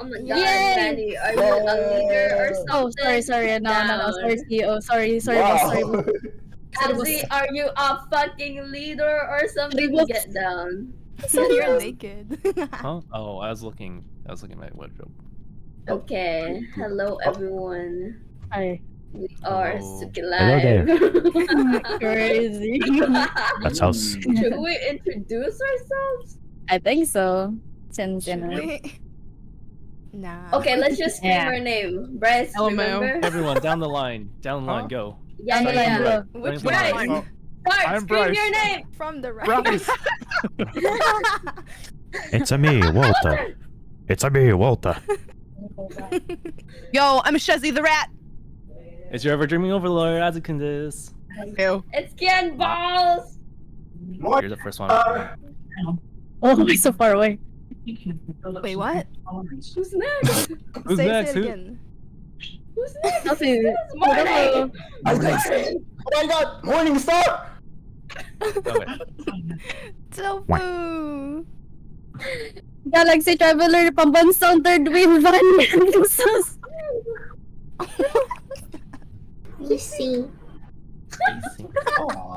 Oh my god, Yay! Manny, are you a leader or something? Oh, sorry, sorry. No, no, no. Sorry, CEO. Sorry, sorry. Sorry. Wow. boss. Sorry, boss. Ozzy, are you a fucking leader or something? boss. Get down. So You're naked. Huh? Oh, I was looking. I was looking at my wardrobe. Okay, hello everyone. Hi. We are Hello. Tsuki Hello there. Live. Crazy. That's us. Should we introduce ourselves? I think so. Since you know. Nah. Okay, let's just scream Yeah. our name. Bryce, Hello, ma'am. remember? Everyone, down the line. Down the line, Huh? go. Yeah, Down the yeah, line, yeah. bro. Which Bryce. one? Oh, Start, I'm scream Bryce. your name! From the right. Bryce. It's a me, Walter. It's a me, Walter. Yo, I'm Shezzy the rat. Is your ever dreaming overlord as a this? Ew. It's Ken Balls! You're the first one. Oh, I'm so far away. Wait, what? Who's next? Who's say, next? Say Who- it again. Who's next? Nothing. It's Marty! Oh my god! Morning star! Okay. Tofu. Galaxy Traveler, pambansang third wave van. Lucy.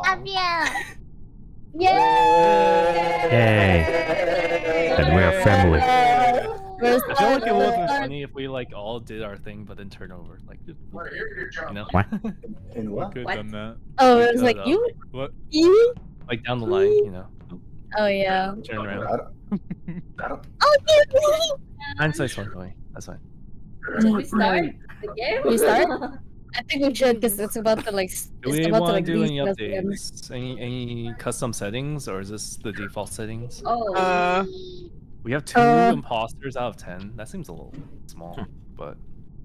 Abia. Yay! And we're family. I feel like it would have funny if we like all did our thing, but then turn over. Like, you know, What? In what? Could What? done that. Oh, We it was like you? What? You? like down the line, you know, Oh yeah. turn I around. don't, I don't, Oh, Hindsight's one way. That's fine. Should we start the game? We start? I think we should because it's about to like. Do it's we about to want like to do any reset again. updates? Any any custom settings, or is this the default settings? oh, Uh, We have two Uh, imposters out of ten. That seems a little small, but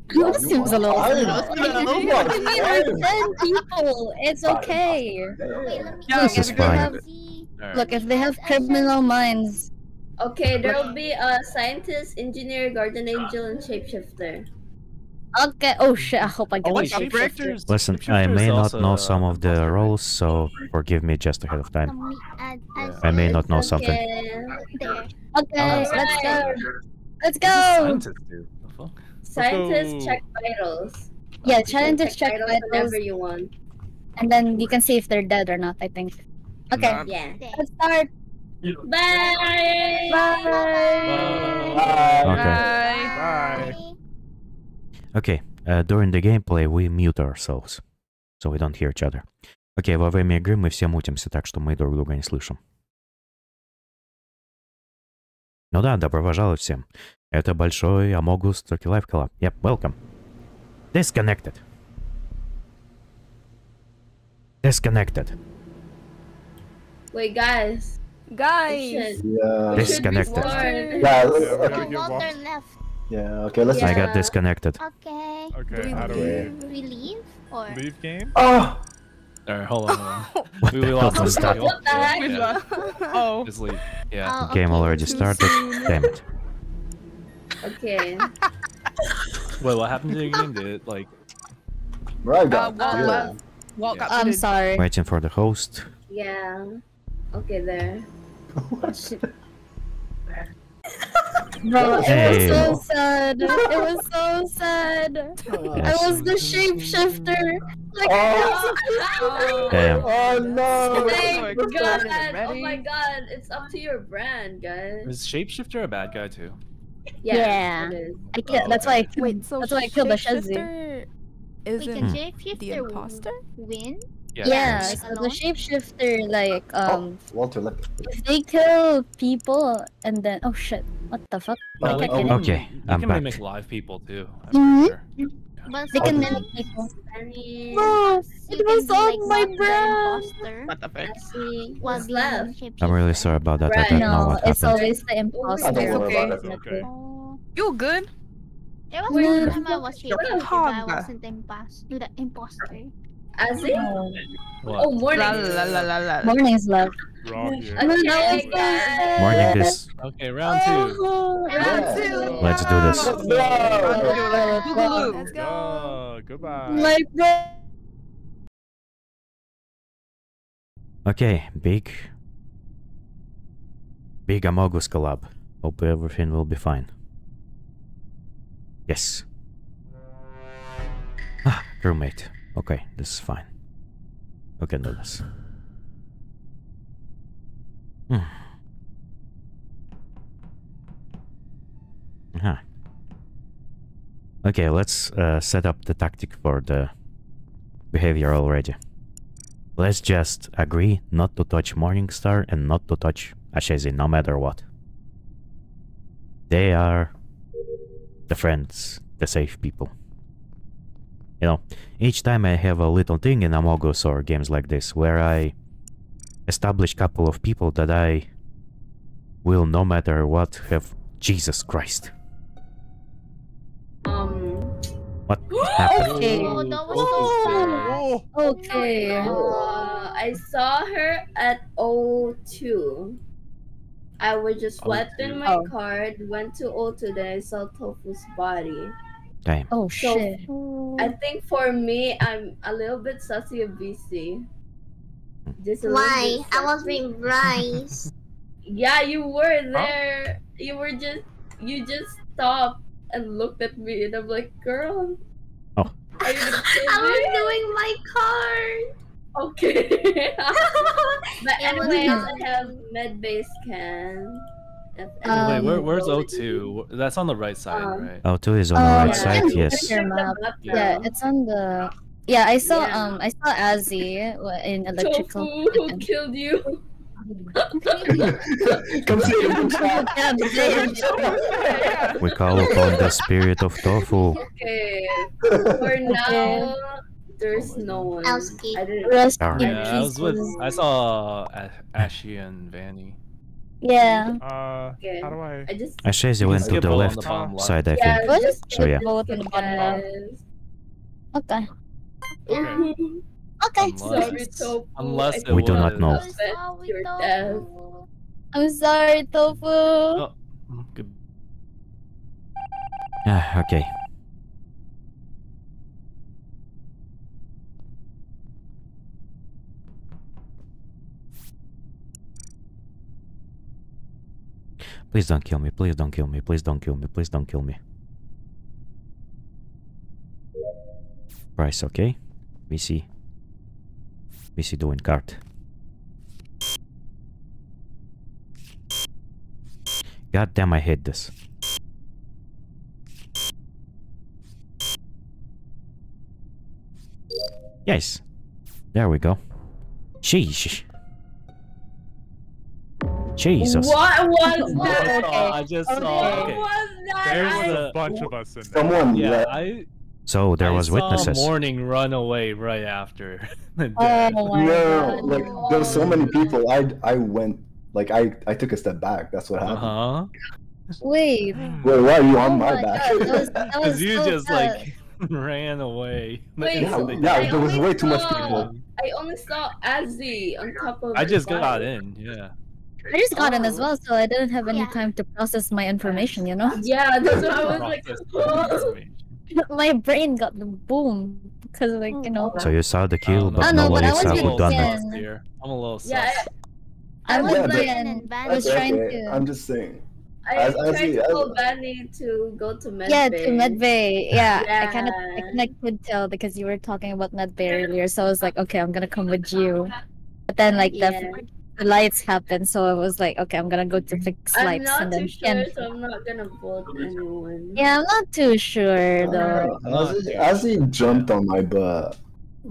That seems a little. I- I I- mean, we're ten people. It's okay. Wait, let Yeah, Look, This is if they fine. have, see. alright. look, if they have criminal minds, Okay, there'll be a scientist, engineer, guardian angel, and shapeshifter. Okay. Oh shit! I hope I get Oh wait, the shapeshifter. shapeshifters. Listen, I may not know uh, some of the roles, so forgive me just ahead of time. Can we add, add Yeah. I may not know It's something. okay. there? Okay, Oh, let's go. Let's go. scientists do? Scientists check vitals. Yeah, You can scientists check vitals, whenever you want. and then you can see if they're dead or not. I think. Okay, Nah. Yeah. Let's start. Bye. Bye. Bye. Okay. Bye. Okay, uh, during the gameplay we mute ourselves, so we don't hear each other. Окей, во время игры мы все мутимся, так что мы друг друга не слышим. Ну да, добро пожаловать всем. Это большой Амогус Turkey Life Club. Yep, welcome. Disconnected. Disconnected. Wait, guys. Guys. Yeah. Disconnected. Yeah, Yeah, we Oh, gotta get Walter Walter. left. yeah, okay, let's I got disconnected. Okay. Okay, how do we We leave or leave game? Oh! Alright, hold on. Hold on. We, the we lost the that? deal. What the heck? We've Yeah. Oh. just leave. Yeah. Oh, Game already started. Damn it. Okay. Wait, what happened to the game? Did it like? Right, Uh, got Walt yeah. left. Walt got I'm sorry. Waiting for the host. Yeah. Okay, there. Bro, Hey. it was so sad. It was so sad. I was the shapeshifter. Like, Oh, Damn. Oh no! Thank Quick, God! started Oh my God! It's up to your brand, guys. Is Shapeshifter a bad guy too? Yeah. It is. I kill, that's why I killed, Wait, so that's why I killed the Shazzy. shapeshifter Wait, Isn't can the shapeshifter imposter? win? Yeah. Yeah, so the shapeshifter, like, um, Walter left. if they kill people and then, oh shit, what the fuck? No, Like, like, I can- Okay, You I'm can back. mimic live people too. I'm Mhm. sure. They can Okay. mimic people. Any... Bro, it was on like, my not the brain. imposter What the fuck? Let's see while what's being left. I'm really sorry about that. I Right. don't know No, what it's happened. always the imposter. Don't worry Okay. about it. Okay. Oh. You good? There was Yeah. one time I was shapeshifter, but I wasn't the imposter. The imposter. Azzy? Oh, What? Oh, morning. La la la la la. morning's left. Wrong here. And then that was Okay, so guys. sad. Morning this. Okay, round two. Oh, Round Yeah. two. Let's do this. Let's Let's go, go! let's go. Let's go. Goodbye. My bro. Okay, big. Big Amogus collab. Hope everything will be fine. Yes. Ah, crewmate. Okay, this is fine. We can do this. Hmm. Huh. Okay, let's uh, set up the tactic for the behavior already. Let's just agree not to touch Morningstar and not to touch Ashezi no matter what. They are the friends, the safe people. You know, each time I have a little thing in Among Us or games like this where I establish couple of people that I will no matter what have Jesus Christ. Um. What happened? Okay. Oh, that was so sad. Okay. Uh, I saw her at 02. I was just swiping my Oh. card, went to O2, then I saw Tofu's body. Damn. Oh So- shit. I think for me, I'm a little bit sussy of BC. Just a Why? bit I was being with Bryce. Yeah, you were there. You were just, you just stopped and looked at me, and I'm like, girl. Oh. Are you gonna kill I was me? doing my card. Okay. but It was anyways. I have med base can. If Um, Wait, where, where's. O2? That's on the right side, Um, right? O2 is on the Oh, right yeah. side, yes. Your Check the map. map Yeah, it's on the. Yeah, I saw Yeah. um I saw Azzy in electrical. Tofu, who killed you? Come see him. Yeah, but We call upon the spirit of tofu. Okay. For now, there's no one. Elski. I didn't. Rest Yeah, I was with. I saw uh, Ashy and Vanny. Yeah. Uh, Okay. how do I? I just. Ashezi went to the left the bottom left. side, I Yeah, think. We'll just So, yeah. both on the bottom left. Okay. Okay. Okay. Unless, Sorry, Tofu. unless We do not was- know. I'm sorry, Tofu. I'm sorry, Tofu. Oh, good. Ah, okay. Please don't kill me, please don't kill me, please don't kill me, please don't kill me. Price, okay? VC. VC doing card. God damn, I hate this. Yes. There we go. Sheesh. Jesus. What was I that? saw. I just saw. What Okay. was that? There's I- a bunch of us in there. Someone Yeah, left. I. So there I was saw witnesses. Morning run away right after. the Oh death. my No, god. like there was so many people. I I went like I I took a step back. That's what Uh happened. huh. Wait. Wait, why are you Oh on my, my back? god. That was, that was Because you so just bad. like ran away. Wait, yeah, so yeah, there was only way too much people. I only saw Azzy on top of. I her just got in. Yeah. I just got in as Oh. well, so I didn't have any Yeah. time to process my information, you know? Yeah, that's what I was like. Process my brain got the boom. Because, like, you know. So you saw the kill, Oh, but no, but nobody I was saw with who done it. Ken. sus. I'm a little sus. Yeah, I was Yeah, like, And I was Okay, trying okay, to. I'm just saying. I As- tried as to he- as- tell Benny to go to Medbay. yeah, to Medbay. Yeah, yeah, I kind of, I Yeah. kind of could tell because you were talking about Medbay earlier. So I was like, okay, I'm gonna come with you. But then, like, Yeah. the, the lights happened, so I was like, okay, I'm gonna go to fix I'm lights, not and too then sure, Ken. so I'm not gonna vote anyone. Yeah, I'm not too sure though. Uh, as, he, jumped on my butt.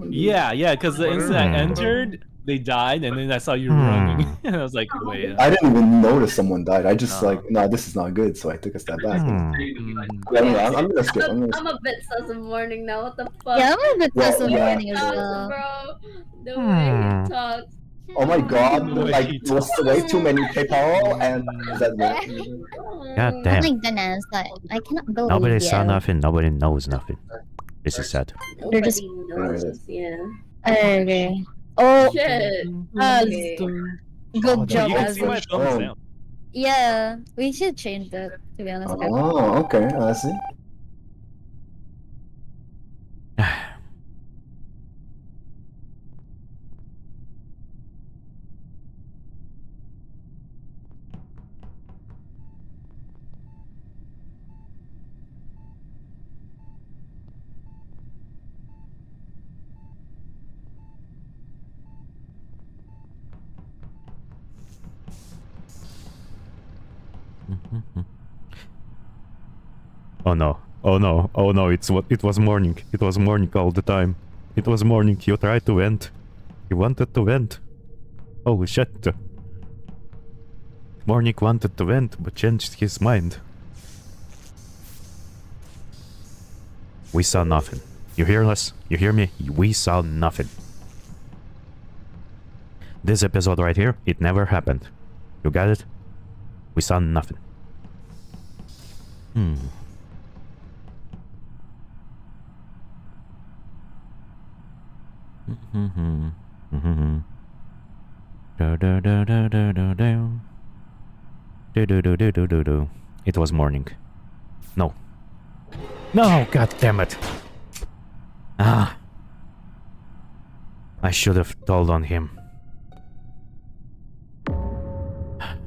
Yeah, yeah, because the instant I Hmm. entered, they died, and then I saw you Hmm. running. and I was like, wait. I didn't even notice someone died. I just No. like, no, this is not good. So I took a step back. Hmm. I don't know, I'm, I'm gonna skip. I'm I'm, I'm a bit sus of morning now. What the fuck? Yeah, I'm a bit Well, sus of yeah. morning as well. bro. The Hmm. way he talks. Oh my god, like he there was way too many people and is that right? God Oh damn. my goodness, I, I cannot believe Nobody saw nothing, nobody knows nothing. This is sad. They're just- Nobody knows. Yeah. Okay. Oh, Shit. uh, Okay. good Oh, job, You can Azzy. see my thumbs Oh. Yeah, we should change that, to be honest. Oh, okay, I see. Oh no. Oh no. Oh no. It's what it was morning. It was morning all the time. It was morning. You tried to vent. You wanted to vent. Holy shit. Morning wanted to vent, but changed his mind. We saw nothing. You hear us? You hear me? We saw nothing. This episode right here, it never happened. You got it? We saw nothing. Hmm. Mm-hmm. Mm-hmm. Do do do do do do do. Do do do do do do do. It was morning. No. No, god damn it. Ah. I should have told on him.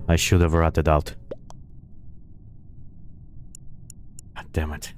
I should have ratted out. God damn it.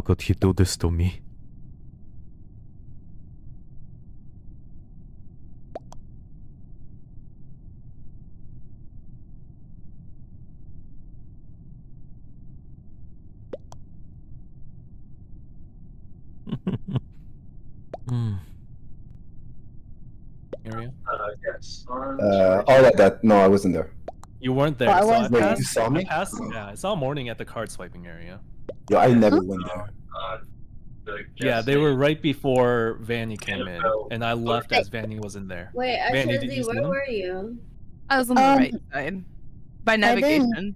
How could he do this to me? Area. Uh, all of that. No, I wasn't there. You weren't there. Oh, I so was Wait, you passed, saw I me? passed, yeah, I saw morning at the card swiping area. Yeah, I never went there. Yeah, they were right before Vanny came in, and I left as Vanny was in there. Wait, Vanny, did actually, you see where them? were you? I was on the Um, right side. By didn't- navigation.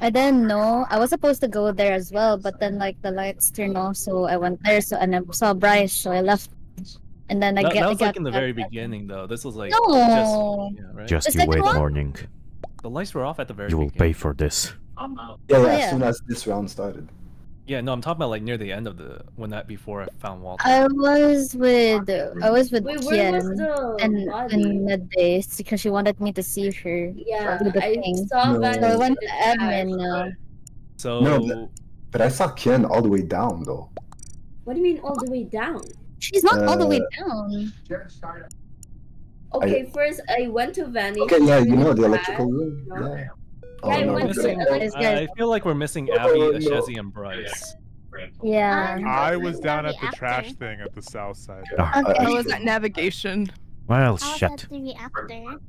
I didn't know. I was supposed to go there as well, but then like the lights turned off, so I went there. So and I saw Bryce, so I left. And then I That, get. that was got like in the very there. beginning, though. This was like No. just yeah, right. Just you wait, one? morning. the lights were off at the very You will beginning. pay for this. Yeah, Oh, yeah, yeah. As soon as this round started. Yeah, no, I'm talking about like near the end of the when that before I found Walter. I was with I was with Wait, where was Kian the and body? and midday because she wanted me to see her. yeah, the I thing. saw No. Vanny So I in went to admin trash. now. so No, but- But I saw Ken all the way down though. What do you mean all the way down? She's not all the way Uh, down. Okay, first I went to Vanny. Okay, yeah, you know the electrical room. No. Yeah. Yeah, Oh, I no, went okay. missing, the I. I feel like we're missing Abby, Oh, no. Ashezi, and Bryce. Yeah. I was down at the After. trash thing at the south side. Okay. I was at navigation. well, I was shit. at.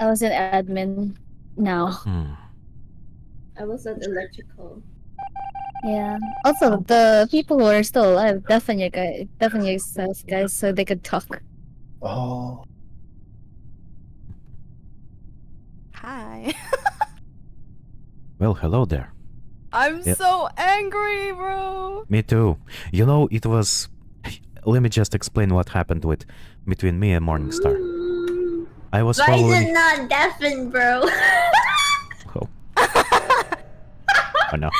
I was in admin No. Hmm. I was at electrical. Yeah. Also, the people who are still alive definitely guys, definitely us guys, so they could talk. Oh. Hi. Well, hello there. I'm Yeah. so angry, bro. Me too. You know, it was. Let me just explain what happened with between me and Morningstar. Mm, I was Bryce is following. not deafened, bro. Oh, oh no.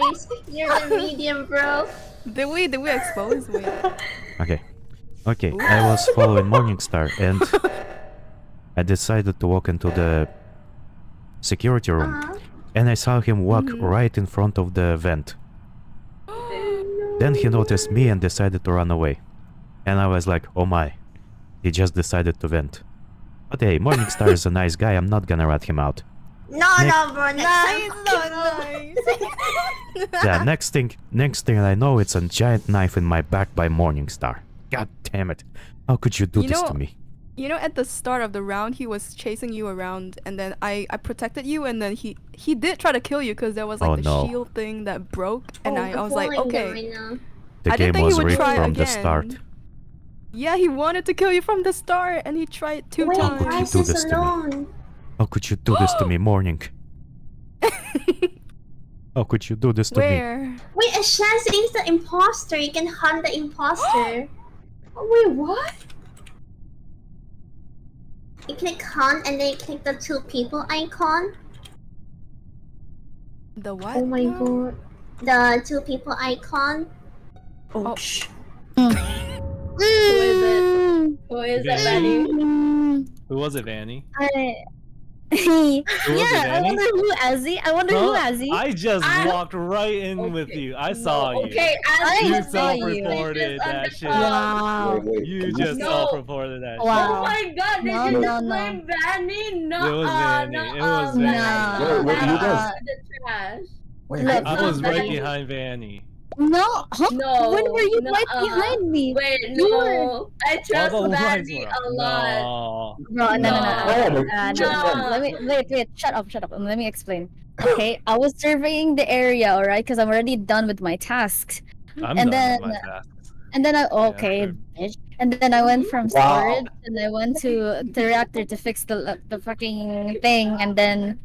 nice. You're the medium, bro. Did we did we expose me? Okay. Okay, I was following Morningstar and I decided to walk into the security room Uh-huh. And I saw him walk Mhm. right in front of the vent. Then he noticed me and decided to run away. And I was like, oh my, he just decided to vent. But hey, Morningstar is a nice guy, I'm not gonna rat him out. No, Nick. no, bro. Next Nah, time, he's fucking nice. Yeah, next thing, next thing I know, it's a giant knife in my back by Morningstar. God damn it. How could you do You this know- to me? You know, at the start of the round, he was chasing you around, and then I, I protected you, and then he he did try to kill you because there was like Oh, the no. shield thing that broke, and Oh, I, I I'm was like, okay. right now. The I game didn't think he was would rigged try from the start. Yeah, he wanted to kill you from the start, and he tried two Wait, times. you do is this to me? How oh, could you do this to me, Morning? How oh, could you do this to me? Wait, a Shazzy is the imposter. You can hunt the imposter. Oh, wait, what? You click con and then you click the two people icon. The what? Oh my god. The two people icon. Oh, Who is it? Who is it, Benny? Mm, Who was it, Vanny? I... Who was yeah, I wonder who Azzy. I wonder who Huh? Azzy. I just I- walked right in with you. I saw no, you. Okay, I as You saw you. self-reported that shit. Wow. Wait, wait, You just No. self-reported that Wow. Oh my god, did No, you no, just no. blame Vanny? No, It was uh, Vanny. no, It uh, was Vanny. Vanny. Wait, wait, Vanny you guys- the trash. Wait, I was right Vanny. behind Vanny. No, huh? No, When were you no, right uh, behind me? Wait, You no. I trust All the lights a lot. No. No, no, no, no. No. Uh, No. no. Let me wait, wait. Shut up, shut up. Let me explain. Okay, I was surveying the area, all right, because I'm already done with my tasks. I'm And done with then- my tasks. And then I okay, sure. bitch. And then I went from Wow. storage and I went to the reactor to fix the the fucking thing, and then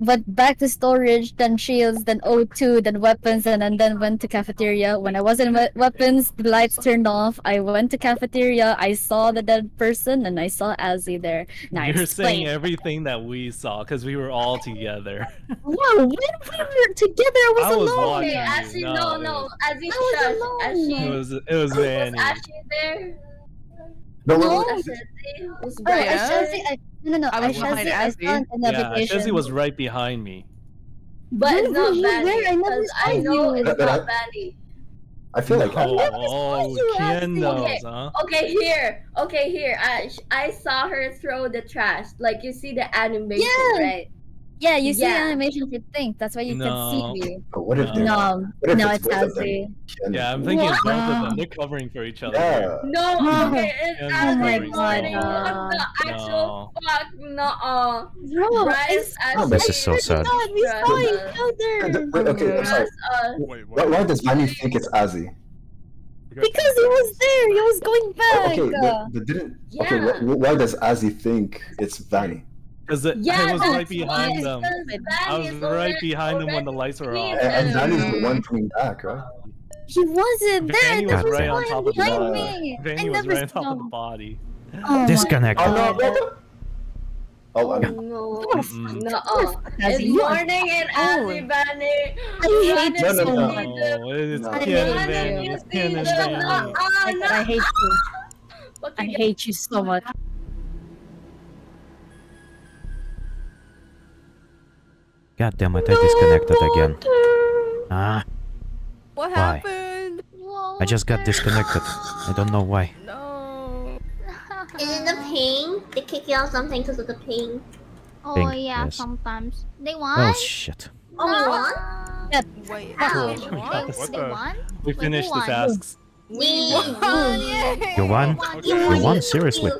went back to storage, then shields, then O2, then weapons, and, and then went to cafeteria. When I was in we- weapons, the lights turned off. I went to cafeteria. I saw the dead person, and I saw Azzy there. Now You're saying everything that we saw because we were all together. Wow, when we were together, I was, I was alone. watching. Okay, you. Ashley, No, no, it no. was- I was shush. alone. Ashley, It was it was was Ashley there? No, No. wait, wait. Ashley? Was Oh, Brian Yeah. Ashezi, I, no, no, no. I was behind Ashezi, I Azzy. saw an Yeah, navigation. Was right behind me. But When it's not you Vanny. I never because I know it's But- but not I- Vanny. I feel like oh, never oh, you, knows, Okay. huh? Okay, here. Okay, here. I I saw her throw the trash. Like you see the animation, Yeah. right? Yeah, you see Yeah. the animation you think. That's why you No. can see me. But what if No. they're No, What if no, it's it's both? Azzy. Yeah, I'm thinking it's both of them. They're covering for each other. Yeah. No, No. okay, it's Oh my morning. God. What the actual fuck? No, Bro, Bryce, it's Ashley. This is so sad. God, we Trust saw us. each Uh, other. Wait, okay, I'm sorry. Trust. Wait, Why, why does Vanny think it's Azzy? Because he was there. He was going Oh, back. okay, but, but didn't. Okay, Yeah. wh- wh- why does Azzy think it's Vanny? Because it, Yeah, I was right behind them. I was right behind them when the lights were seen off. And, and him. The one coming back, right? he wasn't there. Vanny was was right on top of the body. me. Vanny I was never right on top of the body. Oh my Oh no, God. Oh, no, no. Oh, Oh no. No. Azzy, It's morning and Oh. Azzy Vanny. I hate No, you no, so no. much. No, it's No. Kian I and hate Vanny. It's Kian and them. Vanny. I, hate you. I hate you so much. God damn it, I disconnected again. Ah, What Why? happened? I just got disconnected. I don't know why. No. Is it the pain? They kick you out something because of the pain. Oh Think, yeah, yes. sometimes they Oh want. shit. Oh, we won? Wait. Ow. we won? What They the? want. We Wait, finished who the tasks. We Yeah. won! Yay! You won? You won? Seriously?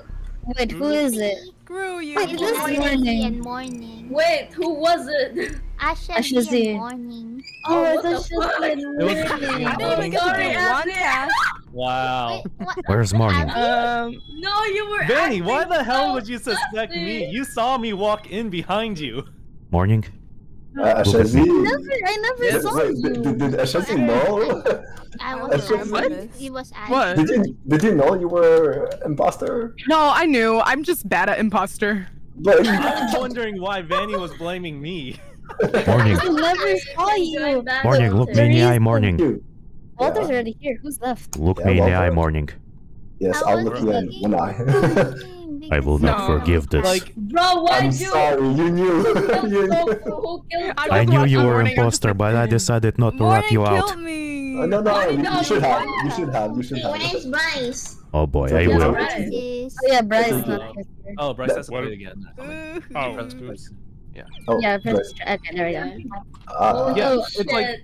Wait, who is it? Screw you. Wait, It this was morning. morning. Wait, who was it? Asha Ashazi. and morning. Oh, I what the thought she was in It I morning. didn't even get to Sorry, do one task. Wow. Wait. Where's morning? Um, No, you were. Vanny, why the hell so would you suspect me? You saw me walk in behind you. Morning? Uh, Look at me. Never, I never Did, saw wait, you. did, did, did Ashazi know? I I was don't Asha. remember this. It was Asha. What? did you did you know you were imposter? No, I knew. I'm just bad at imposter. But I was wondering why Vanny was blaming me. Morning. I never saw you. Morning, look me in the eye, morning. Walter's Yeah. already here. Who's left? Look Yeah, me in the eye, morning. Yes, I I'll was look you in one eye. I will not No. forgive this. Like, Bro, why'd I'm you? sorry, you knew. you knew. Who killed I I knew you were morning, I'm imposter, just but I decided not to rat you out. me. Uh, no, no, Why you, you should have. You should have. You should have. is Bryce? Oh boy, I will. right. is Oh yeah, Bryce Thank not you. here. oh, Bryce has to What? play again. Oh. Press boost. Oh, Yeah, right. press. Okay, there we go. Yeah, Oh, it's like shit.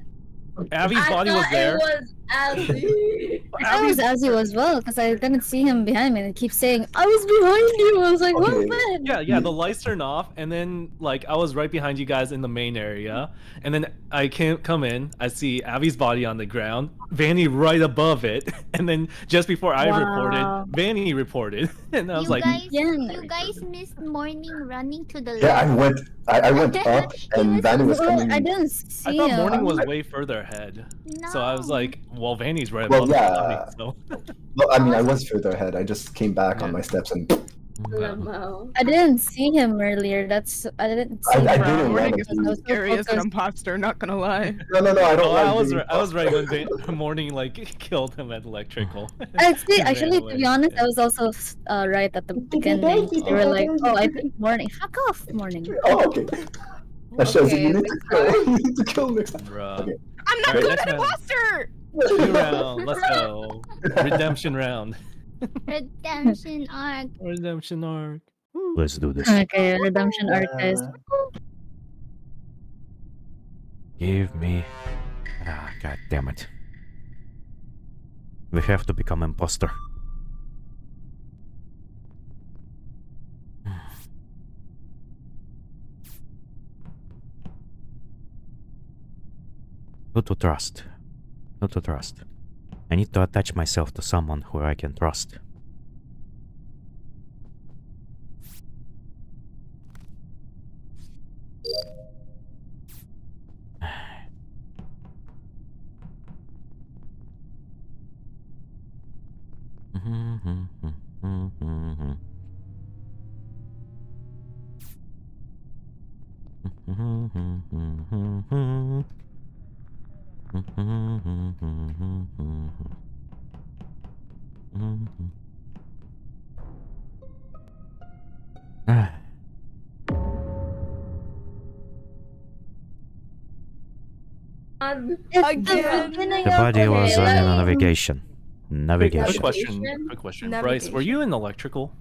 Abby's I body was there. It was Azzy. I thought it was Azzy as well because I didn't see him behind me and he keeps saying, I was behind you. I was like, what Okay. man? Yeah, yeah, the lights turned off, and then like I was right behind you guys in the main area, and then I can't come in. I see Abby's body on the ground, Vanny right above it, and then just before I Wow. reported, Vanny reported, and I was you like, guys, Yeah. you guys missed morning running to the yeah, I went. I, I went up, and Vanny was Well, coming. I didn't see I thought him. morning was way further ahead, so I was like, well, Vanny's right Well, yeah. the so Well, I mean, I was further ahead. I just came back on my steps and. Lamau. I didn't see him earlier. That's I didn't see I- him. I earlier didn't Morning wanna is because I was as so scary as an imposter, not gonna lie. No, no, no. I don't Oh, like I was being right, I was right when imposter. the morning like killed him at electrical. Actually, He ran actually, to be honest, Yeah. I was also uh, right at the beginning. They were like, "Oh, I think morning." Fuck off, morning. Oh, okay. That shows Okay, you need to kill. You need to kill me. Bruh. Okay. I'm not Alright, good at round. imposter! New round. Let's go. Redemption round. Redemption arc. Redemption arc. Let's do this. Okay, redemption arc, guys. Give me. Ah, god damn it. We have to become imposter. Who to trust? Who to trust? I need to attach myself to someone who I can trust. Mm-hmm, mm-hmm, mm-hmm, Ah, God. Again. The body was on a navigation. Quick Navigation. question. Quick question. Bryce, were you in electrical?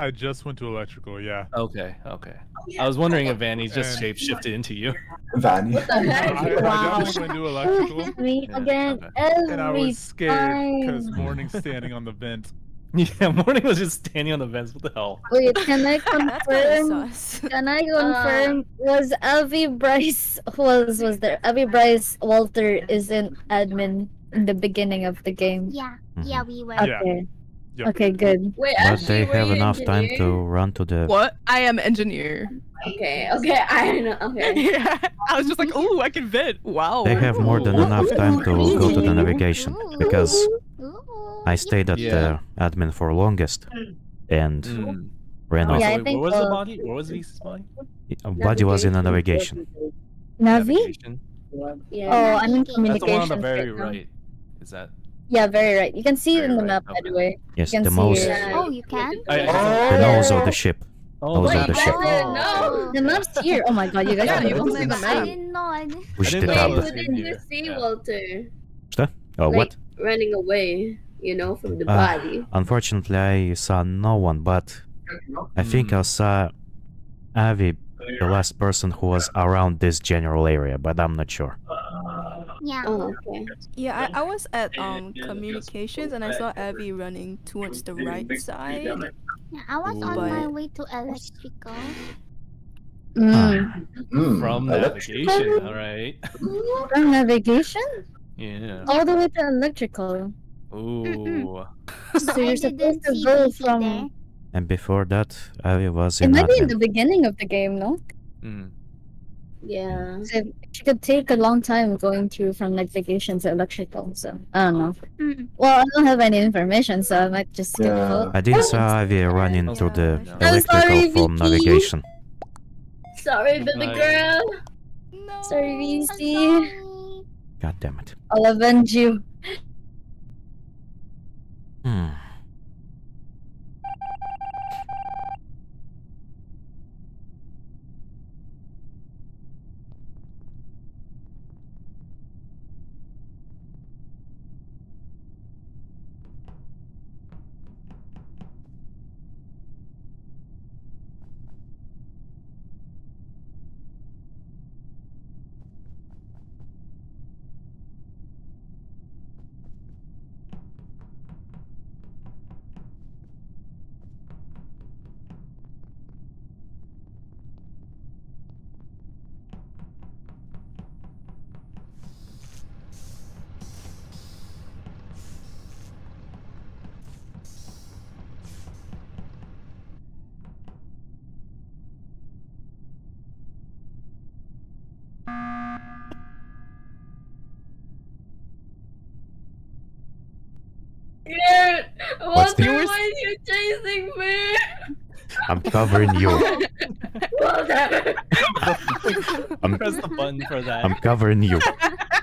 I just went to electrical, yeah. Okay, okay. Oh, I was wondering if Vanny just And- shape shifted into you. Vanny. What the I, heck? I definitely went to electrical, Me Yeah, again okay. every and I was scared because time. Morning's standing on the vent. Yeah, Morning was just standing on the vents. What the hell? Wait, can I confirm? Can I confirm? Um, was Avi Bryce who else was there? Avi Bryce Walter is in admin in the beginning of the game. Yeah, yeah, mm-hmm. we were. Yeah. Okay. Yep. Okay, good. Wait, But actually, they have you enough time to run to the. What? I am engineer. Okay, okay, I know. Okay. yeah, I was just like, oh, I can vent. Wow. They have more than enough time to go to the navigation because I stayed at Yeah. the admin for longest and Mm. ran Wait, off. Yeah, I think, where was the body? Where was Lisa's body? Uh, Body was in a navigation. Navi? Navigation? Yeah. Oh, I'm in That's That's the one on the very right. Is that? Yeah, very right. You can see it in the right, map, by the way. Yes, the see most, it. Oh, you can? I, I, the Oh. nose of the ship. oh, Nose the of the ship. Oh, no. The map's here. Oh my god, you guys Yeah, don't you can see see the the I map. didn't know. I didn't. Push I the didn't Wait, know tab. that. who did you Yeah. see, Yeah. Walter? Oh, like, what? Running away, you know, from the Ah. body. Unfortunately, I saw no one, but I think I saw Avi, the last person who was around this general area, but I'm not sure. Yeah. Oh, okay. Yeah, I, I was at um communications and I saw Abby running towards the right side. Yeah, I was on But- my way to electrical. Mm. Mm, From navigation, alright. From navigation Yeah. all the way to electrical. Ooh. So you're supposed to go from. there. And before that, Avi was in. It in might be in the beginning of the game, no? Mm. Yeah. So she could take a long time going through from navigation to electrical. So I don't know. Mm. Well, I don't have any information, so I might just skip Yeah. vote. I didn't saw Avi run into the Yeah. I'm electrical sorry, from Vicky. navigation. Sorry, baby girl. No. Sorry, I'm VC. God damn it. I'll avenge you. Hmm. Yeah. What's why are you chasing me? I'm covering you. Well done. I'm, Press the button for that. I'm covering you.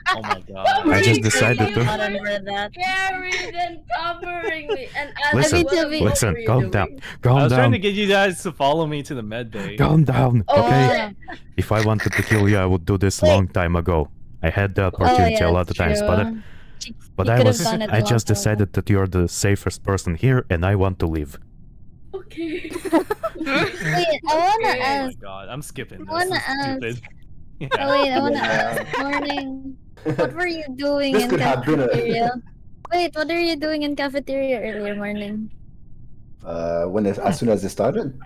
Oh my god. I just decided to. Not over that. Carried and covering me. And as Listen, what, what listen, were you calm doing? down, I calm was trying to get you guys to follow me to the med bay. calm down. Oh, Okay. If I wanted to kill you, I would do this Wait. long time ago. I had the Oh, opportunity yeah, a lot of times, but I, true. She- but I was I just ago. decided that you're the safest person here, and I want to leave. Okay. Wait, I wanna Okay. Oh my god, I'm skipping this. I wanna This is ask- stupid. Oh wait, I wanna Yeah. ask. Morning. What were you doing This in could have been a- cafeteria? Wait, what are you doing in cafeteria earlier morning? Uh, when it, as soon as it started,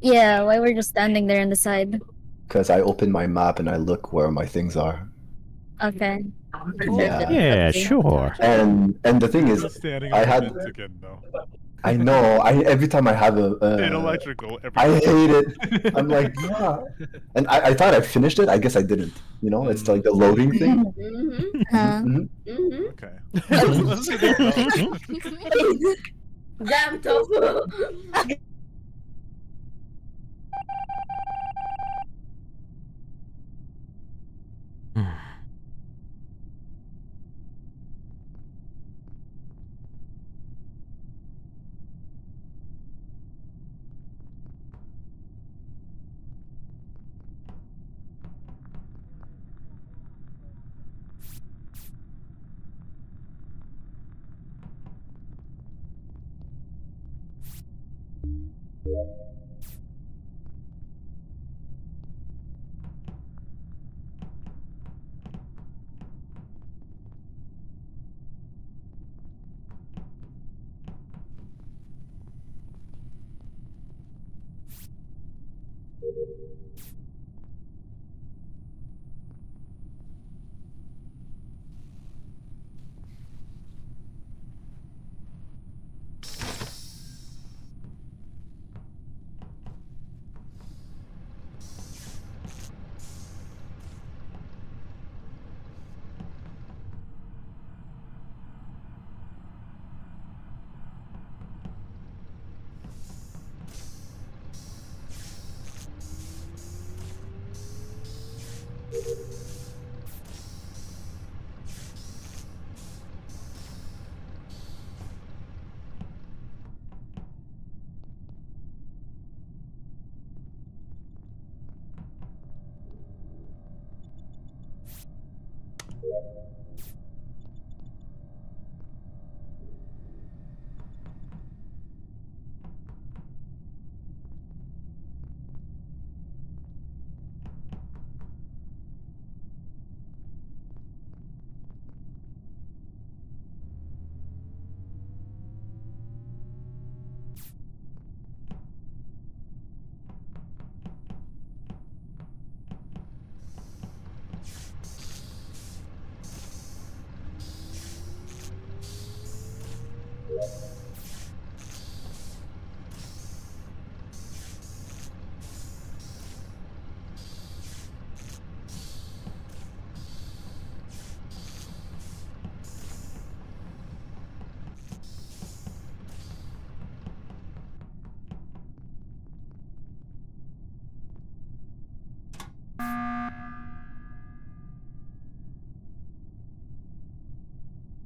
Yeah, why were you just standing there on the side? because I open my map and I look where my things are. Okay. Yeah. Yeah, sure. And and the thing is, I had- the vents again. I know. I every time I have a, In uh, electrical. Every I hate it. I'm like, yeah. And I, I thought I finished it. I guess I didn't. You know, it's like the loading thing. Mm-hmm. Uh, Mhm. Mm-hmm. Okay. Let's see the- Damn tofu.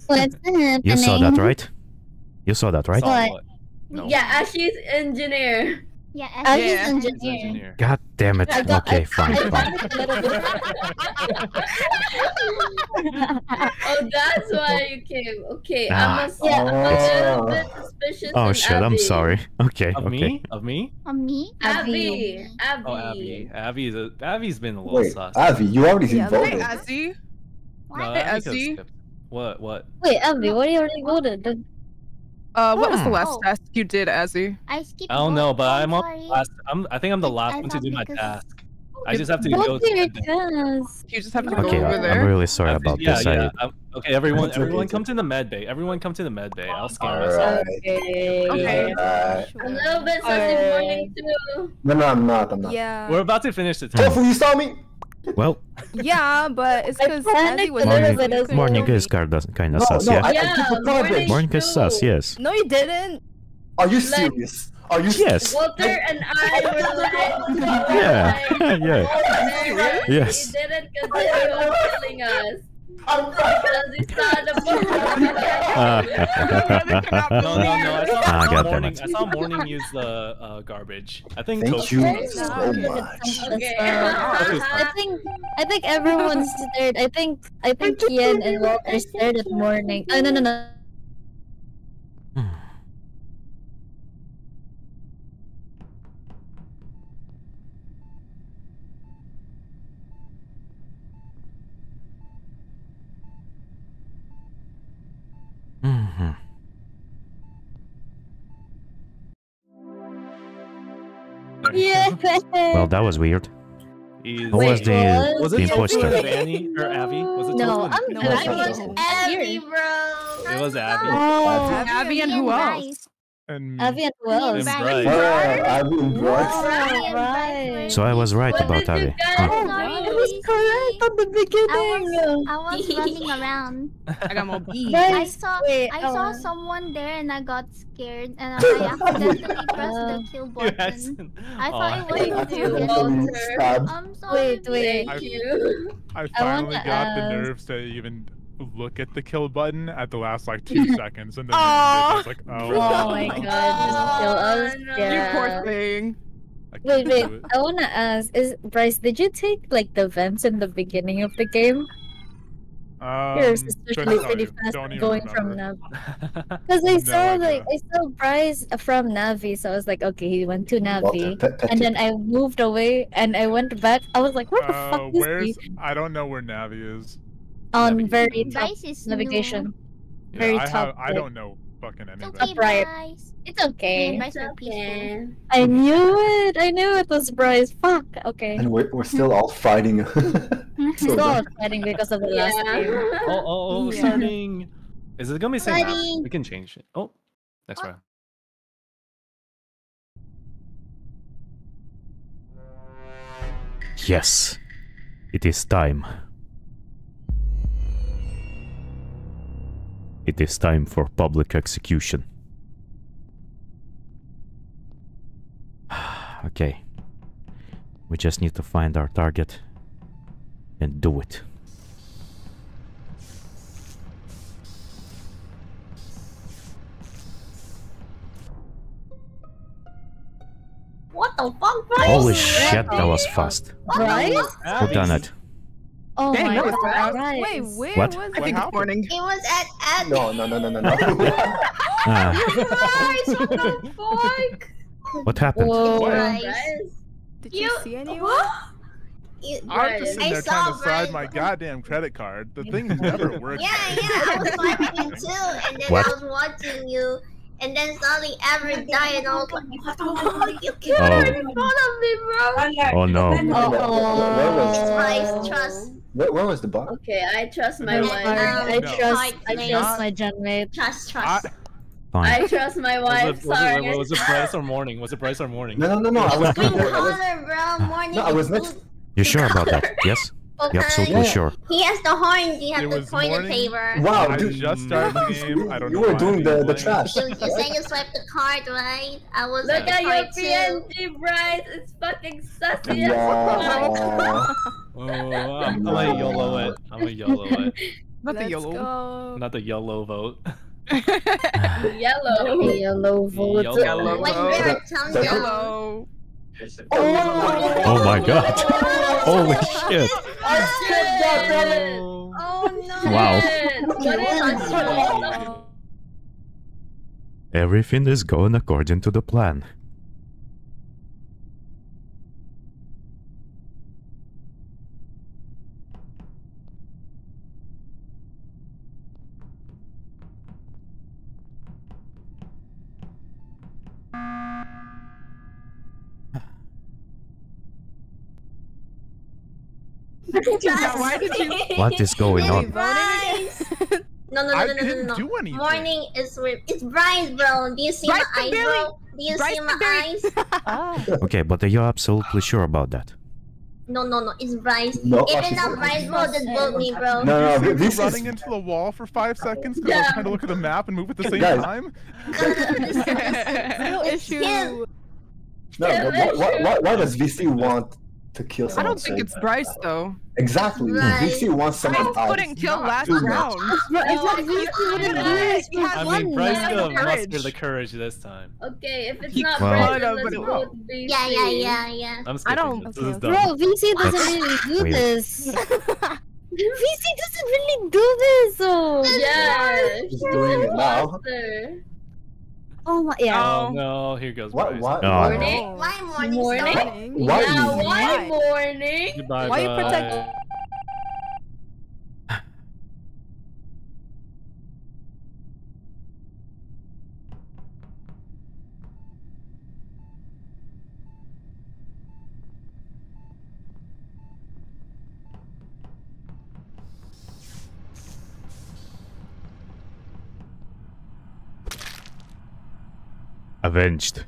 What's happening? You saw that, right? You saw that, right? Saw What? what? No. Yeah, Ashley's engineer. Yeah, I as Yeah. engineer. engineer. God damn it. Got- Okay, I- fine, I fine. got a little bit- Oh, that's why you came. Okay, Ah. I'm a, yeah, I'm a little bit suspicious. Oh in shit, I'm sorry. Okay, Of okay. me? Of me? on me. Abby. Abby. Oh, Abby. Abby's a, Abby's been a little Wait, sus. Avi, you already Yeah, voted. Hey, Azzy. No, Hey, Abby could've Azzy. Skipped. What? What? Wait, Abby, what are you already voted? Uh, what was the Hmm. last Oh. task you did, Azzy? I skipped. I don't know, but I'm on sorry. the last. I'm. I think I'm the last I one to do my because- task. I just have to go. Vote to the- task. You just have to Okay, go I- over I'm really sorry I've- about yeah, this. yeah. I, I'm- okay, everyone, okay, everyone, it's come to the med bay. Everyone, come to the med bay. I'll scan All myself. right. Okay. Okay. Alright. A little bit sus in morning too. No, no, I'm not. I'm not. Yeah. We're about to finish the task. Tofu, you saw me. Well, Yeah, but it's because panicked Azzy was a little there, bit so you as couldn't morning is kind of kind of No, sus, no, yeah. I- Yeah, took the garbage. morning Morning is sus, yes. No, you didn't. Are you Like- serious? Are you Yes. Walter and I were like, Yeah, yeah. Yes. He didn't because he was killing us. Saw No, no, no. I saw, I morning. I saw morning use the uh, garbage. I think. Thank you so much. Okay. I think I think everyone's stared. I think I think Kian and Walter stared at morning. Oh no no no. Well, that was weird. He's- Who was Wait, the, what? Was the it Tofu imposter? and or Abby? Was it No, I'm No, no, I I was was Abby, bro. It was Abby. Oh, Abby and who else? And Abby and who else? And Bryce. Bryce. I've been Bryce. Right. So I was right What about did Abby. Huh. Oh, Sorry, I was correct on the I beginning. was, I was running around. I got more B. Guys, I saw wait, I saw uh, someone there and I got scared and I accidentally pressed Uh, the kill button. I thought Aw. it was Thank you, Walter. I'm sorry. Wait, wait. Thank I- you. I I finally wanna got the nerves to even look at the kill button at the last like two seconds, and then Aw. I was like, oh, Oh my god, just kill us. Oh, no. You poor thing. I Wait, wait. I wanna ask: Is Bryce? Did you take like the vents in the beginning of the game? Um, Yours, couldn't especially pretty you. fast Don't going from remember. Nav. Because I No saw like. I saw Bryce from Navi, so I was like, okay, he went to Walter, Navi, pet, pet and then I moved away and I went back. I was like, where the Uh, fuck is where's? he? I don't know where Navi is. On Navi- very top Bryce is navigation. Yeah, Very I top have. I don't know fucking New. any It's of okay, that. Upright. Bryce. It's okay. Me Bryce It's okay. I knew it. I knew it was Bryce. Fuck. Okay. And we're, we're still all fighting. Still all fighting because of the last Yeah. game. Oh, oh, oh, Yeah. starting. Is it gonna be same map? We can change it. Oh, next round. Yes. It is time. It is time for public execution. okay. We just need to find our target and do it. What the fuck, Bryce? Holy shit, that was fast. Bryce? Who done it? Oh Dang, my that god. fast. Bryce. Wait, where What? was I What think it's morning. It was at at no, no, no, no, no, no. Ah, Bryce, what the fuck? what happened? Whoa. Bryce. Bryce? Did you, You- see anyone? What? You, I'm just sitting I there saw trying to slide my goddamn credit card. The thing never works. Yeah, yeah, I was swiping it too, and then What? I was watching you, and then suddenly Everett died, and I was like, what the fuck? You killed Oh. her in front of me, bro. Oh no. Where was- It's Oh. Bryce, trust, Where, where was the bot? Okay, I trust my No. wife. I No. trust. I No. trust my genmate. trust, I, trust. Fine. I trust my Was wife. it, was, it, was it Bryce or morning? Was it Bryce or morning? No, no, no, no. I was, Green color, bro. Morning. no, I was next. blue You sure about that? Yes? Color. You're absolutely Yeah. sure. He has the horn. You have It the was toilet morning. paper. Wow, I dude. just started the game. I don't You know. were doing the, the trash. You, you said you swiped the card, right? I was Look at your. PNG, Bryce. It's fucking sussy. Yeah. Oh, I'm, I'm gonna YOLO it. I'm gonna YOLO it. Not the Let's yellow. go. Not the YOLO vote. Yellow. Yellow vote. Yellow. Yellow. What's Hello. Better, tongue down? Hello. Oh, Oh my god. Holy shit. Oh, shit. Oh. Oh, no. Wow. Everything is going according to the plan. Why did you? What is going on? Bryce. No, no, no, I no, no, didn't no, no. do anything. Morning is with it's Bryce, bro. Do you see Bryce my eyes, bro? Do you Bryce see my Barry. eyes? Ah. Okay, but are you absolutely sure about that? No, no, no. It's Bryce. No, if actually- not Bryce, bro, just vote me, bro. No, no, You see this is running into the wall for five seconds because I was trying to look at the map and move at the same Guys. time. No It's issue. him. no. Yeah, but Why, why, sure. why, why does VC want to kill I someone? don't think so- it's Bryce though. Exactly. Right. VC wants someone Bryce else. couldn't kill last too much. round. Bro, I No, thought VC wouldn't do do this He for had I mean, Bryce night. could courage. muster the courage this time. Okay, if it's He not Wow. Bryce, then let's it vote won't. VC. Yeah, yeah, yeah, yeah. I'm skipping don't- this. okay, This is okay. dumb. Bro, VC doesn't That's really do weird. this. VC doesn't really do this, though. Yeah, He's doing it an now. Imposter. Oh my, yeah. Oh Oh. no, here goes What? Bryce. why, Oh. why, Morning? Why morning Morning? why yeah, why Why? morning? Goodbye, Why you bye. protect- Avenged.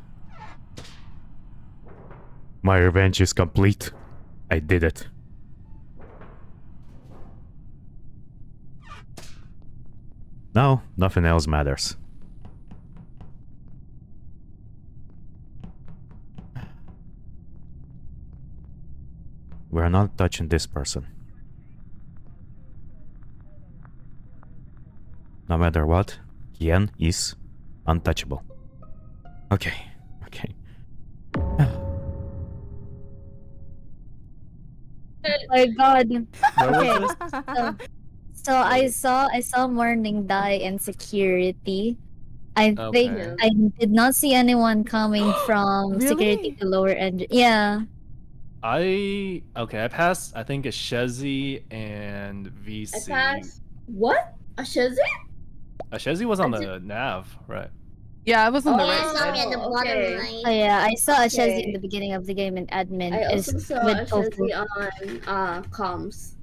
My revenge is complete. I did it. Now, nothing else matters. We're not touching this person. No matter what, Kian is untouchable. Okay, okay. oh my god. Okay. So, so I saw I saw Morning die in security. I think Okay. I did not see anyone coming from security Really? to lower end. Yeah. I okay. I passed. I think a Shezi and I passed. What? A Shazzy? A Shezi was on the nav, right? Yeah, I was on the Oh, right Yeah, side. saw me at the Oh, bottom okay. right. Oh yeah, I saw a Shazzy in the beginning of the game in admin. I is also saw with a on uh, comms.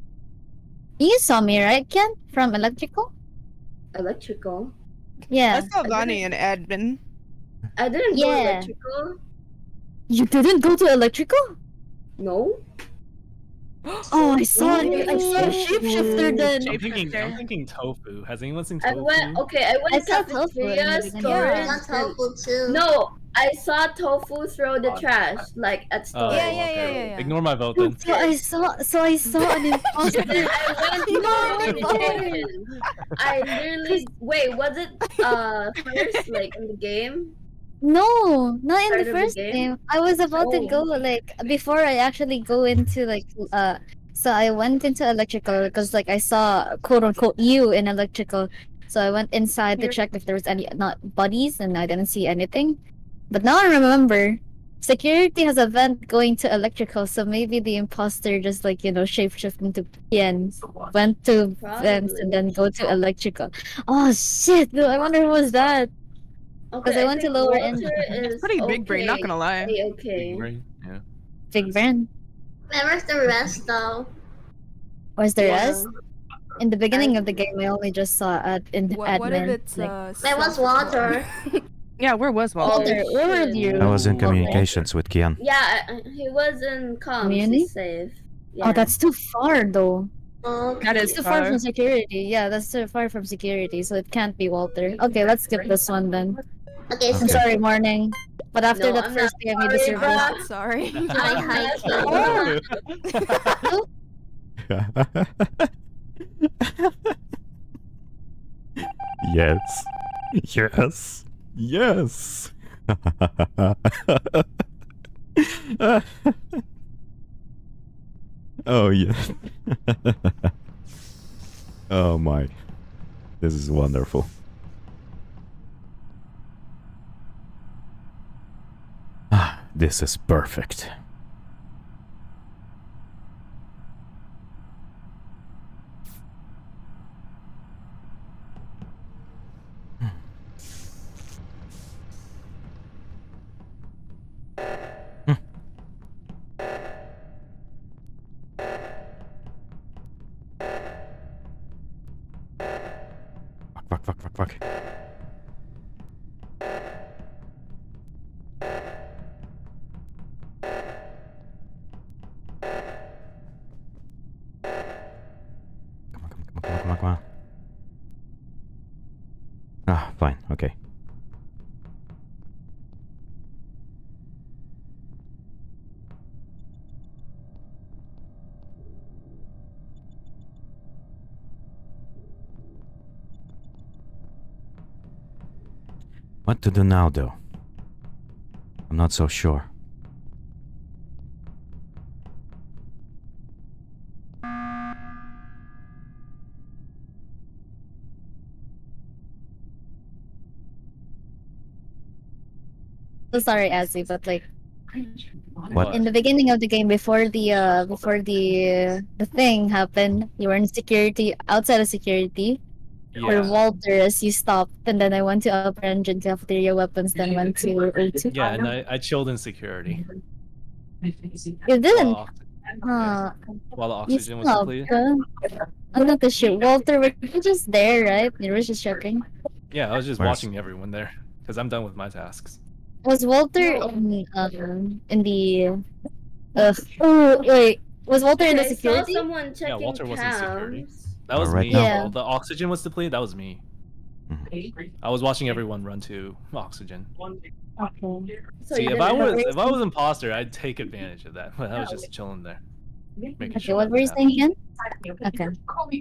You saw me, right, Ken? From electrical? Electrical. Yeah. I saw I Vani in admin. I didn't go Yeah. electrical. You didn't go to electrical? No. Oh, I saw it. I saw a Ooh. shapeshifter then. I'm thinking. I'm thinking tofu. Has anyone seen tofu? I tofu? went. Okay, I went I to saw tofu in the cafeteria, beginning. storage. I saw and- tofu too. No, I saw tofu throw the trash like at Oh, storage. Yeah, yeah, okay. yeah, yeah, yeah. Ignore my vote then. So I saw. So I saw an And imposter. I went to I literally wait. Was it uh first like in the game? No, not in the of the first game? game. I was about to Oh. go like before I actually go into like uh. So I went into electrical because like I saw quote unquote you in electrical. So I went inside to check if there was any not bodies and I didn't see anything. But now I remember. Security has a vent going to electrical, so maybe the imposter just like you know shapeshift into PN, went to vents and then go to electrical. Oh shit! dude, I wonder who was that. Okay, I went to lower Walter end. is Pretty big brain, not gonna lie. Pretty Okay. Big brain, Yeah. Big Brand. Where's the rest though? Where's the Yeah. rest? In the beginning of the game, I only just saw at in What, admin. what if it's like, uh? Where was self-report? Walter? Yeah, where was Walter? Walter, where were you? I was in Okay. communications with Kian. Yeah, he was in comms. Community? He's safe. Yeah. Oh, that's too far though. Okay. That It's is too far far. from security. Yeah, that's too far from security, so it can't be Walter. Okay, let's skip this one then. Okay, so I'm sorry, morning. But after No, that I'm first not game, I made sorry, the bro. Sorry. hi, hi, yes. Yes. Yes. Oh yeah. oh my. This is wonderful. Ah, this is perfect. What do now, though? I'm not so sure. So sorry, Azzy, but like What? in the beginning of the game, before the uh before the the thing happened, you were in security outside of security. Or Walter as you stopped, and then I went to upper engine cafeteria weapons, then went to O2. Yeah, and I, I chilled in security. You didn't. While, Uh, while the oxygen was stopped. depleted. huh? I'm not too sure. Walter, were you just there, right? You were just checking. Yeah, I was just Where's- watching everyone there because I'm done with my tasks. Was Walter in um in the uh oh wait was Walter in the I saw security? someone checking Yeah, Walter was in security. Cams. That was Alright me. Yeah. The oxygen was depleted. That was me. I was watching everyone run to oxygen. Okay. So See, you if I was know- if I was imposter, I'd take advantage of that. But I was just chilling there. Making Okay, sure what were you nothing saying again? Okay. What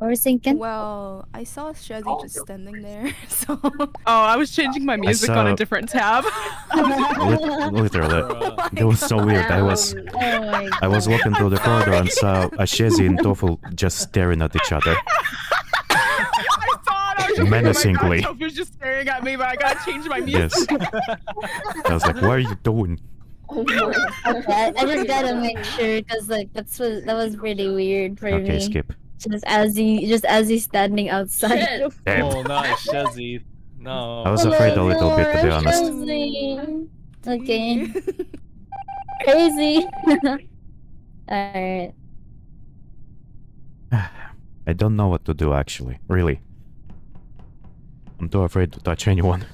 were you saying again? Well, I saw Shazzy just standing there, so Oh, I was changing my music on a different tab. Lit- literally. Bruh. That was so weird. I was Oh I was walking through the corridor and saw Ashezi and Tofu just staring at each other. I saw it. I was just Menacingly. Like, oh my God, Tofu's just staring at me, but I gotta change my music. Yes. music. I was like, what are you doing? Oh my Okay, I just gotta make sure because like that's what that was really weird for Okay, me. skip. Just as he just as he's standing outside. Shit. Damn. Oh, not Shezzy. No. I was afraid a little bit, to be honest. Chelsea. Okay. Crazy. Alright. I don't know what to do actually. Really. I'm too afraid to touch anyone.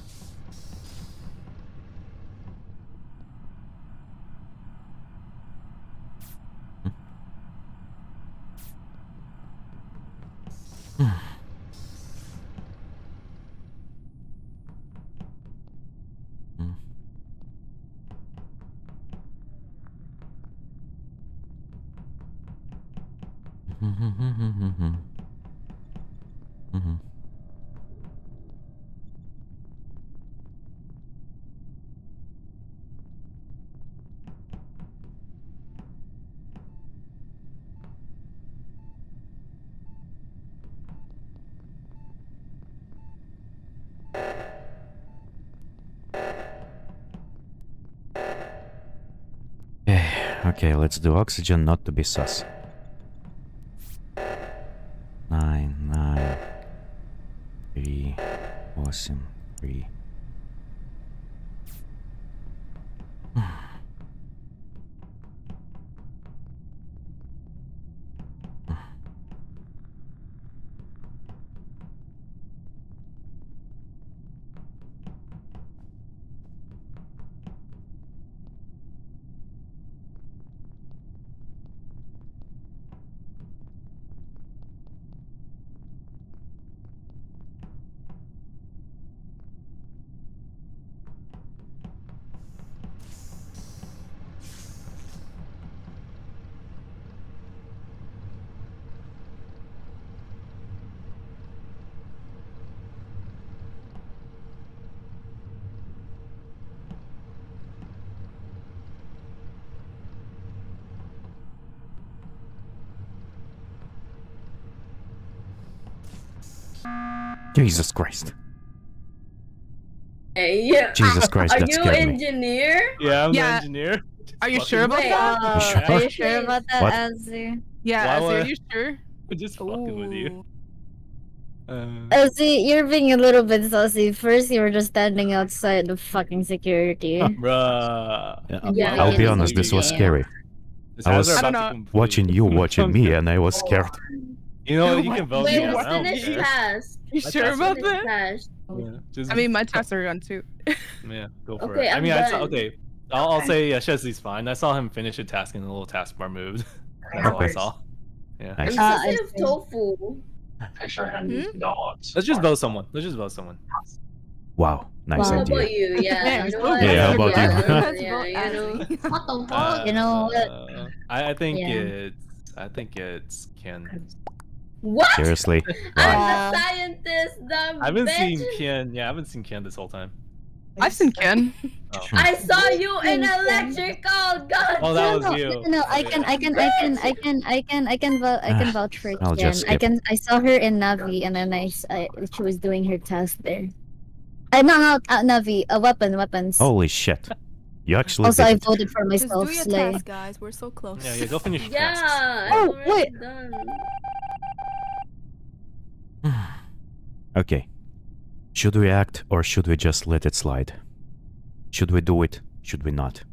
Eh, Okay, let's do oxygen not to be sus. Nine, nine, three, awesome, three. Jesus Christ. Hey, yeah. Jesus Christ, Are that you scared me. engineer? Yeah, I'm Yeah. the engineer. Are you Fucking- sure about Wait, that? uh, sure? are you sure about that, What? Azzy? Yeah, Why Azzy, are you sure? I'm just fucking with you. Ooh. Uh, Azzy, you're being a little bit saucy. First, you were just standing outside the fucking security. bruh. Yeah, Yeah, I'll be it honest, this was yeah. scary. This I was her I don't to know. complete- Watching you watching me, and I was scared. You know, you can vote me Wait, out. I don't finish care. task. You My sure task about that? Yeah, just, I mean, my tests are on too. yeah, go for Okay, it. I I'm mean, I saw, okay, I'll, I'll say yeah, Shezzy's fine. I saw him finish a task and the little taskbar moved. That's all I saw. Yeah. Nice. I'm Uh, I sensitive see. tofu. Let's just vote someone. Let's just vote someone. Wow, nice How idea. about you? Yeah. you know? Yeah, how about you? Yeah, you know. What the fuck? You know what? uh, I, I think Yeah. it's I think it's Ken. What? Seriously, why? I'm Wow. the scientist, the I haven't bitch. seen Ken. Yeah, I haven't seen Ken this whole time. I've seen Ken. Oh, I saw you in electrical. God. oh that no, was no, you. no, no, I can, I can, I can, I can, I can, I can, vou- I can vouch for I'll Ken. just I can, I saw her in Navi, and then I, she was doing her task there. Uh, no, no, uh, Navi, a weapon, weapons. Holy shit! You actually also, did I it. voted for Just myself, do your task, guys. We're so close. Yeah, yeah. Go finish your Yeah. tasks. Oh, wait. Done. Okay. Should we act or should we just let it slide? Should we do it? Should we not?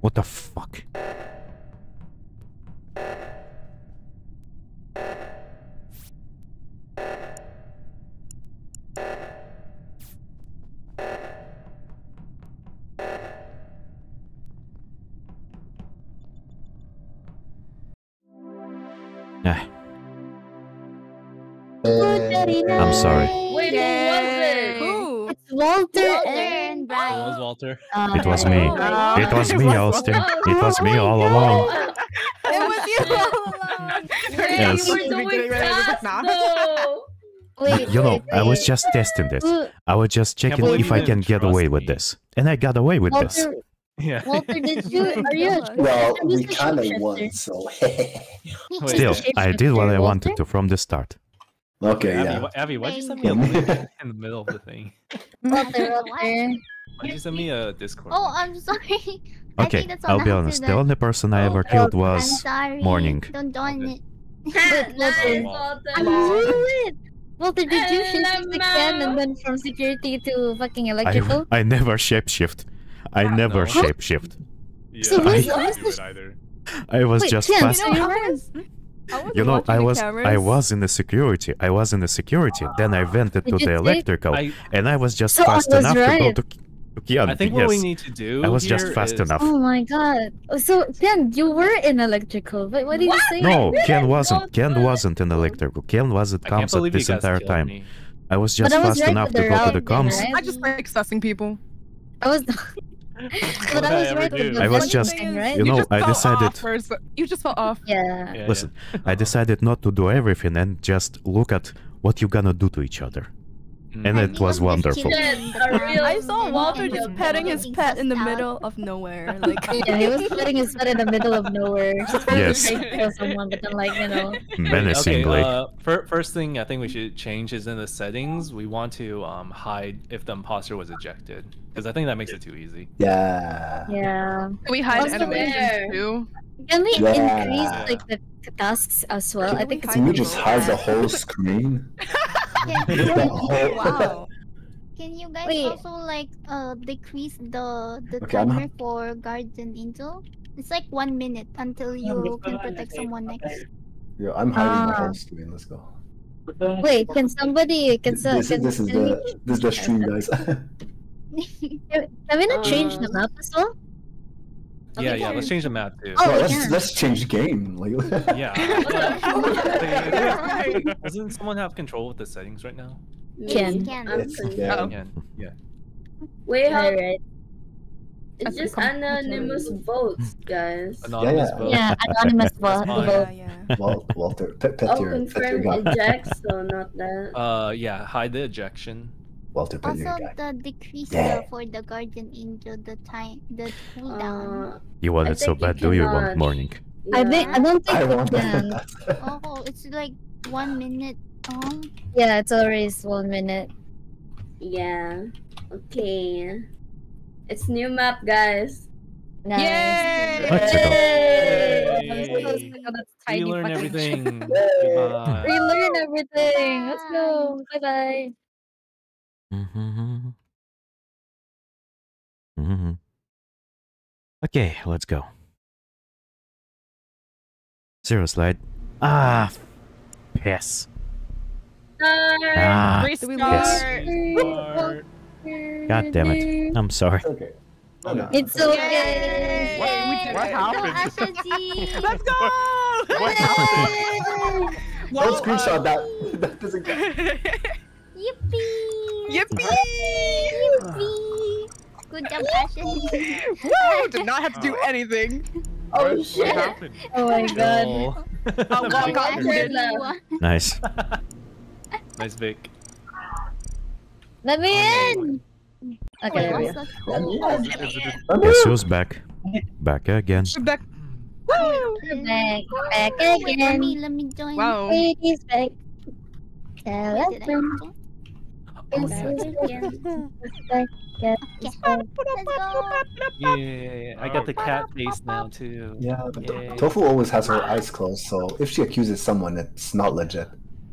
What the fuck? I'm sorry. Wait, who was it? Who? It's Walter, Walter and and It was Walter. uh, It was me. Oh, It was me, was Austin. It was me all along. It was you all along. Yes. you were We're doing getting ready to tasks now. though. Wait, You know, wait, I was just testing this. I was just checking if I can get away trust with this. And I got away with this. Yeah. Walter, did you? Are you? a- Well, I'm we kind of won, so. Wait, Still, I did what I wanted to from the start. Okay, Abby, yeah. wh- Abby, why'd you send me a link in the middle of the thing? Walter, What? Walter. Why'd you send me a Discord? Oh. I'm sorry. Okay, I'll be honest. The only person I Oh, ever okay. killed I'm was sorry. Morning. Don't join Okay. it. Wait, nice, Walter. Walter. I knew it. Walter, did you shift Hello, the can and then from security to fucking electrical? I never shapeshift. I never No. shapeshift. Yeah, So I who's- who's do the it sh- either. I was Wait, just Ken, fast. You you know, were- I was, I was You know, I the was I was in the security. I was in the security. Then I vented Did to the see? electrical, I, and I was just So fast was enough to go to, to Kian. I think yes, what we need to do I was just fast is- enough. Oh my god. So, Ken, you were in electrical. but what did you say? No, Ken wasn't. Don't Ken wasn't in electrical. Ken was at I can't comms at this entire time. me. I was just I was fast right enough to go to the route comms. right? I just like sussing people. I was. What but I I was right with the I was just- thing, right? You know, just I decided- Off for a se- you just fell off. Yeah. Yeah, Listen, yeah. I decided not to do everything and just look at what you're gonna do to each other. Mm. And it was wonderful. chilling Shit, a real- I saw. Walter just petting his pet in the middle of nowhere. Like, Yeah, he was putting his pet in the middle of nowhere. Yes. to try to kill someone, but then, like, you know. Menacingly. Okay, uh, fir- first thing I think we should change is in the settings. We want to um, hide if the imposter was ejected, because I think that makes it too easy. Yeah. Yeah. Can we hide Also enemies too? Can we Yeah. increase, like, the tasks as well? I think it's Can we hide just hide the whole screen? Can, wow. can you guys Wait. also like uh decrease the the Okay, I'm timer for guardian angel? It's like one minute until you can protect someone next. Yeah, I'm hiding the Ah. whole screen. Let's go. Wait, can somebody can so, This, is- can, this is can, the this is the stream, guys. we, can, can we not change the Uh, map as well? Yeah, Okay, yeah. Let's change the map too. Oh, No, let's can. let's change the game. Like, Yeah. Doesn't someone have control with the settings right now? Can. Can. I'm It's- yeah. Yeah. Yeah. Wait, how? It's just anonymous votes, guys. Anonymous yeah. vote. Yeah, anonymous vote. fine. Yeah, yeah. Wal- Walter, pet, pet Oh, your pet your confirm guy. eject, so not that. Uh, yeah. Hide the ejection. Walter, pet Also, your guy. the decrease Yeah. for the guardian angel, the time, the cooldown. Uh, You want I it so bad, do you, cannot. one morning? I think I don't think I we want can. oh, it's like one minute. Um, Yeah, it's always one minute. yeah. Okay. It's new map, guys. Nice. Yay! Let's go. Yay! Yay! so close to that We learn everything. Yay. We learn everything. Let's go. Bye bye. Mm-hmm. Mm-hmm. Okay, let's go. Zero slide. Ah, piss. Ah, Restart. Restart. God damn it. I'm sorry. Okay. Oh, no. It's okay. What, what happened? Ashaji. Let's go! What happened? Don't screenshot that. That doesn't count. Yippee! Yippee! Yippee! Good job, Ashaji. Woo! Did not have to do uh, anything. Oh What, what oh, shit! happened? Oh my god. Oh. Oh, God, God, Good good. luck. Nice. nice Vic. Let me in. Oh, okay, there we go. Is it- is it Guess who's back? Back again. Back. Woo! Back, back Wait, let again. me let me join. Wow. Ladies back. Tell us did I when join? This yeah. is again. Back, get this back. Let's go. Yeah, I got the cat face now too. Yeah, but Yay. Tofu always has her eyes closed, so if she accuses someone, it's not legit.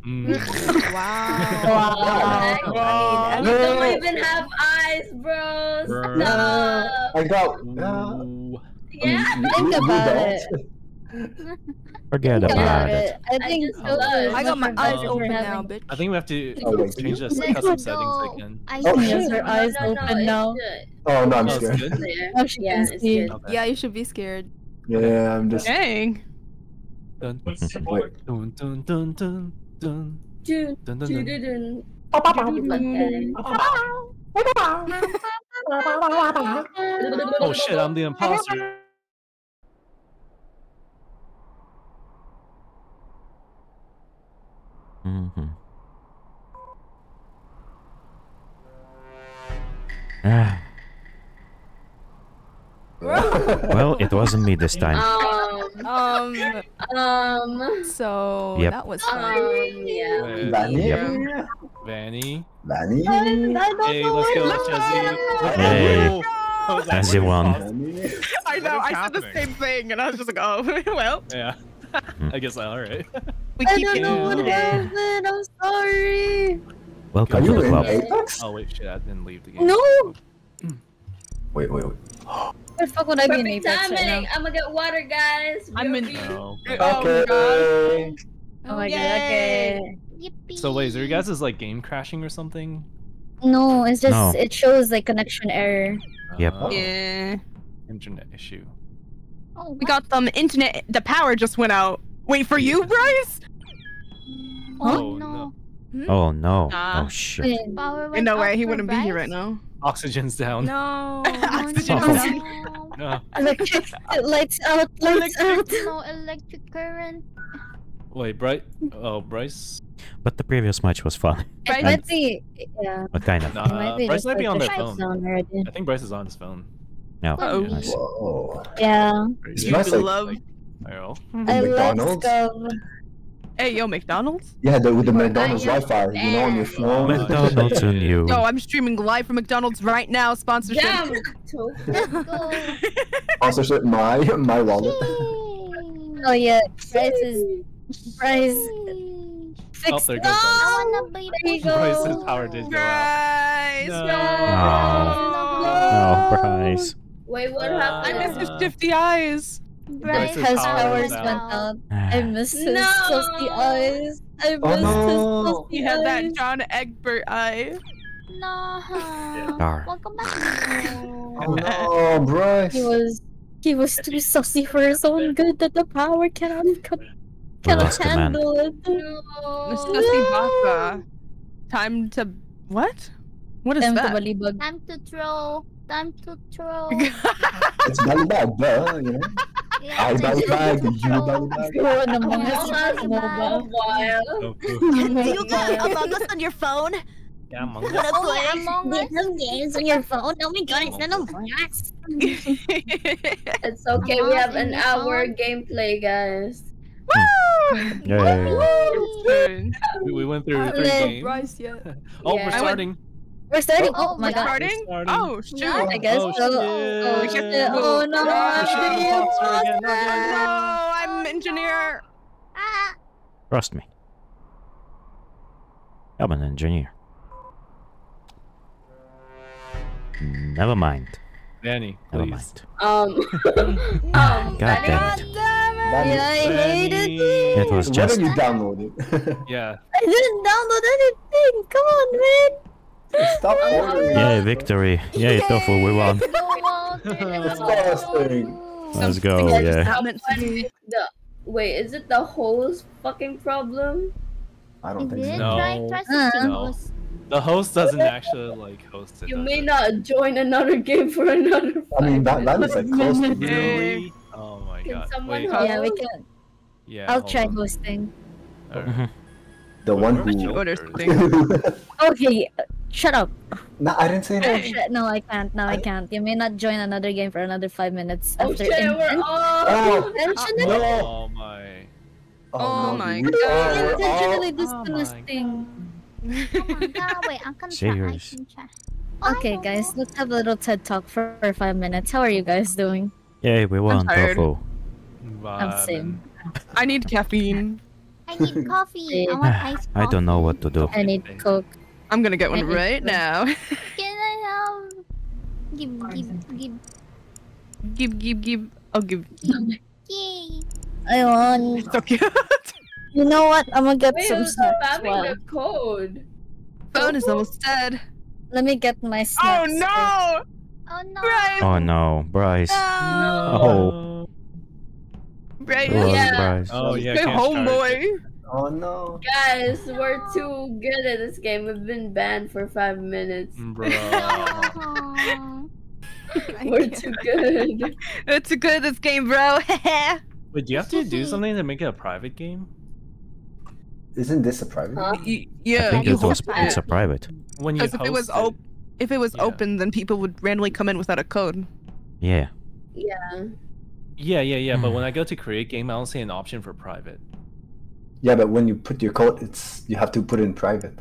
Mm. Wow. I mean, you don't even have eyes, bro. Bruh. Stop. I got. Uh, Ooh. Yeah. Think about it. Forget about about it. it. I think just so. I got my eyes better open now, bitch. I think we have to Oh, wait, change the Let's custom go. settings again. I Oh, see shit. Yes, her eyes no, no, open it's now. good. oh no, I'm scared. good? Oh, she Yeah, can it's see. good. Okay. Yeah, you should be scared. Yeah, I'm just. Dang. Dun, Wait. dun, dun, dun, dun, dun, Dun, dun, dun, dun, dun. dun, dun. Oh shit, I'm the imposter. Mhm. Ah, well, it wasn't me this time. Um, Um, um, so Yep. that was um, fun. yeah. Vanny? Yep. Vanny. Vanny? Hey, let's go, Chezzy. Hey. I was like, As you what won. I know. I said the same thing, and I was just like, oh, well. Yeah. I guess all right. we I keep don't know what happened. I'm sorry. Welcome to the club. Apex? Oh wait, shit, I didn't leave the game. No. Wait, wait, wait. Where the fuck would I be in Perfect Apex right now? I'm gonna get water, guys. I'm in- Yuppie. No. Oh, okay. God. Oh my god. Okay. Yippee. So wait, is there you guys is like game crashing or something? No, it's just No. it shows like connection error. Yep. Uh, Yeah. Internet issue. Oh, We got some internet. The power just went out. Wait for you, Bryce? Oh, Oh, no. Oh no. Hmm? Oh, oh, nah. Oh shit. Power In no way, he wouldn't be here right now. Oxygen's down. No. Oxygen Oh. down. No. Electric lights out, lights out. No electric current. Wait, Bryce. Oh, Bryce. But the previous match was fun. It Right. might be, yeah. What kind of? Nah, might Bryce might be on the their phone. shutdown. I think Bryce is on his phone. No. Uh-oh. I see. Whoa. Yeah. It's You nice, like, love. Arrow. I McDonald's? let's go. Hey, yo, McDonald's? Yeah, the, with the McDonald's I am Wi-Fi, you know, on your phone. McDonald's and you. Yo, I'm streaming live from McDonald's right now. Sponsorship. Damn. Let's go. Sponsorship, my my wallet. Oh yeah, Bryce is Bryce Oh, fixed. there goes no! I wanna play There you Puyo. go. Bryce's power did go out. Bryce! No. No, Bryce. Wait, what Uh, I happened? miss his shifty eyes. Bryce Bryce's has power powers went out. out. Ah. I miss his No. saucy eyes. I miss Oh, his no. saucy He had that. John Egbert eye. No. Dar. Welcome back. Oh no, Bryce. He was he was too saucy for his own good that the power cannot co- cannot lost the man. handle it. No. Sussy Baka. Time to. What? What is Time to that? balibag. Time to throw. Time to throw. It's belly bag, duh, you know. Yeah, I time belly to bag, throw. you belly bag. Throw in Among Among Us Us mobile. While. Oh, You got Among Us on your phone? yeah, Among Us. Wanna Oh, play yeah, Among Us. some games on your phone? Oh my god, it's not Among Us. It's okay. We Among Us have in an your hour phone? gameplay, guys. Yay. We, we went through three let- games. Bryce yet. Oh, Yeah. we're I went- starting. We're starting. Oh, Oh, my we're god. Starting? Starting. Oh, shoot. Yeah. I guess Oh, so. shit. Oh, shit. can- Oh no. Oh, I'm shit, the imposter again, not imposter. No, I'm engineer. Ah, Trust me. I'm an engineer. Never mind. Danny, Never please. mind. Um. um. God Danny- damn it. That Yeah, I hated it. It was Why just don't you download it? Yeah. I didn't download anything. Come on, man. Stop ordering. Yay, victory! Yay, Tofu, we won. Let's go, Something is yeah. not meant to. The wait, is it the host fucking problem? I don't think Did so. try No. Uh, the No. host. The host doesn't actually like host it. You does may it? not join another game for another. I mean, that, five that is like close to Really? Oh my Can god. someone Wait, help? Yeah, we can. yeah. I'll try on. hosting. Alright. the one who. your Order order? thing. Okay, shut up. no, I didn't say Oh, that. shit. No, I can't. No, I can't. You may not join another game for another five minutes Oh after shit, we're inten- all. Oh, intentionally, no. Oh my. Oh no, my we God. are- we're all- intentionally Oh my disgusting. Come on, go away. I can try. I Serious. can try. Oh, Okay, guys, know. let's have a little TED talk for for five minutes. How are you guys doing? Yay, we won, tired. Tofu. I'm same. I need caffeine. I need coffee. I want iced coffee. I don't know what to do. I need Coke. I'm gonna get one I right now. Can I have? Give, give, give. give, give, give. I'll give. Yay! I want. So cute. You know what? I'm gonna get Wait, some who's snacks. spamming while- the code? Phone is oh. almost dead. Let me get my Oh no! Oh no! Bryce! Oh no, Bryce. No! Oh. Bryce! Oh, Yeah. Bryce. Oh yeah. Good can't charge homeboy! Oh no. Guys, we're too good at this game. We've been banned for five minutes. Bro. We're too good. It's a good at this game, bro. Wait, do you have to do something to make it a private game? Isn't this a private? Huh? Y- I yeah. think it was. It's a private. When you Because if it was host op- if it was Yeah. open, then people would randomly come in without a code. Yeah. Yeah. Yeah, yeah, yeah. But Hmm. when I go to create game, I don't see an option for private. Yeah, but when you put your code, it's you have to put it in private.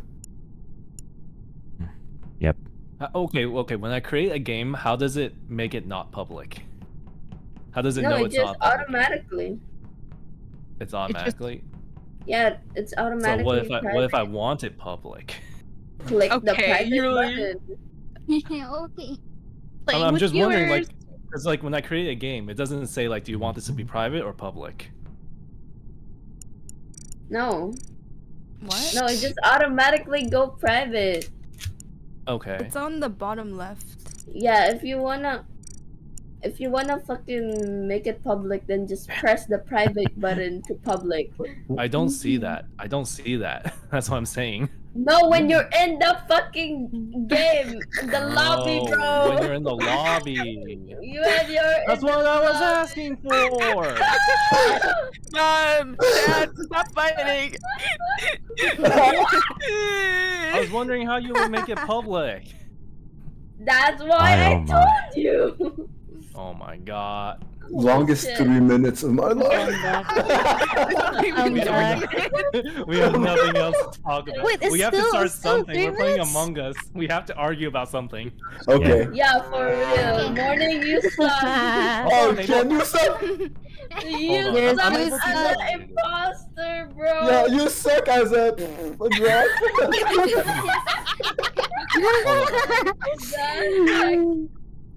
Yep. Uh, okay, okay. When I create a game, how does it make it not public? How does it No, know it it's just not public? automatically. It's automatically. Yeah, it's automatically. So automatically. what if I what if I want it public? click the Okay, private you're like- button? okay. I'm, I'm just wondering, like, because like when I create a game, it doesn't say like, do you want this to be private or public? No, What? no, it just automatically go private. Okay. It's on the bottom left. Yeah, if you wanna, if you wanna fucking make it public, then just press the private button to public. I don't see that. I don't see that. That's what I'm saying. No, when you're in the fucking game, the lobby, bro. When you're in the lobby. You have your. That's what I was asking for. Mom, Dad, stop fighting. I was wondering how you would make it public. That's why I I, told you. Oh my god. Longest shit. three minutes of my life. I'm We have, we have nothing else to talk about. Wait, we have to start something. We're playing? Among Us. We have to argue about something. okay. Yeah, for real. Morning, you suck. Oh, they can you suck? You on, There's suck as an imposter, bro. Yeah, you suck as a, a drug.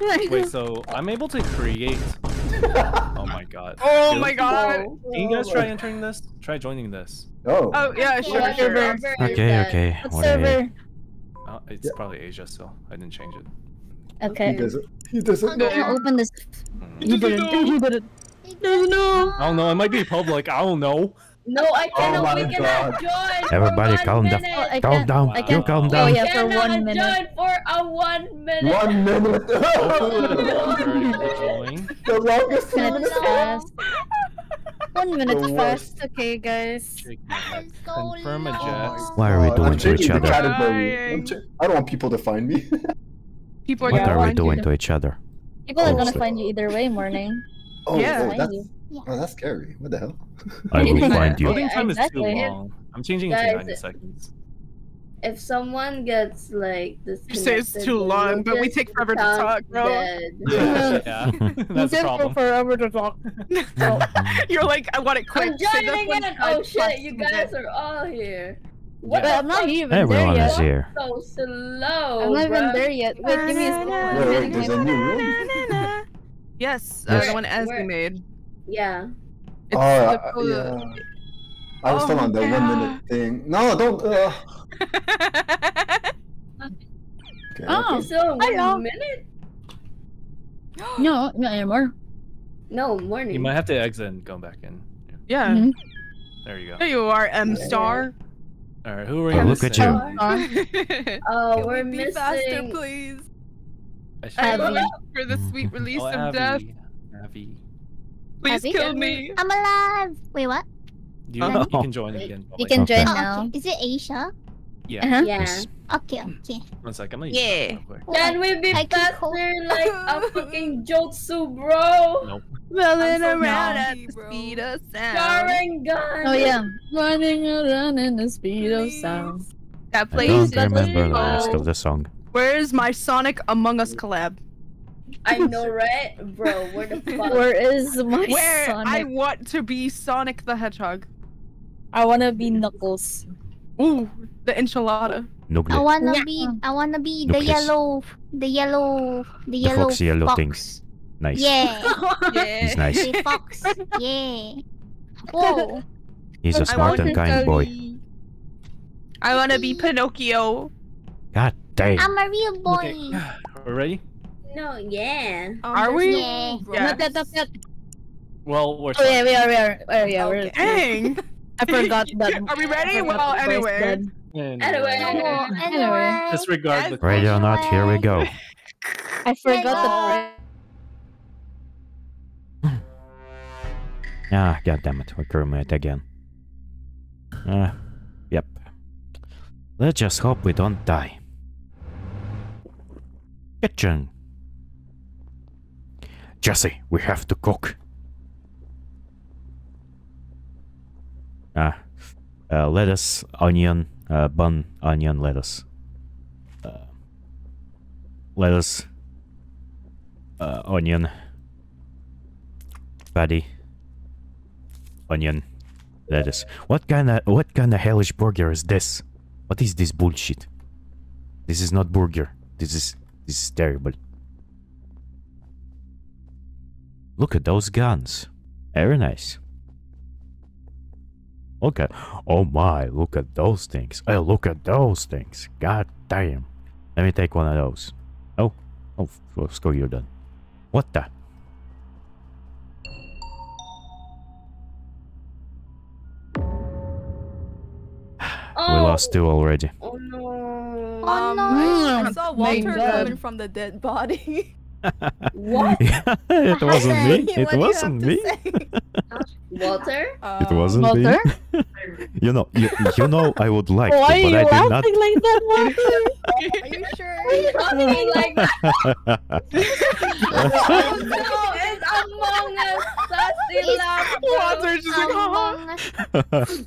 Wait, so I'm able to create. Oh my god. Oh Dude, my god. Can you guys try entering this? Try joining this. Oh. Oh yeah, sure, What sure. server is Okay, okay. What What server? Uh, it's Yeah. probably Asia still. I didn't change it. He Okay. doesn't. He doesn't Okay. know. I'll open this. Mm. You didn't. You didn't. no. I don't know. It might be public. I don't know. No, I oh cannot. my we cannot God. join. for Everybody one calm down. minute. Oh, I Calm can't- down. I You can't- calm Oh yeah, for cannot one minute. join for a one minute. One minute. Join. the longest three Minutes minutes. fast. One minute The fast. Okay, guys. Check Confirm a long. jet. Are we Oh, doing to each other? I'm Dying. ch- I don't want people to find me. People are What are we doing to each other? People are gonna Honestly. find you either way, morning. Oh, Yeah. Oh, that's, oh, that's scary. What the hell? I will find you. Loading time is too long. I'm changing it to 90 seconds. If someone gets like this, You say it's too long, but we take forever to talk, bro. yeah, that's the Take problem. forever to talk. You're like, I want it quick. I'm joining one in. five Oh shit! You minutes. guys are all here. What But the I'm not fuck? even Everyone there is yet. here. So slow. I'm not even there yet. Wait, give me a second. I'm Wait, there's a new room. Yes, uh, Yes. the one Ashley Where- made. Yeah. It's oh, the- uh, yeah. I was still Oh, on the one minute thing. No, don't. Uh... Okay. Oh, It's still hello. minute? no, not anymore. No, morning. You might have to exit and go back in. Yeah. Mhm. There you go. There you are, M Star. All right, who are Oh, we look at you. Oh, Can we're we be missing. faster, please? I should- Abby. For the sweet release Oh, of death. Abby. Abby. Please Abby? kill me. I'm alive. Wait, what? You, Uh-huh. you can join again. You can Okay. join Oh, now. okay. Is it Asia? Yeah. Uh-huh. Yeah. Yes. Okay, okay. One sec. I'm gonna Yeah. use that real quick. Can we be I faster like a fucking Jotsu, bro? Nope. Rolling so around happy, at the speed of sound. Sharingan! Oh yeah, running around in the speed of sound. That I don't remember the rest Oh. of the song. Where's my Sonic Among Us collab? I know, right? Bro, where the fuck? Where is my Where Sonic? I I, want to be Sonic the Hedgehog. I wanna be Knuckles. Ooh, the enchilada. I wanna Yeah. be. I wanna be the yellow. The yellow. The The yellow. foxy yellow fox. things. Nice. Yeah. Yeah. He's nice. the fox. Yeah. Whoa. He's a smart and kind to boy. I wanna be Pinocchio. God damn. I'm a real boy. Okay. We're ready? No, yeah. Um, Are we? Yeah. Not that, not that. Well, we're Oh yeah, we are, we are. Oh yeah, we're. Dang. I forgot that. Are we ready? Well, the anyway. Anyway. Oh, Anyway. anyway. Disregard the Ready or not, here we go. I forgot the. Ah, god damn it, we're crewmate again. Uh, yep. Let's just hope we don't die. Kitchen. Jesse, we have to cook. Ah, uh, lettuce, onion, uh, bun, onion, lettuce. Uh, lettuce, uh, onion, patty, onion, lettuce. What kind of what kind of hellish burger is this? What is this bullshit? This is not burger. This is this is terrible. Look at those guns. Very nice. Look at oh my, look at those things. Oh look at those things. God damn. Let me take one of those. Oh, oh, f- screw you then. What the? Oh, We lost two already. Oh no. Oh no. I Mm, saw my Walter coming from the dead body. What? it wasn't me. What It wasn't me. say? Walter? It wasn't Walter? me. you know, you, you know, I would like Why to, but I did not. laughing like that, Walter? Are you sure? Talking like Oh no, it's Among Us. Sassy laugh. Walter's just like, haha. Among uh-huh. Us.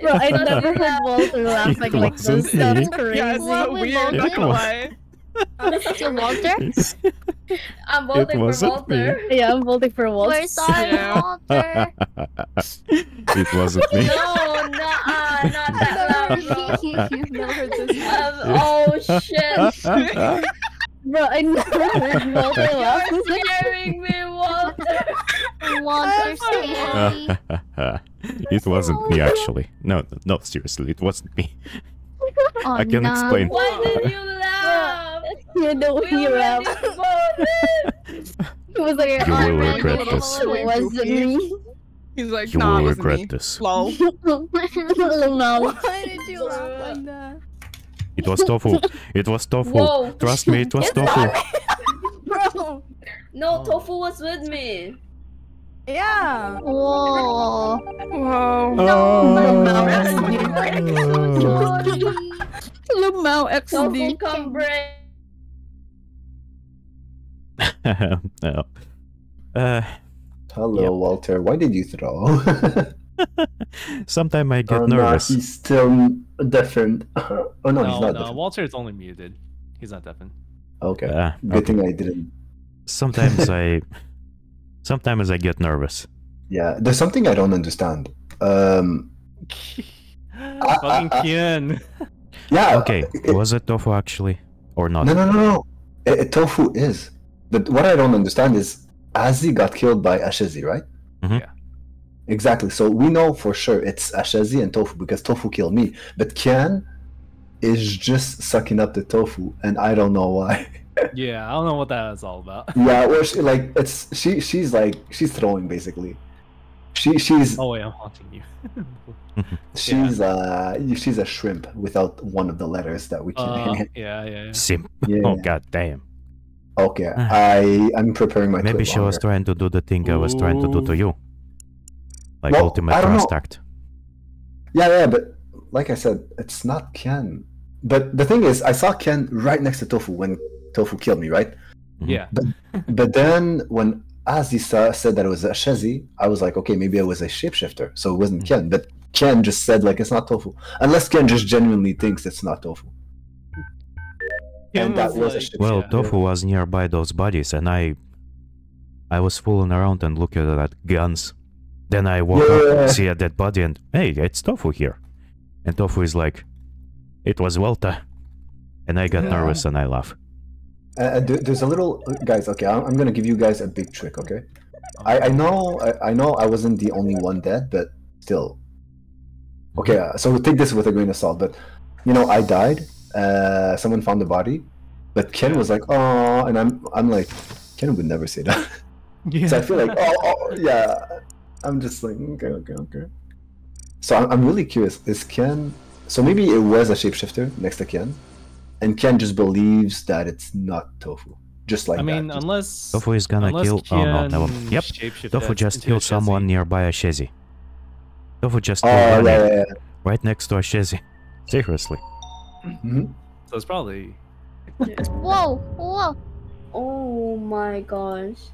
Bro, I never heard Walter laughing It like wasn't this. That's me. crazy. Yeah, it's What so we weird. voted? Not gonna lie. To Walter? I'm voting for wasn't me. Walter. Yeah, I'm voting for Walter. We're sorry, Yeah. Walter. it wasn't me. No, nah, not that laugh. I've never heard this. Um, oh shit. Bro, I never heard Walter laugh. You're scaring me, Walter. Walter scary. it wasn't me actually. No, no, seriously, it wasn't me. Oh, I can no. explain. Why did you laugh? You know We he already laughed. voted. He was like, You oh, will "Oh, regret this. It wasn't me. He's like, You nah, will regret me. this. Lol. no. Why did you laugh like that? It was tofu. It was tofu. Whoa. Trust me, it was It's tofu. Bro. No, oh. Tofu was with me. Yeah. Whoa. Whoa. Oh. No. Lumao Tofu XD. come break. No. Uh, Hello, Yep. Walter. Why did you throw? sometime I get oh, no, nervous. he's still different. oh no, No, he's not no, different. Walter is only muted. He's not deafened. Okay. Uh, Good okay. thing I didn't. Sometimes I, sometimes I get nervous. Yeah, there's something I don't understand. Um, Fucking I- I- Kian. yeah. Okay, it- was it tofu actually, or not? no, no, no, no. It, it- tofu is. But what I don't understand is, Azzy got killed by Ashizi, right? Mhm. Yeah. Exactly. So we know for sure it's Ashezi and Tofu because Tofu killed me. But Ken is just sucking up the tofu, and I don't know why. Yeah, I don't know what that is all about. yeah, well, she, like it's she she's like she's throwing basically. She she's Oh wait, I'm haunting you. she's uh she's a shrimp without one of the letters that we can. Uh, yeah, yeah, yeah. Simp. Yeah. Oh god damn. Okay, ah. I I'm preparing my. Maybe twit she was trying to do the thing I was trying to do to you. Like Well, ultimate I don't trust know. act. Yeah, yeah, but like I said, it's not Ken. But the thing is, I saw Ken right next to Tofu when Tofu killed me, right? Mm-hmm. Yeah. But but then when Azzy sa- said that it was a Shezi, I was like, okay, maybe it was a shapeshifter, so it wasn't mm. Ken. But Ken just said like it's not Tofu, unless Ken just genuinely thinks it's not Tofu. Kim and that was was a like- Well, Yeah. Tofu was nearby those bodies, and I, I was fooling around and looking at guns. Then I woke Yeah. up, see a dead body, and hey, it's Tofu here. And Tofu is like, it was Welta. And I got Yeah. nervous and I laugh. Uh, uh, there's a little guys. Okay, I'm, I'm gonna give you guys a big trick. Okay, I, I know I, I know I wasn't the only one dead, but still. Okay, uh, so take this with a grain of salt. But you know, I died. Uh, someone found the body, but Ken was like, "Oh," and I'm I'm like, Ken would never say that. Yeah. so I feel like, oh, oh, yeah. I'm just like, okay, okay, okay. So I'm, I'm really curious. Is Ken? So maybe it was a shapeshifter next to Ken, and Ken just believes that it's not Tofu, just like I mean, that. Unless Tofu is gonna unless kill. Oh no, never. Kian Yep. Tofu just killed someone nearby a Shezi. Tofu just Oh killed yeah, yeah, yeah. right next to a Shezi. Seriously. Mhm. So it's probably Whoa, whoa. Oh my gosh.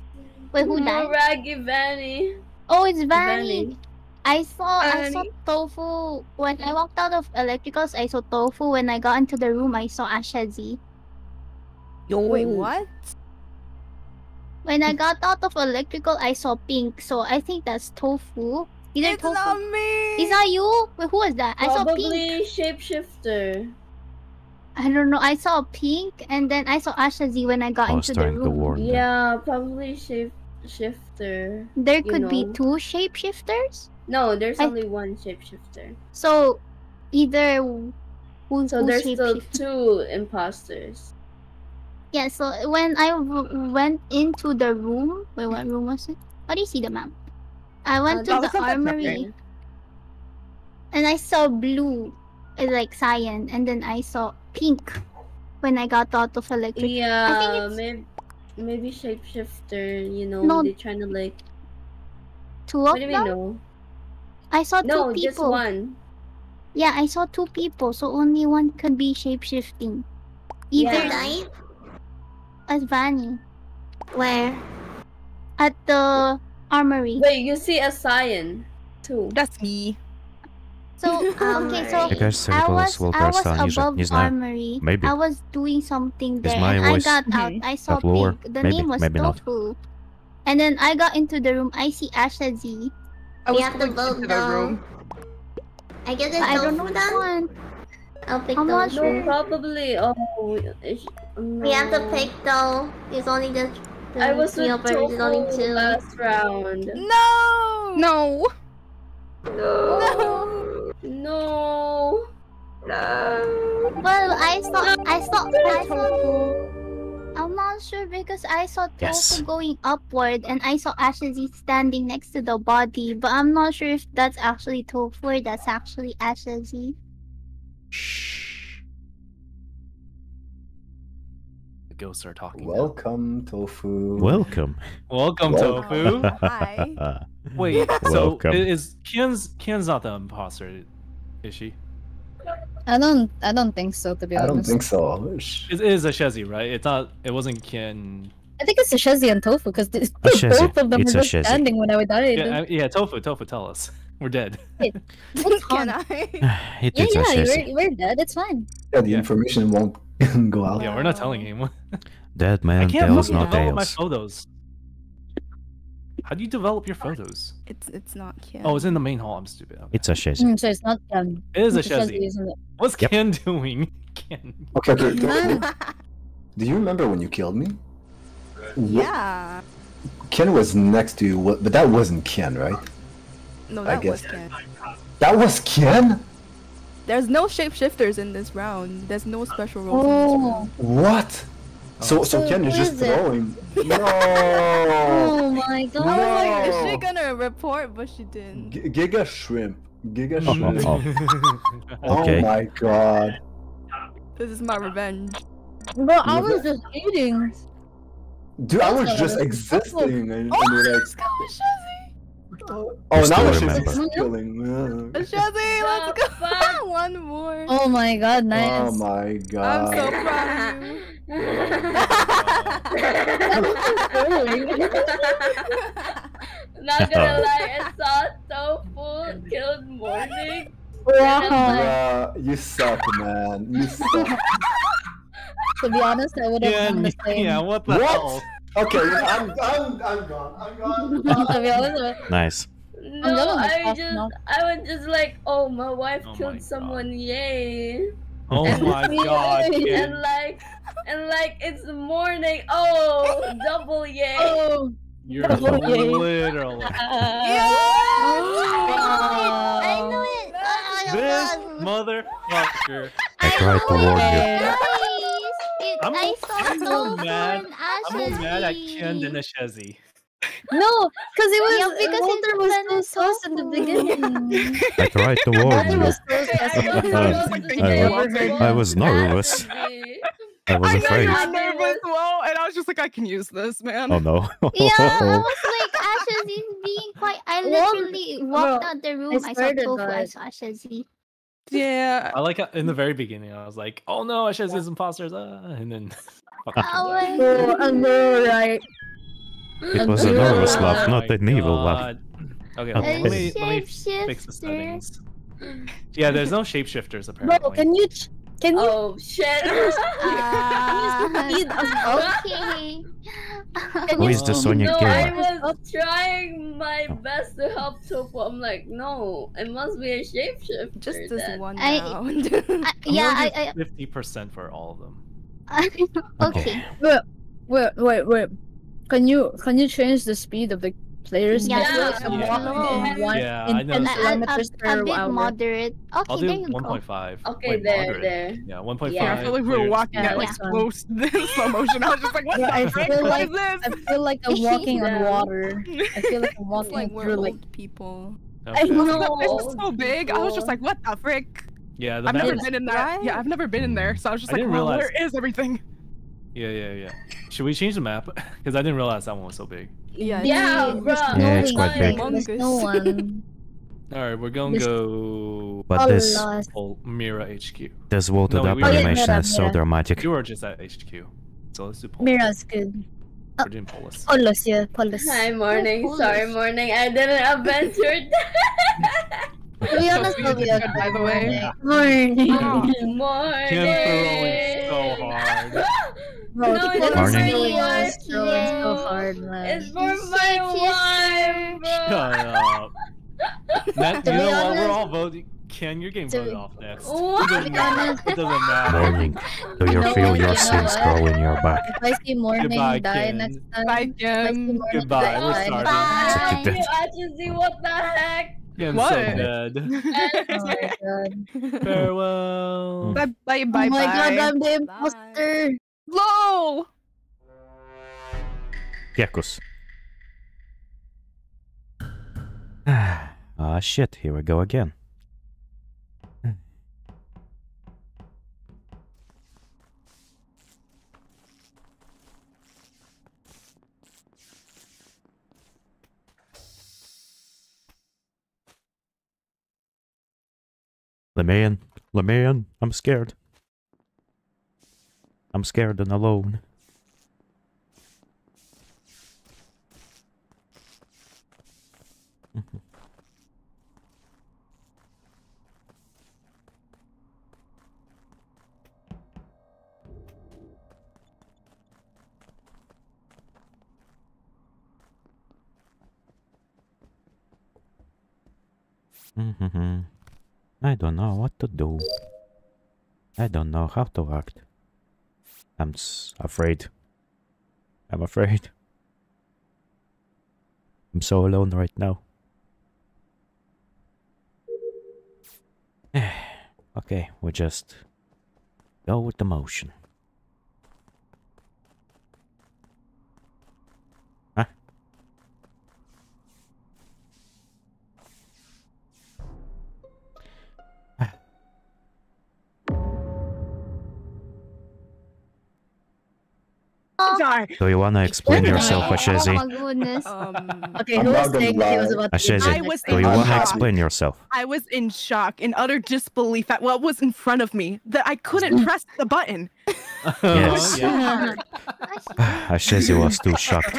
Wait, who died? Raggy Vanny. Oh, it's Vanny. Vanny. I saw I saw Tofu when I walked out of electricals. I saw Tofu. When I got into the room, I saw Ashazi. Yo, Wait, what? When I got out of electrical, I saw Pink. So I think that's Tofu. Either It's Tofu. not me. Is that you? Wait, who was that? I saw Pink. Probably shapeshifter. I don't know. I saw Pink, and then I saw Ashazi when I got I was into the room. warn them. Yeah, probably shapeshifter. There you could be two shapeshifters. No, there's I- only one shapeshifter. So either who, So who there's still two imposters. Yeah, so when I w- went into the room, wait, what room was it? How do you see the map? I went Uh, to the not that armory, and I saw blue, uh, like cyan, and then I saw pink when I got out of electric. Yeah, it's- maybe maybe shapeshifter. You know, No. they're trying to like. Two of What do we them. know? I saw No, two just people. one. Yeah, I saw two people, so only one could be shapeshifting. Either Yeah. as Vanny Where? at the armory. Wait, you see a cyan too. That's me. So uh, okay, so I guess was will I was cast on above armory. Maybe. I was doing something there, and I got out. I saw that lower? pink. The Maybe, name was maybe not. Tofu. And then I got into the room. I see Ashezi. I We have to vote into the room. I guess it's I don't know Tofu which one. I'll pick I'm those. not sure. probably. Oh, it's, We have to mm. pick though. It's only the. the I was three with of us, only two. last round. No. No. No. No. Uh, well, I saw. I saw. I saw. I'm not sure because I saw Tofu Yes. going upward and I saw Ashezi standing next to the body, but I'm not sure if that's actually Tofu or that's actually Asha Z. ghosts are talking. now. Welcome, Tofu. Welcome. Welcome, Wel- Tofu. Oh, hi. Wait, so Welcome. is Kian's Kian's not the imposter, is she? I don't. I don't think so. To be honest, I don't think so. It is a Shezi, right? It's not. It wasn't Kian. I think it's a Shezi and Tofu because both of them It's were just standing when I died. Yeah, I- yeah, Tofu, Tofu, tell us. We're dead. It's Can. I? it Yeah, yeah, we're, we're dead. It's fine. Yeah, the information won't go out. Yeah, we're not telling anyone. Dead I man can't tells fucking no develop my photos. How do you develop your photos? It's it's not Kian. Oh, it's in the main hall. I'm stupid. Okay. It's a Shezi. Mm, so it's not um. It is a it's Shezi, Shezi. isn't? What's Yep. Ken doing? Ken. Okay, okay. Tofu, do you remember when you killed me? Wh- yeah. Ken was next to you, but that wasn't Ken, right? No, I that was. Ken. That was Ken? There's no shapeshifters in this round. There's no special roles in this Oh, round. What? So so So Ken is just is it? throwing. No. oh my god. I was god. like, is she gonna report? But she didn't. G- Giga shrimp. Giga Oh, shrimp. oh, Oh Okay. Oh my god. This is my revenge. Bro, I was just eating. Dude, I was just existing and, Oh, and you're like, Oh, let's go, Shazzy! oh, You now still she's remember. killing. Yeah. Shazzy, let's go! One more. Oh my god, oh nice. Oh my god. I'm so proud of you. Not gonna lie, I saw Tofu killed Morning. Wow. Bruh, you suck, man. You suck. To be honest, I would have yeah, done the same. yeah, what the What? hell? Okay, I'm, I'm, I'm gone. I'm gone. to be Nice. No, I fast just, now. I was just like, oh, my wife Oh my killed God. someone, yay. Oh my god, and like, and like, it's morning, oh, double yay. oh, You're Oh, yay. literally. I knew it. Oh, This uh-uh, God. motherfucker. I tried to warn you. Guys, it, I'm I more- saw I'm more sulfur mad- I'm more ashes mad at be- Ken than a Shezzy. no, because it was Yeah, because Walter was so sus in the beginning. I tried to warn you. was so I in the don't beginning. know I- what to I- was nervous. I was I know afraid. you were nervous, was- well, and I was just like, I can use this, man. Oh no. Yeah, I was like, Ashes is being quite. I literally walked out the room. I, saw swear to Tofu. I God. saw Ashes. Yeah. I like how in the very beginning I was like, oh no, I should Shezzy's imposters, uh, and then. fucking Oh killed my her. Oh, I know, right? It was a nervous Oh laugh, not my an evil laugh. Okay, Okay. let me let me fix the settings. Yeah, there's no shapeshifters Bro, apparently. can you, ch- can you Oh shit. Uh, speed us up? okay. Who is the Sonya no, gamer? I was trying my best to help Tofu. I'm like, no, it must be a shapeshifter. Just this then. one I- round. I, yeah, I, I, Fifty percent for all of them. okay. Wait, wait, wait, wait. Can you can you change the speed of the players? Yeah, Because yeah, I'm yeah. walking in one Yeah, in I know. 10 A, a, a, kilometers a per bit hour. moderate. Okay, I'll there do you go. one point five. Okay, there, there. Yeah, one point Yeah. I feel like we were walking Yeah, at like close fine. slow, slow motion. I was just like, what Yeah, I the frick? feel like- this? I feel like I'm walking on water. I feel like I'm walking like we're through like old people. I Okay. know. This is so big. I was just like, what the frick? Yeah, the I've never been in that. Yeah, I've never been in there. So I was just like, didn't where is everything? Yeah, yeah, yeah. Should we change the map? Because I didn't realize that one was so big. Yeah. Yeah, it's- bro. Yeah, it's quite big. No one. All right, we're gonna go. But this Allah. Oh, Mira HQ. this vaulted No, up we- Oh, animation is so dramatic. You were just at HQ, so let's do Polus. Mira's good. We're doing Polus. Polus, yeah, Polus. Hi, morning. Yes, Sorry, morning. I didn't adventure. To be honest, Sophie I'll be did by the way. Morning. Oh, morning. Ken throwing so hard. Bro, No, the it's Polus Morning. really my is throwing so wife, hard, man. It's for my wife, bro. Shut up. Matt, To you be know what? We're honest- all voting. Ken, you're getting To voted be- off next. What? It doesn't matter. It doesn't matter. Morning. Do you know feel what, your you know sins what? crawling your back? If I see morning Goodbye, die Ken. next time, Bye, if I see Ken. morning Goodbye, die we're next starting. time- Bye. Actually, what the heck? Ken's What? so dead. Oh my god. Farewell. Bye, bye, bye, oh my god, bye. I'm the imposter. LOL! Geckos. Ah shit, here we go again. Lemayan, Lemayan, I'm scared. I'm scared and alone. Mhm. I don't know what to do. I don't know how to act. I'm afraid. I'm afraid. I'm so alone right now. okay, we just go with the motion. Die. Do you wanna explain yourself, Oh Ashezi? my goodness. Um, Okay, I'm who was not gonna he was lie. about to be I was do you wanna shock. explain yourself? I was in shock, in utter disbelief at what was in front of me. That I couldn't press the button. Yes. yeah. Ashezi was too shocked.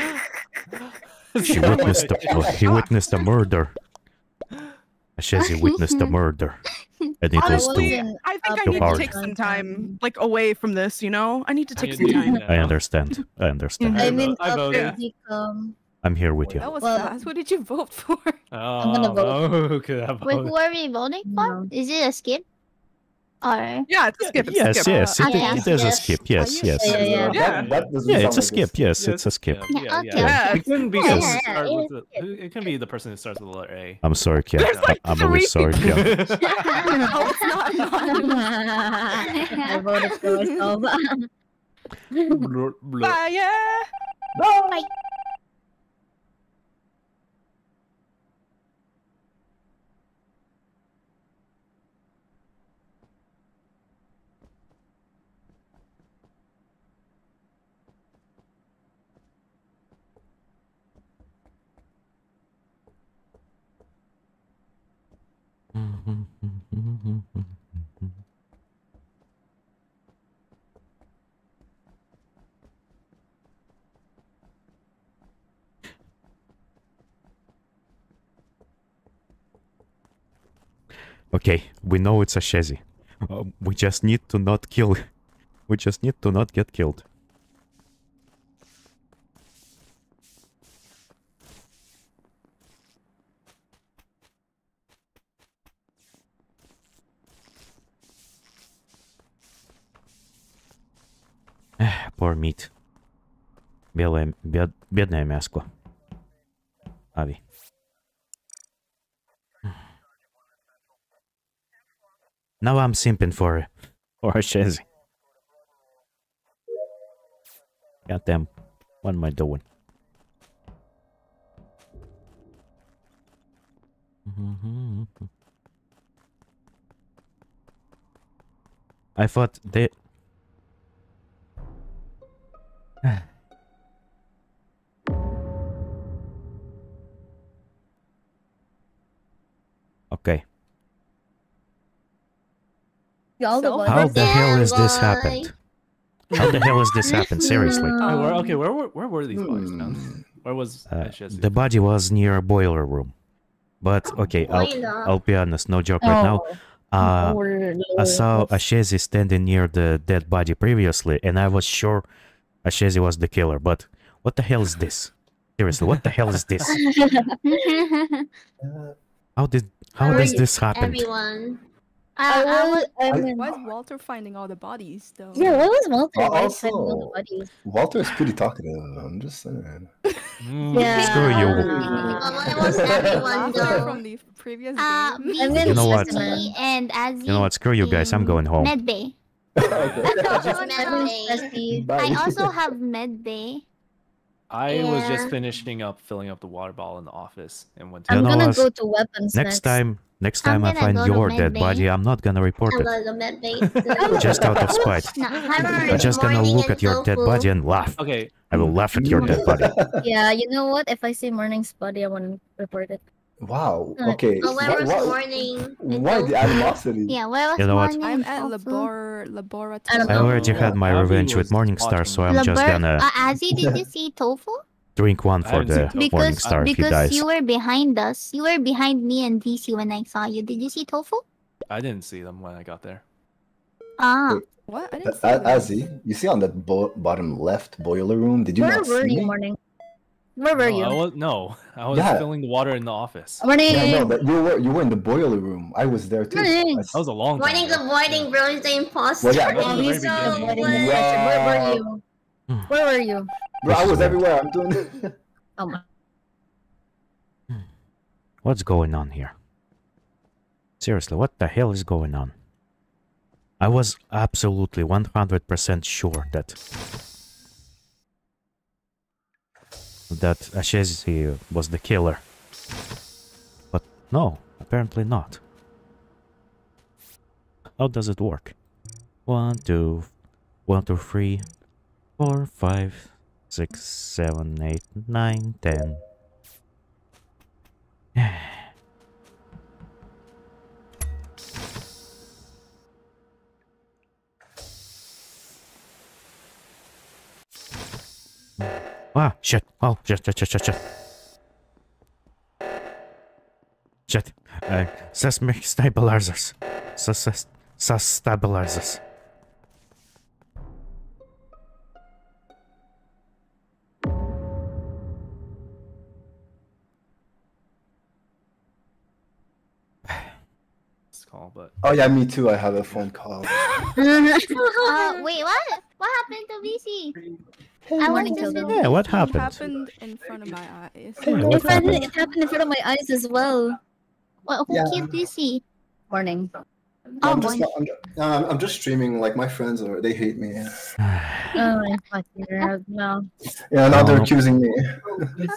She witnessed the, he witnessed a murder. Ashezi witnessed a murder. And it was Honestly, too... I think I to need to take some time, like away from this. You know, I need to take some time. I understand. I understand. I I mean, I up voted. um, I'm here with you. that was Well- fast. Who did you vote for? Oh, I'm gonna vote. oh, okay, I Wait, who are we voting for? No. Is it a skip? Or Yeah, it's a skip. It's a Yes, skip. yes, it, Okay. it is a skip. Yes, yes. Yeah, yeah. Yeah. That, that Yeah, it's a like skip. Yes, it's a skip. Yeah, Yeah, yeah, okay. yeah. Yeah, It couldn't be Yeah, yeah, start yeah, with the, it can be the person who starts with the letter A. I'm sorry, Kia. Like I'm really sorry, Kia. oh, it's not. I voted for myself. Blur- blur. Fire! Bye. Okay, we know it's a Shezi. Uh, we just need to not kill. We just need to not get killed. Эх, Poor meat. Белое, бед, бедное мяско. Ави. Now I'm simping for for a Shezi. Goddamn, what am I doing? I thought they. okay. All the So- How the hell has this happened? How the hell has this happened? Seriously. Wait, where, okay, where, were where were these bodies Hmm. Where was Uh, the body was near a boiler room. But okay, I'll, I'll be honest, no joke right now. Uh, I saw left. Ashezi standing near the dead body previously, and I was sure Ashezi was the killer. But what the hell is this? Seriously, what the hell is this? How did how Where does this happen? Everyone. I I was, was, I I- mean, Why is Walter finding all the bodies though? yeah, what was Walter? Al- Why is all the bodies? Walter is pretty talkative. I'm just saying. Mm. Yeah. Screw you. well, it was everyone though. from the previous Uh, game. I'm gonna You know what? BC and Azzy. You know what? Screw you guys. I'm going home. Medbay. Okay. Oh, Medbay. Bye. I also have Medbay. I was just finishing up filling up the water bottle in the office and went to. I'm gonna go to weapons Next time, next time I find your dead Medbay. body, I'm not gonna report it. the oh. Just out of spite. No, I'm just gonna look at your dead body and laugh. Okay, I will laugh at your dead body. Yeah, you know what? If I see morning's body, I want to report it. Wow. Uh, Okay. Oh, where why, was why, morning? why the animosity? Yeah, where was You know what? morning? I'm at labor laboratory. I know. already had my revenge with was Morningstar, so I'm just gonna Uh, Azzy, did you see Tofu? drink one for haven't the seen Tofu. Because Morningstar if he because you were behind us. You were behind me and DC when I saw you. Did you see Tofu? I didn't see them when I got there. Ah, Wait, What? I didn't see A- them. Azzy, you see on that bo- bottom left boiler room? Did you Where not were see you, me? morning? Where were no, you? I was, no, I was Yeah. filling the water in the office. Morning. Yeah, no, but you were you were in the boiler room. I was there too. Morning. That was a long time. Morning's ago. avoiding bro is the imposter. Well, yeah, that was the not very avoiding beginning. the question. Where were you? Hmm. Where were you? Bro, I was everywhere. I'm doing. Oh my. Hmm. What's going on here? Seriously, what the hell is going on? I was absolutely 100% sure that that Ashezi was the killer. But no, apparently not. How does it work? One, two, one, two, three, four, five, six, seven, eight, nine, ten. Ah, shit. Oh, shit, shit, shit, shit, shit. Shit. Uh, seismic stabilizers. Sus, sus stabilizers. This call, but Oh yeah, me too. I have a phone call. uh, wait, what? What happened to VC? I was Morning, just Tilda. Yeah, what It happened? happened in front of my eyes. Yeah, It what happened, happened? it happened in front of my eyes as well. Well, who Yeah. killed VC? Morning. Oh, I'm just, boy. I'm, uh, I'm just streaming. Like my friends are, they hate me. Oh my god, no. Yeah, now they're Oh. accusing me.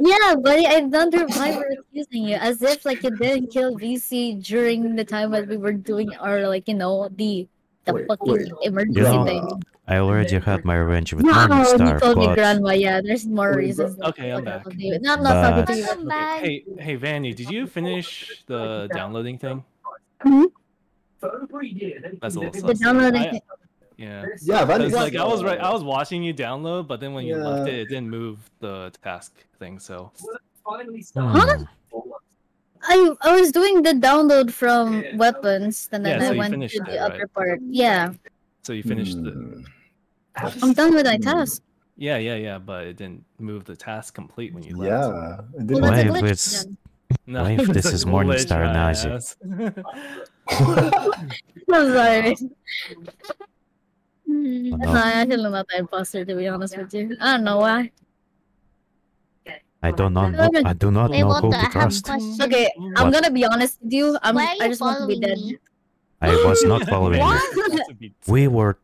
Yeah, buddy, I wonder why we're accusing you. As if like you didn't kill VC during the time that we were doing our like, you know, the the Wait, fucking wait. emergency You know, thing. I already had my revenge with No, you Morningstar, told me grandma, yeah, there's more reasons. Okay, I'm back. No, I'm not talking to you. Okay. Hey, hey, Vanny, did you finish the downloading thing? Mhm. That's a little The downloading I- Yeah. Yeah, that It's like I was right. I was watching you download, but then when you left it, it didn't move the task thing. So hmm, I I was doing the download from weapons, and then Yeah, so I you went to the it, other right? part. Yeah, so you finished the. Hmm. I'm done with my Hmm. task. Yeah, yeah, yeah, but it didn't move the task complete when you left. Yeah. it Well, didn't- that's a if glitch it's- No, What if this is glitch, Morningstar my Nazi? ass. I'm sorry. Oh, No, no. I feel not the imposter to be honest with you. I don't know why. I don't know. I do not know who to trust. Okay, I'm What? gonna be honest with you. I'm, Why are you I just want to be following dead. me? I was not following you. To We were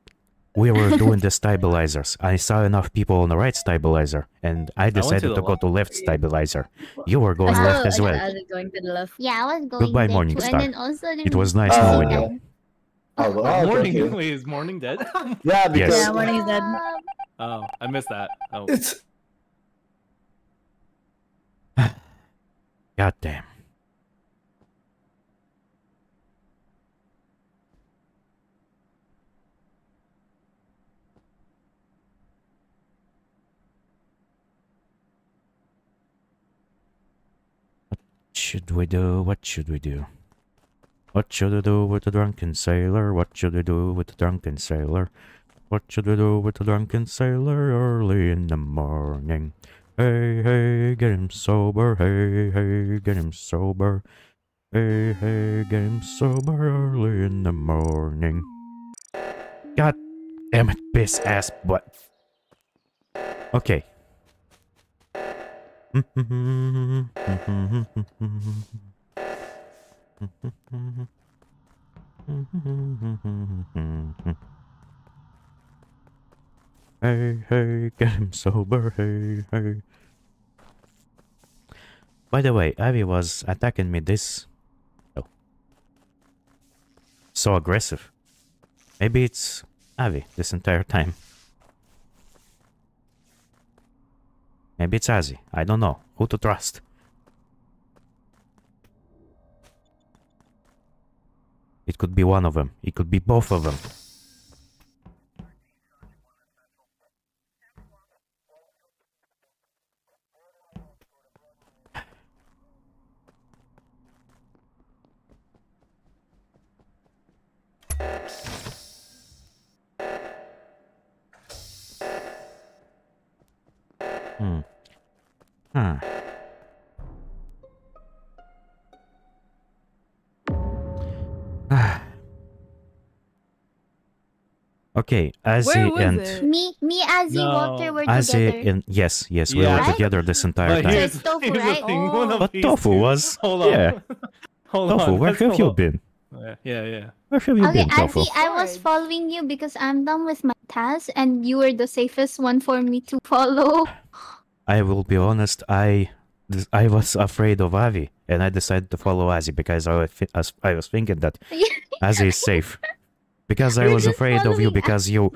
we were doing the stabilizers. I saw enough people on the right stabilizer, and I to decided the to go left. to left stabilizer. You were going still, left as I, well. I was going to the left. Yeah, I was going Goodbye, there too. Morningstar. And then also It was nice Uh, knowing you. Oh, well, Oh, okay, morning. okay. Is morning dead? Yeah, because Yeah, morning is dead. oh, I missed that. Oh, it's God damn. What should we do? What should we do? What should we do with the drunken sailor? What should we do with the drunken sailor? What should we do with the drunken sailor early in the morning? Hey, hey, get him sober. Hey, hey, get him sober. Hey, hey, get him sober early in the morning. God damn it, piss ass butt. Okay. Hey, hey, get him sober, hey, hey. By the way, Avi was attacking me this... Oh. So aggressive. Maybe it's Avi this entire time. Maybe it's Azzy. I don't know. Who to trust? It could be one of them. It could be both of them. Hmm. Huh. Ah. okay, Where Azzy was and it? Me, me, Azzy, No. Walter were together. Azzy together. and yes, yes, we were Right? together this entire But time. here's, tofu, here's right? thing. Oh. But Tofu was Hold on. yeah. Hold Tofu, on. where let's have you hold- been? Yeah, yeah, yeah. Where have you Okay, been, Tofu? I was following you because I'm done with my task, and you were the safest one for me to follow. I will be honest, I I was afraid of Avi, and I decided to follow Azzy because I was, I was thinking that Azzy is safe. Because I was afraid of you because you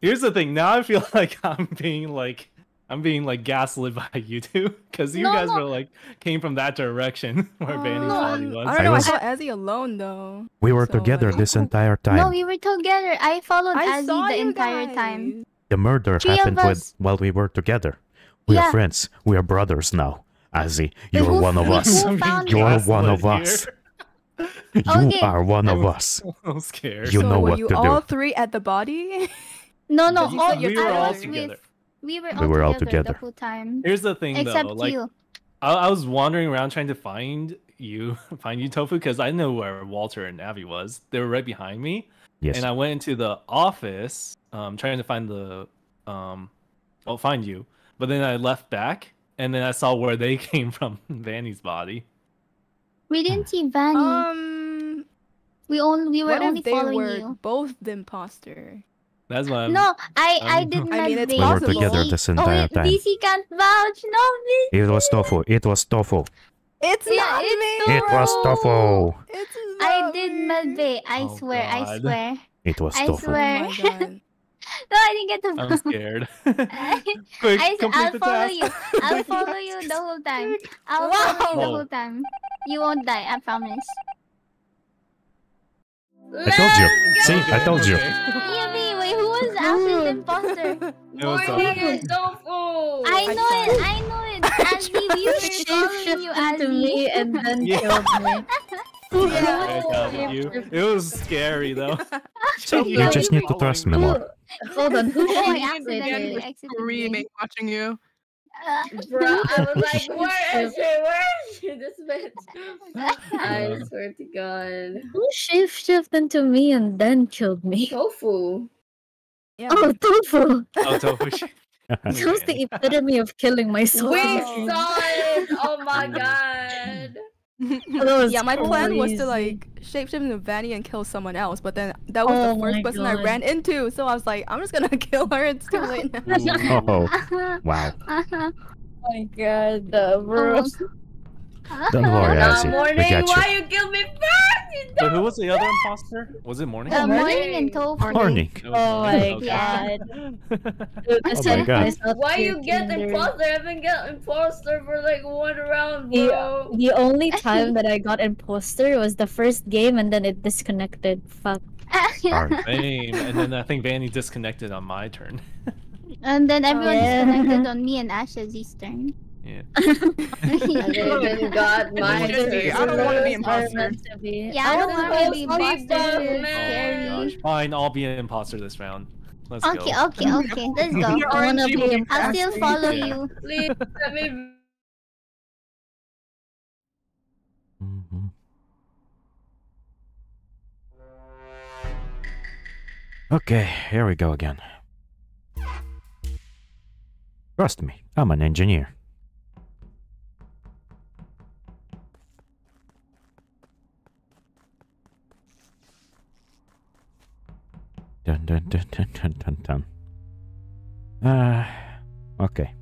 Here's the thing. Now I feel like I'm being like I'm being like gaslit by you two because you No, guys no. were like came from that direction where Vanny's body was. I don't know. I, was- saw Ezzy alone though. we were together this oh. entire time. No, we were together. I followed I Azzy the you entire time. the murder Three of happened with, while we were together. We Yeah. are friends. We are brothers now. Azzy, you're one of us. You're one of us. You Okay. are one of us. I'm us. so scared. You so know were what you to all do. three at the body? No, no, You all, said we were all together. with. We were all, We were all together, together. the whole time. Here's the thing Except though, like you. I, I was wandering around trying to find you, find you, Tofu, because I know where Walter and Abby was. They were right behind me, Yes. and I went into the office, um, trying to find the, um, well, find you. But then I left back, and then I saw where they came from, Vanny's body. We didn't see Vanny. um, we only we were what only if they following were you. both the imposter? That's why. No, I I um, did I not mean, it's we were together this Oh entire wait, time. DC can't vouch. No, this. It was Tofu. It was Tofu. It's Yeah, not it's me. It was Tofu. It's not I did me. medbay. I Oh, swear. I swear. It was I Tofu. Oh swear. my god. no, I didn't get to. I'm scared. I, Quick, I, complete I'll the follow task. you. I'll follow you the whole time. I'll follow you the whole time. You won't die. I promise. I told you. See, I told you. Yummy. Wait, who was actually the imposter? It was Morning Tofu. and. I know it. I know it. Azzy, we were Shape following you, shifted to me and then Yeah. killed me. I doubted you. It was scary though. So you just need to trust me more. Hold on, who Oh, I shapeshifted accidentally Screaming, watching you. Bro, I was like, where is she? Where is she? This bitch. I swear to God. Who shapeshifted into me and then killed me? Tofu. Yeah. Oh, Tofu! Oh, Tofu. sh- That was the epitome of killing myself. We saw it. Oh my God. That was yeah, my plan was to like shapeshift into Vanny and kill someone else, but then that was Oh the first my person I ran into, so I was like, I'm just gonna kill her. It's too late now. Oh, wow. Oh my god, the oh. bro. Don't worry, Nah, Azzy. We morning. got Why you. you killed me first? You So who was the other imposter? Was it morning? Uh, Morning. morning and tofu. Morning. Oh my god. Dude, I Oh my God. Why you get Tinder. imposter? I haven't get imposter for like one round, The, bro. the only time that I got imposter was the first game and then it disconnected. Fuck. Same. And then I think Vanny disconnected on my turn. and then everyone Yeah. disconnected on me and Ash's turn. Yeah. I even got my be. I don't wanna be imposter. Meant to be. Yeah, I don't want to be imposter. on, It's man. scary. Fine. I'll be an imposter this round. Let's Okay, go. okay, okay. Let's go. I wanna be imposter. I'll still follow Yeah. you. Please let me. Mhm. Okay, here we go again. Trust me, I'm an engineer. Dun dun dun dun dun dun dun. Uh, okay.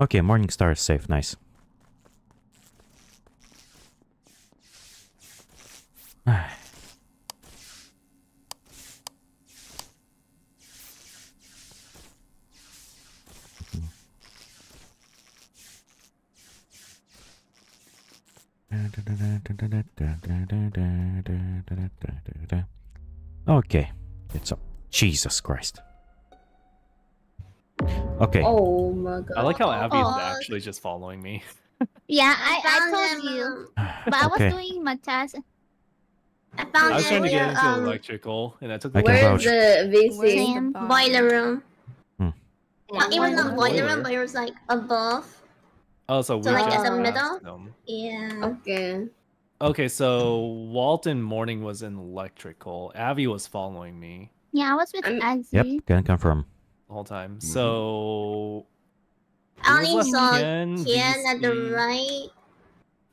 Okay, Morningstar is safe, nice. Okay, it's up. Jesus Christ. Okay. Oh my god. I like how Abby is Oh. actually just following me. Yeah, I, I found told them, you. But I was Okay. doing my task. I found I was trying to get into um, electrical, and I took I the can Where's vouch. the VC? Where's Same. boiler room. Hmm. Not even Boiler not boiler room, room? but it was like above. Oh, so we So, like, just at the middle? them. Yeah. Okay. Okay, so Walton Morning was in electrical. Avi was following me Yeah, I was with I'm- Azzy. Yep, can confirm. the whole time. Mhm. So I who was only saw Ken, Kian at the right,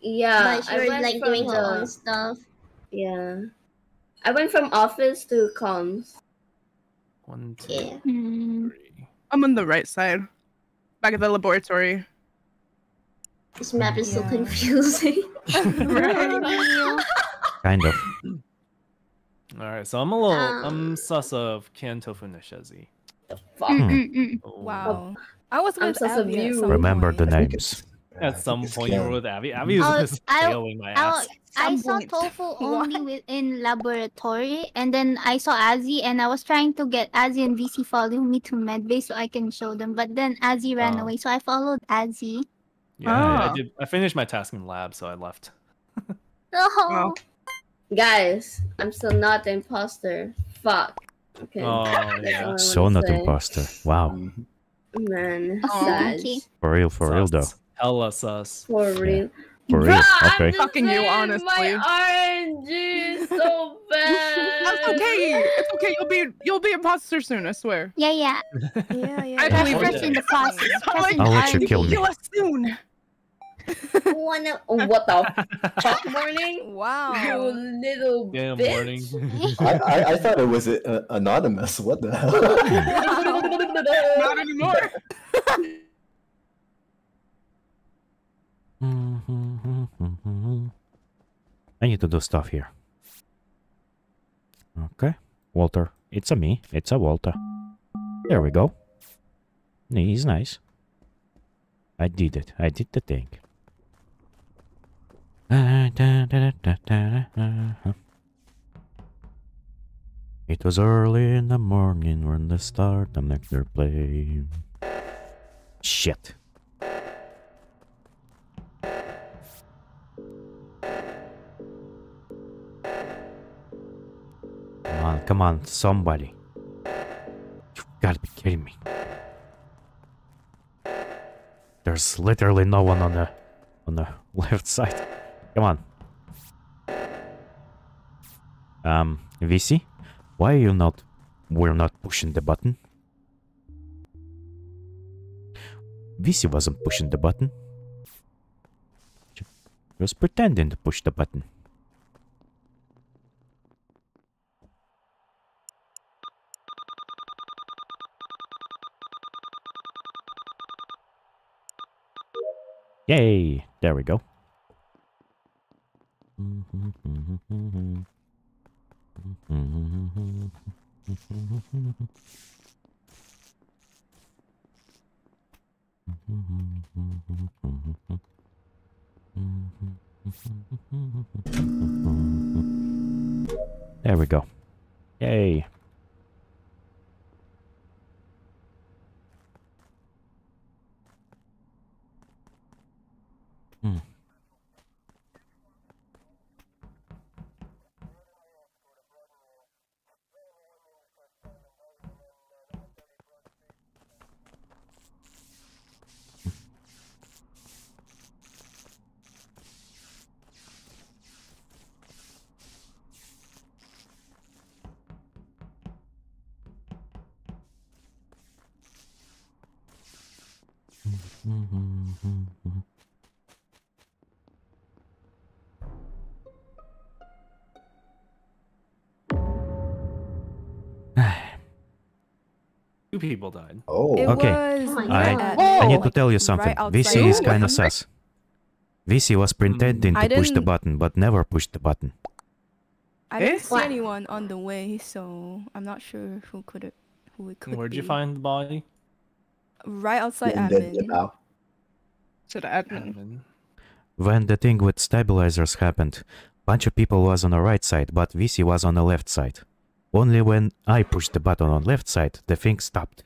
Yeah, but she I was like doing her own stuff. Yeah, I went from office to comms. One, two, Yeah. Mm. three. I'm on the right side, back at the laboratory. This map is so confusing. Kind of. All right, so I'm a little Um, I'm sus of Ken Tofu Nishezi. Fuck. Hmm. Mm-mm-mm. Wow. I was I'm with sus of Abby at you. some Remember the point. I think names. At some it's point you were with Abby. Abby is Oh, just I- failing my I, ass. I Some saw point. Tofu only within laboratory, and then I saw Azzy, and I was trying to get Azzy and VC follow me to medbay so I can show them. But then Azzy ran Oh. away, so I followed Azzy. Yeah, I, I oh. did. I finished my task in lab, so I left. Oh, Well, Guys, I'm still not the imposter. Fuck. Okay. Oh yeah. So not say. imposter. Wow. Man, Oh, sad. For real, for real though. Sus. Hella sus. For real. For real. Bruh, I'm Fucking you, honestly. My RNG is so bad. that's okay. It's okay. You'll be you'll be imposter soon. I swear. yeah, yeah. Yeah, yeah. I oh, yeah. believe Trust in the process. Trust like- in I'll let you kill me. Kill us soon. Wanna Oh, what the fuck, morning? You Wow. little Yeah, bitch. morning. I, I, I thought it was uh, anonymous. What the hell? Not anymore. I need to do stuff here. Okay. Walter. It's a me. It's a Walter. There we go. He's nice. I did it. I did the thing. It was early in the morning when they start the nectar play. Shit. Come on, come on, somebody. You gotta be kidding me. There's literally no one on the on the left side. Come on. Um, VC, why are you not? We're not pushing the button. VC wasn't pushing the button. He was pretending to push the button. Yay! There we go. There we go. Yay. Hmm. Two people died. Oh. It Okay. was Oh I- right God. at- I need to tell you something. outside VC is kinda window. sus. VC was pretending I to push the button, but never pushed the button. I didn't Eh? see anyone on the way, so I'm not sure who could it, who it could Where'd be. you find the body? Right outside And admin. To the admin. Admin. When the thing with stabilizers happened, bunch of people was on the right side, but VC was on the left side. Only when I pushed the button on left side, the thing stopped.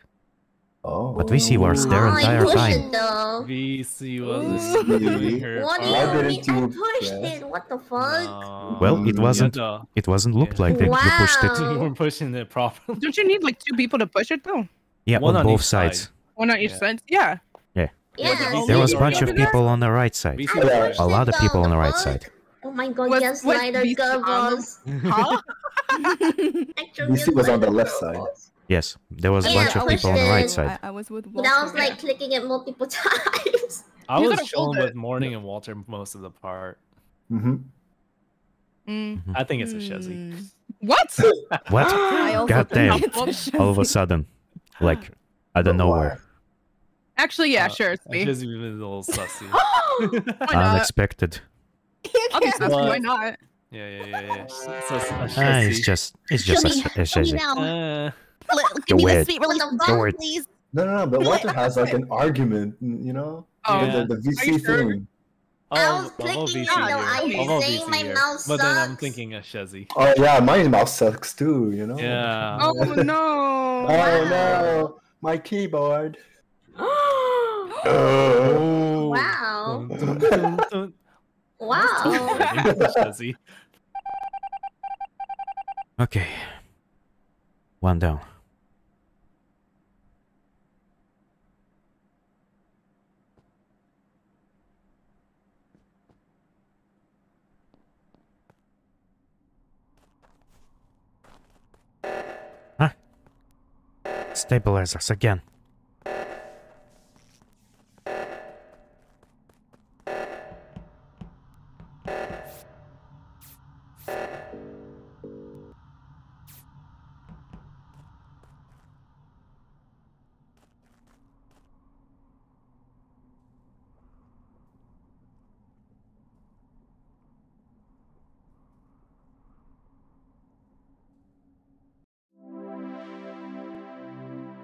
Oh. But VC was there Oh, entire pushed time. it though. VC was Ooh. doing her. What do Why you didn't mean? I pushed it. What the fuck? No. Well, it wasn't. You It wasn't looked Yeah. like that you pushed it. Wow. you were pushing it properly. Don't you need like two people to push it though? Yeah, One on on both sides. side. Sides. One on each Yeah. side. Yeah. Yeah. VC There was a bunch of people on the right side. VC I was Yeah. pushed A lot of people on the the right side. Oh my god, Was- yes, was Snyder VC on Goebbels. Huh? Actually, was on the Snyder left side. Yes, there was a Yeah, bunch of people on the right side. I, I was with But I was Walter. like clicking it multiple times. I was gotta chilling with Morning and Walter most of the part. hmm Mm. I think it's a Shezzy. Mm. What? What? I God damn. it's a Shezzy. All of a sudden, like out of nowhere, Actually, yeah, Uh, sure, it's me. Shezzy was a little sussy. Unexpected. I'll be sus, But- why not? Yeah, yeah, yeah, yeah. S- so- so- a Ah, it's just, it's just a, a Shezzy. Uh, Give me the weird. sweet release What the weird. please. No, no, no. But Walter has like an argument, you know, Oh, Yeah. the, the VC sure? thing. I I'll- was I'll vote clicking VC it, though. I I'll was vote saying VC my here. mouse But then I'm thinking a Shezzy. Oh yeah, my mouse sucks too. You know. Yeah. Oh no! Oh no, my keyboard. Oh. Wow. Wow. Okay, one down. Huh? Stabilizers again.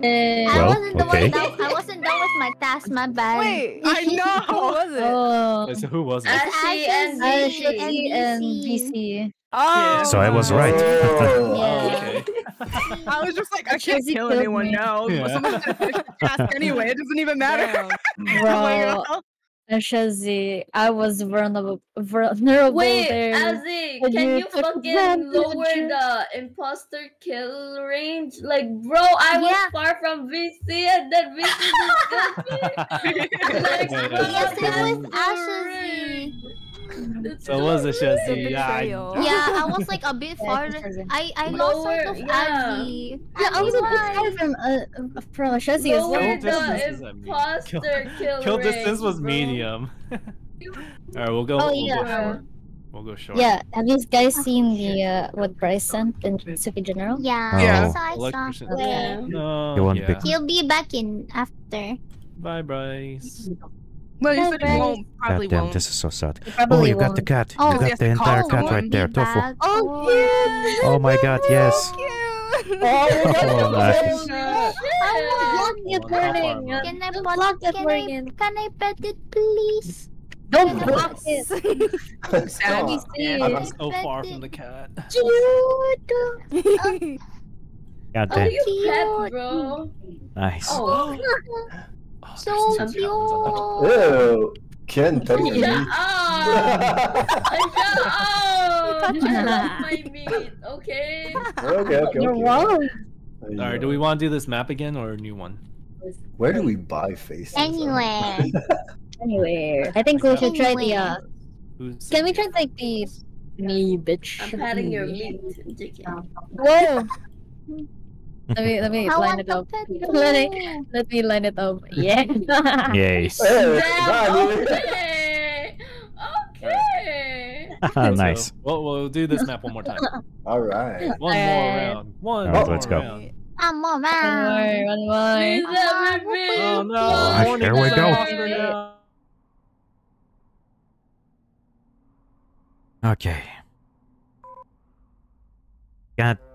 I Well, wasn't the okay. one done, I wasn't done with my task, my bad. Wait, I Who know. was it? Oh, so who was it? Ashley and Ashley VC. and and VC. VC. Oh. So I was right. Oh. Yeah. Okay. I was just like, I can't kill anyone me. now. Yeah. Someone's gonna finish the task anyway. It doesn't even matter. Oh Damn. I'm like, Bro, and Shazzy, I was vulnerable, vulnerable Wait, there. Azzy, can you you fucking advantage. lower the imposter kill range? Like, bro, I was Yeah. far from VC and then VC just killed me. Like, Yeah, Yes, it was the Ashley. range. That's So it was a the Shezzy. Yeah, I- Yeah, I was like a bit farther. I I lost sight of yeah. Azzy. Yeah, I was a bit Why? far from uh, from Shazzy as well. Kill the is a imposter kill Kill range, distance was bro. medium. Alright, we'll go. Oh, we'll go yeah. short. We'll go short. Yeah, have you guys seen the uh, what Bryce sent in Tsuki General? Yeah, Yeah. I saw, I saw. Electrician. Yeah. No. You want yeah. big- He'll be back in after. Bye, Bryce. Well, you Oh, said right. you won't. Probably God damn, won't. this is so sad. He Oh, probably you got the cat. Oh, you got the the entire cat right there, Tofu. Oh, for- cute! Oh my god, yes. Oh, Oh, nice. Block it, How Morning. Can I block it, Morgan. Can I pet it, please? Don't block it. Sad. You see I'm so far from the cat. Cute. God Oh, damn. you pet, bro. Nice. Oh. Oh, So there's two cute. cats. Ew. Ken, tell me. Shut up! Shut up! I love my meat, okay? okay, okay, You're okay. wrong. Alright, do we want to do this map again or a new one? Where do we buy faces? Anywhere. Anyway, I think we should try the. Uh, Who's can we try like the me bitch? I'm patting your meat, JK. Whoa. Let me let me I line it up. Let me let me line it up. Yeah. Yay. Hey, Damn, okay! Okay! Ah, nice. So, we'll, we'll do this map one more time. All right. One more Alright. round. One Alright, more let's go. round. One more One round. more, one more. Please let Oh no! Gosh, Morning here we go. Okay. God damn.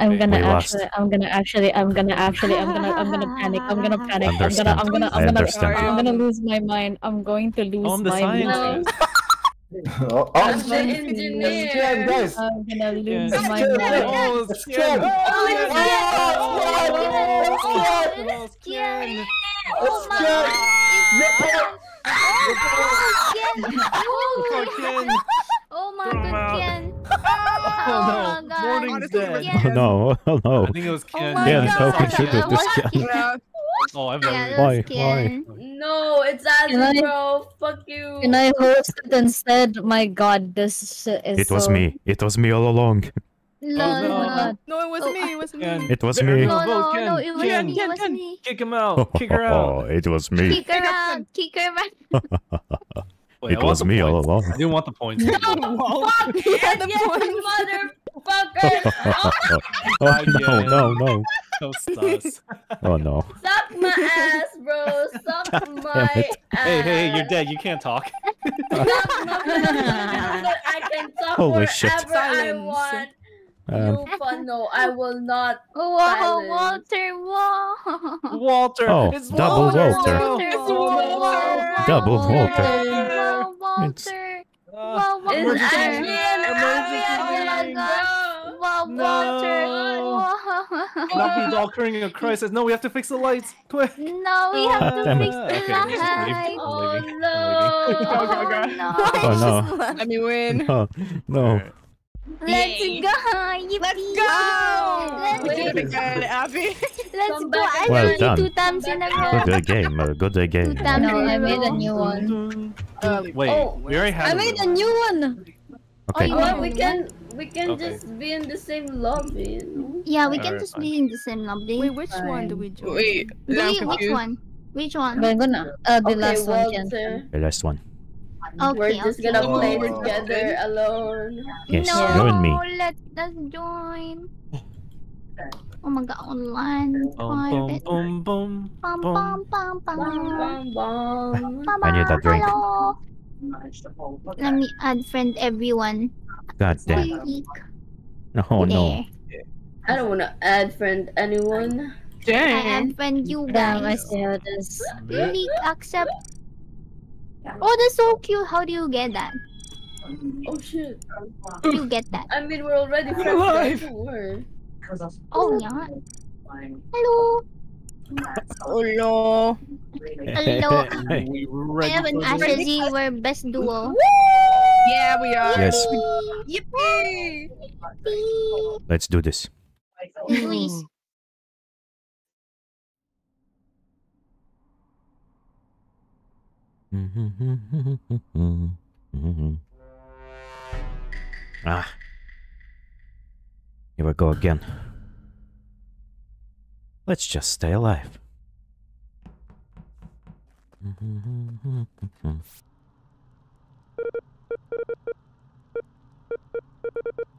I'm gonna we lost. actually, I'm gonna actually, I'm gonna actually, I'm gonna, I'm gonna panic. I'm gonna panic. I'm gonna, I'm gonna, I I'm gonna, I'm gonna lose my mind. I'm going to lose Oh, I'm the my mind. Oh, I'm oh, the engineer. Ken, guys. I'm gonna lose Yeah. my Ken, mind. Oh, It's Ken. Ken. Oh, It's Ken. Ken. Oh, Ken. Oh my Ken. Oh, Ken. Oh my god. Ken. Oh Oh no! Oh, my God. Morning's dead. Oh no. Oh no. I think it was oh, Ken. my Ken, God. how can you do this, Ken? Yeah. Oh, I've Yeah, already. that was Why? Why? No, it's Azzy, bro. Fuck you. And I hosted and said, "My God, this shit is It was so- me. It was me all along. No, oh, no. no, No, it wasn't Oh, me. It wasn't Ken, me. It was Bear, me. no, vote, no, Ken, no, it was Ken, me, it was me. Kick him out. Kick her out. it was me. Kick her out, kick her out. Wait, It I was the me all along. I didn't want the points. No, Fuck yes, the yes, motherfucker. oh no, no, no. so sus. Oh no. Suck my ass, bro. Suck my ass. Hey, hey, you're dead. You can't talk. Suck my I can talk Holy wherever shit. I want. Um, you fun, no, I will not. Whoa, Silence. Walter, whoa. Walter. Oh, it's double Walter. Walter. Walter, It's whoa, Walter. Double Walter. Whoa, Walter. Uh, Whoa, It's Walter. Ashley and Emergency. Abby again, Whoa, No. Walter. Whoa. Nothing's all occurring in a crisis. No, we have to fix the lights. Quick. No, we have to Damn it. fix the Okay, let's just leave. light. I'm Oh leaving. no! No. Oh no. Let me win. No. No. Alright. Let's Yay. go! Yippee! Let's go! Let's, We did it again, Abby. let's go! I Well won done. two times in a Good row. uh, game. Uh, good uh, game. Two times No, in I a made a new one. Wait, Oh, we already had I a made a new one. Okay. you Well, we can we can Okay. just be in the same lobby. You know? Yeah, we can Alright, just fine. be in the same lobby. Wait, which one do we join? Wait, Do we- which one? Which one? I'm gonna uh, the okay, last one. Ken. The last one. Okay, We're just okay. gonna play Oh. together alone. Yes, no, you and me. let us join. Oh my god, online. Boom, boom, Private. boom, boom, Bum, boom. Bum, bum, bum. Bum, I need a bum, drink. hello. Let me add friend everyone. God damn. Click Oh no. I don't wanna add friend anyone. Damn. I add friend you Damn, I guys. see how it is. Click accept. Oh, that's so cute. How do you get that? Oh shit! How do you get that? I mean, we're already friends. alive. Don't. Oh, yeah. Hello. Oh no. Hello. We were I ready have an for Asha this. Z. We're best duo. Yeah, we are. Yes. Yippee! Yippee. Let's do this. Luis. Ah. Here we go again. Let's just stay alive.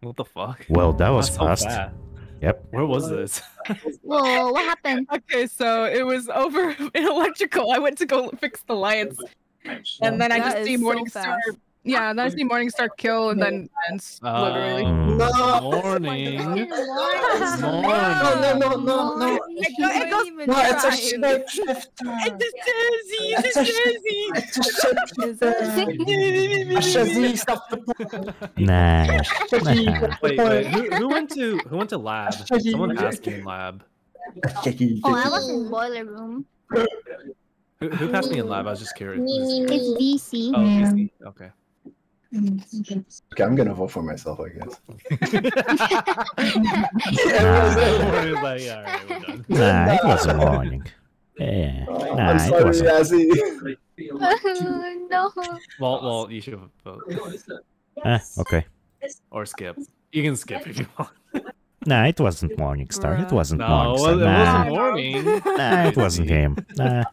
What the fuck? Well, that was That's so fast. fast. Yep. Where was this? Whoa, what happened? Okay, so it was over in electrical. I went to go fix the lights, and then I just see is so Morningstar. fast. Yeah, then I see Morningstar kill, and then ends. literally. Mm. Morning. Morning. No, no, no, no, no. It, go- it goes. No, it's a trying. shapeshifter. It's a Jersey. It's a It's a shapeshifter. Ashezi, stop the Nah. nah. Wait, wait. Who, who went to who went to lab? Someone passed me in lab. Oh, I was in boiler room. Who, who passed me in lab? I was just curious. It's DC. Oh, PC. Okay. Okay, I'm gonna vote for myself, I guess. Everyone's like, yeah, all right, we're. Nah, it was morning. Yeah. Oh, Nah, I'm it sorry, wasn't. Yazzie. no. Well, well, you should vote Eh, okay. or skip. You can skip if you want. Nah, it wasn't Morningstar. It wasn't No, Morningstar. it wasn't morning. Nah, it wasn't him. Nah.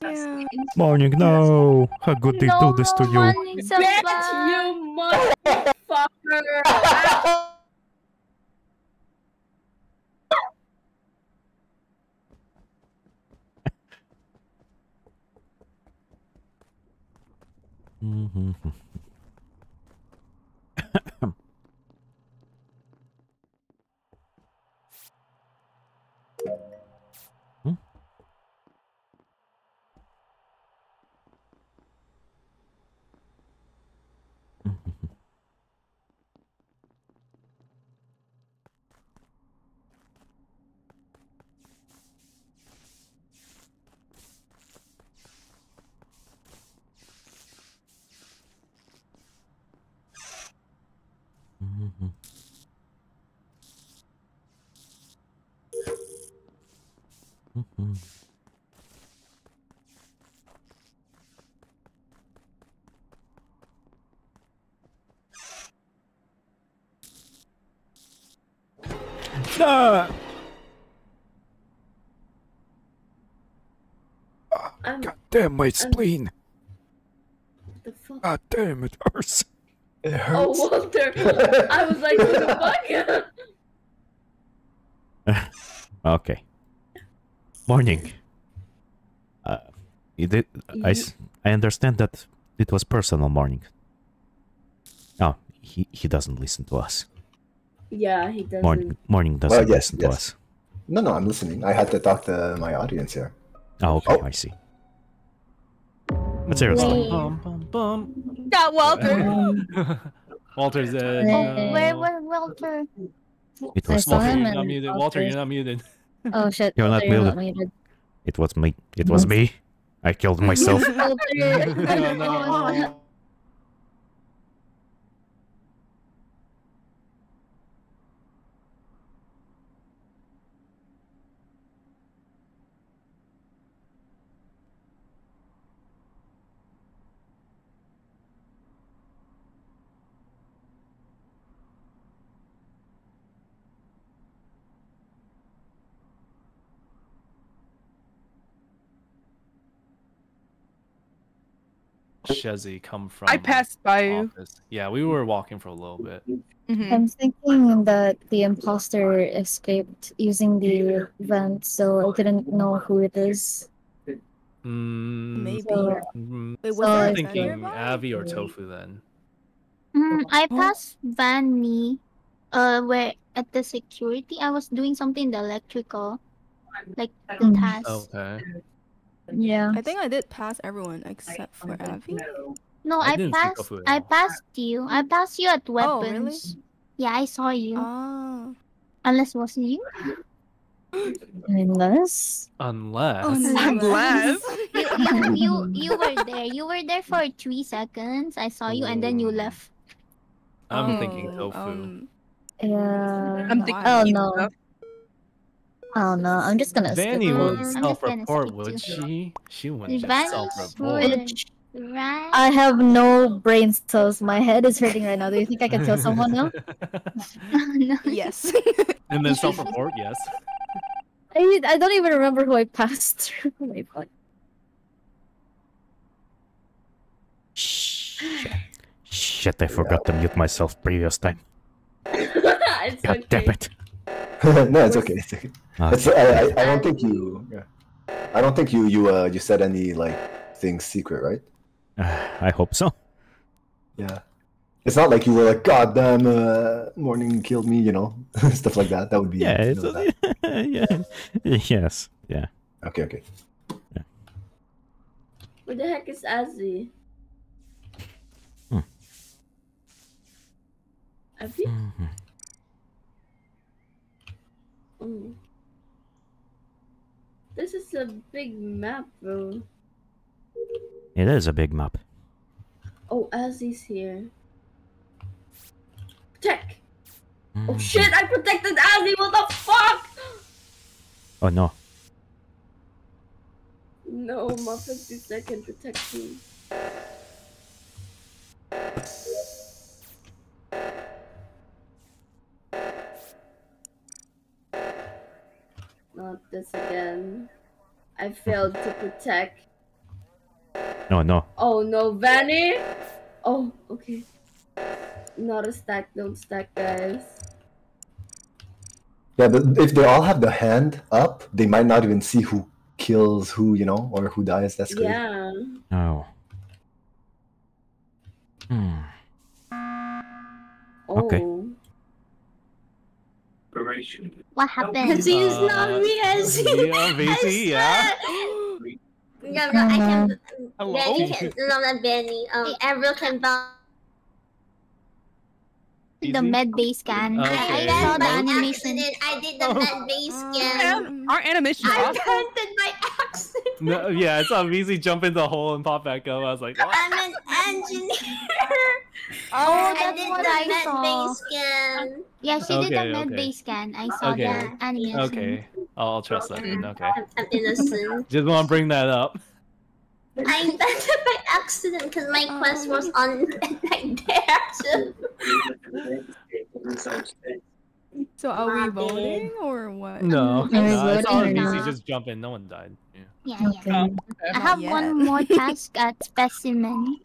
Yeah. Morning, no! How good they do this to you? Morning, Bet you motherfucker! Mm-hmm. No! I'm, God damn my spleen! the fuck? God damn it hurts. It hurts. Oh. Walter! I was like, what the fuck? Okay. Morning. Uh, you did, I, s- I understand that it was personal morning. Oh, he, he doesn't listen to us. Yeah, he doesn't. Morning, morning doesn't Well, yes, listen to yes. us. No, no, I'm listening. I had to talk to my audience here. Oh, okay, Oh. I see. But seriously, Bum, bum, bum. Got Walter. Walter's uh, Oh, Where was Walter? it I was saw Walter, him you're not muted. Walter- Walter, you're not muted. Oh shit. You're not Walter, you're muted. muted. it was me. It was me. I killed myself. Walter. No, no. Shezzy come from? I passed by you. Yeah, we were walking for a little bit. Mhm. I'm thinking that the imposter escaped using the vent, so I didn't know who it is. Mm, Maybe. So, Wait, was So there I a I'm thinking? Avi or Tofu then. Mm, I passed Vanny. Uh, where at the security, I was doing something the electrical, like the Mm. task. Okay. Yeah. I think I did pass everyone except for Avi. No, I I, passed. I passed you. I passed you at weapons. Oh, really? weapons. Yeah, I saw you. Oh. Unless it was you. Unless. Unless. Unless. You, you, you, you were there. You were there for three seconds. I saw you, and then you left. I'm thinking Oh, Tofu. um, Yeah. I'm thinking Oh pizza. No. Oh no. I'm just gonna skip Vanny it. would I'm just gonna self-report, would she? She wouldn't Vanny self-report. would. Right? I have no brain cells. My head is hurting right now. Do you think I can kill someone now? no. yes. and then self-report, yes. I, I don't even remember who I passed through. Oh my god. Shit. Shit, I forgot to mute myself previous time. God okay. damn it. no, it's okay. It's okay. Ah. It's, I, I, I don't think you. Yeah. I don't think you you uh you said any like things secret, right? I hope so. Yeah. It's not like you were like, God damn, uh, morning killed me, you know, stuff like that. That would be. Yeah, it's, yeah. Yes. Yeah. Okay, okay. Where the heck is Azzy? Hmm. Avi? Mhm. Oh. This is a big map, bro. It is a big map. Oh, Azzy's here. Protect! Oh Mhm. shit, I protected Azzy! What the fuck? Oh no. No, my 50 second protection. Not this again. I failed to protect. No, no. Oh no, Vanny! Oh, okay. Not a stack, don't stack, guys. Yeah, but if they all have the hand up, they might not even see who kills who, you know, or who dies. That's crazy. Yeah. Oh. Hmm. Oh. Okay. What happened? Because he's Uh, not me, as yeah, VT, yeah. No, no, I can. Hello? Benny can. No, not Benny. Um, Avril can bounce. The medbay scan. I, I saw the animation. accident. I did the medbay scan. And our animation I awesome. planted by accident. No, yeah, I saw VZ jump in the hole and pop back up. I was like, what? I'm an engineer. Oh, I that's did what the I med saw. base scan. Yeah, she did the Okay, med okay. base scan. I saw Okay. the animation. Okay. I'll, I'll trust that. then, Okay. I'm, I'm innocent. Just want to bring that up. I invented by accident because my quest was oh. on like there. So. So are we voting or what? No, Are we no it's all easy. Just jump in. No one died. Yeah. Yeah, oh, yeah. I have yet. one more task at specimen.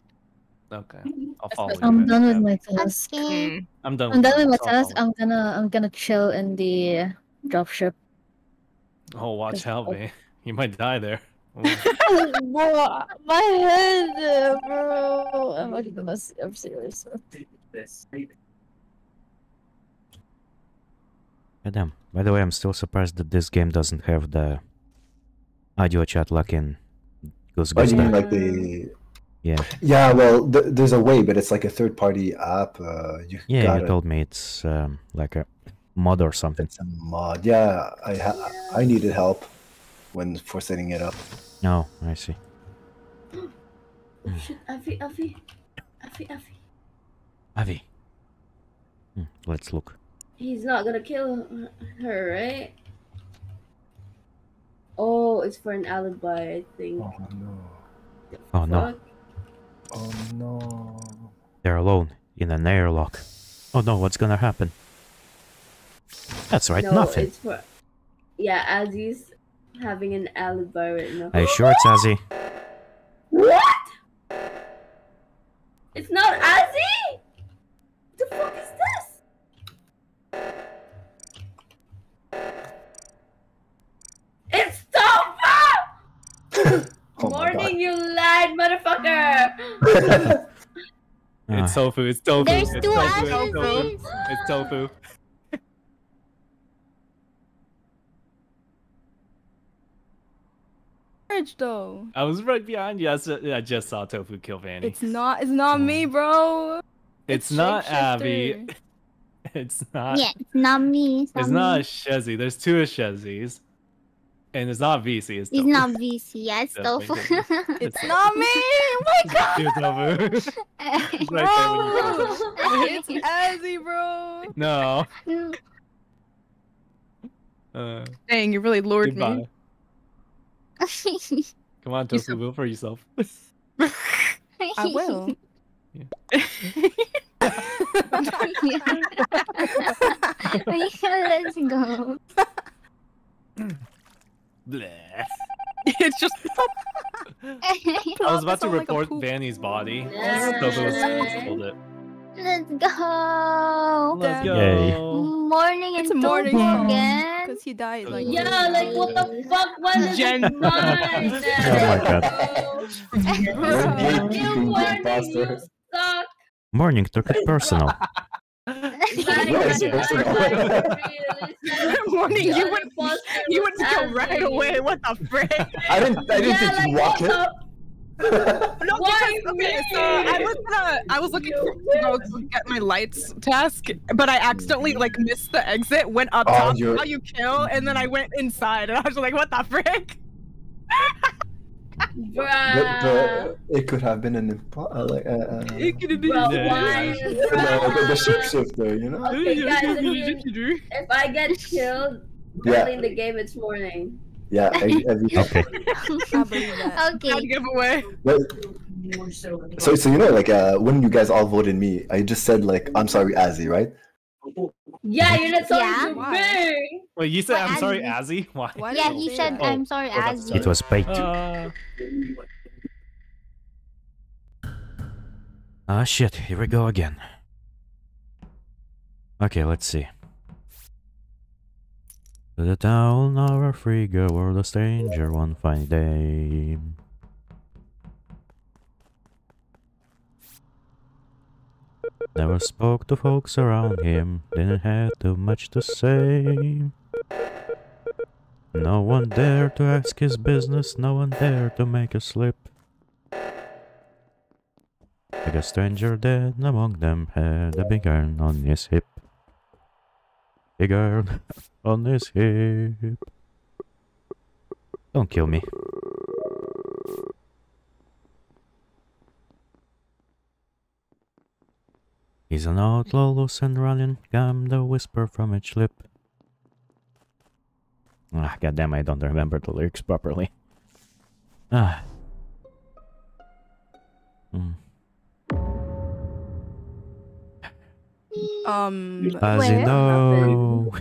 Okay. I'll follow you. I'm then. done with my task. Okay. I'm done. Mm. I'm done with my mine, so I'll task. I'm gonna I'm gonna chill in the dropship. follow. Oh, watch out, man. You might die there. Bro, my head, bro. I'm actually gonna. I'm serious. Goddamn. By the way, I'm still surprised that this game doesn't have the audio chat like in Goose Oh, you mean like the? Yeah. Yeah, well, th- there's a way, but it's like a third-party app. Uh, you Yeah, gotta, you told me it's um, like a mod or something. It's a mod. Yeah, I ha- I needed help when for setting it up. No, I see. Shit, Avi, Avi, Avi, Avi. Avi. Hmm, let's look. He's not gonna kill her, right? Oh, it's for an alibi, I think. Oh no! Oh no, Oh no! they're alone in an airlock. Oh no, what's gonna happen? That's right, no, nothing. it's for. Yeah, Azzy's having an alibi right now. Are you sure it's Azzy? What? It's not Azzy? The fuck motherfucker! It's tofu. It's tofu. There's it's two tofu. It's tofu. Azzies. It's tofu. Though. I was right behind you. I just saw tofu kill Vanny. It's not. It's not me, bro. It's not Abby. It's not. Yeah, it's not me. It's not, It's not a. Shezzy. There's two Shezzies. And it's not VC. It's It's not VC. Yeah, it's tofu. It's not me. Oh my god. Two tofu. It's right there when it's Azzy, bro. No. Uh, Dang, you really lured goodbye. me. Come on, You tofu. Will for yourself. I will. Let's go. Bleh. it's just I was about to Sound like report poop. Vanny's body. Yeah. Tofu was killed it. Let's go. Let's go. Yay. Morning It's and morning again. because he died like. Yeah, like what the fuck? Why is Jen- it mine? Oh my You're You gatekeeping, warning, imposter. you suck. Morning took it personal. Morning, you other went imposter you was went to right away. What the frick? I didn't. I didn't Yeah, think like, you'd walk it. No, Why because, okay, so I was gonna, I was looking for, to go to get my lights task, but I accidentally like missed the exit, went up Oh, top, you're- how you kill, and then I went inside, and I was like, what the frick? But, Bruh. but it could have been an impo- uh, like uh, uh, Bro, Yeah. why? the, the, the shapeshifter, you know? Okay, guys, I mean, if I get killed Yeah. early in the game, it's morning. Yeah. I, I, Okay. I believe that. Bad Okay. giveaway. Well, so, so you know, like uh, when you guys all voted me, I just said like, "I'm sorry, Azzy," right? Yeah, you're not sorry Yeah? Why? Wait, you said Why I'm sorry, Azzy? Azzy? Why? Why Yeah, you he said that? I'm sorry, Oh, that's Azzy. It was bait. Uh, Ah shit, here we go again. Okay, let's see. To the town of Agua Fria or the stranger one fine day. Never spoke to folks around him, didn't have too much to say. No one dared to ask his business, no one dared to make a slip. Like a stranger dead among them had a big iron on his hip. Big iron on his hip. Don't kill me. He's an outlaw loose and running, come the whisper from each lip. Ah, goddamn! I don't remember the lyrics properly. Ah. Hmm. Um, Ozzy, no.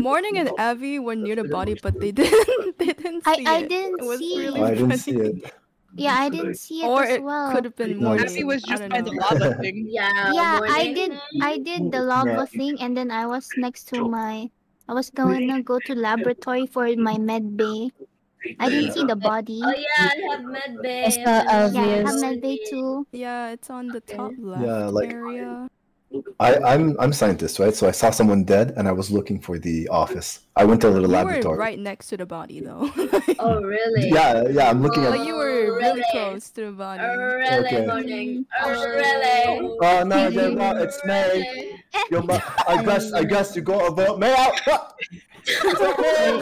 Morning and Abby were near the body, but they didn't. They didn't I- see I it. didn't it was see really Oh, I didn't funny. see it. Yeah, I didn't see it Or as it well. could have been No, morning. it's- Abby was just don't by the lava thing. Yeah. yeah, I did. I did the lava thing, and then I was next to my. I was gonna go to laboratory for my med bay. I didn't see the body. Oh yeah, I have med bay. It's not then Yeah, I have med bay too. Yeah, it's on the top left Yeah, like- area. I, I'm I'm scientist, right? So I saw someone dead, and I was looking for the office. I went to a little You were laboratory. right next to the body, though. Oh really? Yeah, yeah. I'm looking like at. Oh, you were really Really? close to the body. Oh, really Okay. morning. Oh really? Oh no, you're not. It's May. You're ma- I guess I guess you got go about May out. It's okay.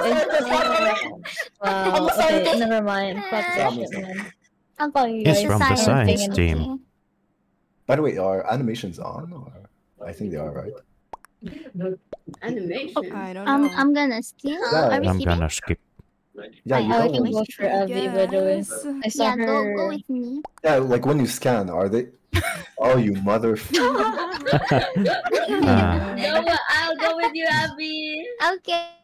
Wow. Okay, never mind. Fuck that shit, man. I'll Oh, you He's from the science thinking- team. By the way, are animations on? Or I think they are, right? Animation. I don't I'm. I'm gonna skip. Yeah, I'm gonna skip. Yeah, you I can. can for Abby, by the way. I saw Yeah, go her. go with me. Yeah, like when you scan, are they? Oh, you mother. Ah. No, I'll go with you, Abby. Okay.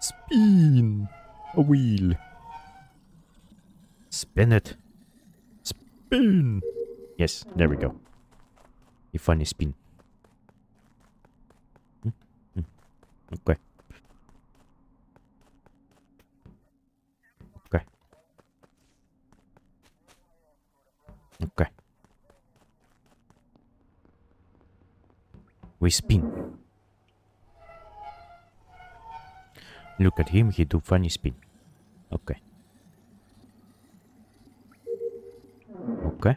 Spin a wheel. Spin it. Spin. Yes, there we go. You find a funny spin. Hmm, hmm. Okay. Okay. Okay. We spin. Look at him, he do funny spin. Okay. Okay.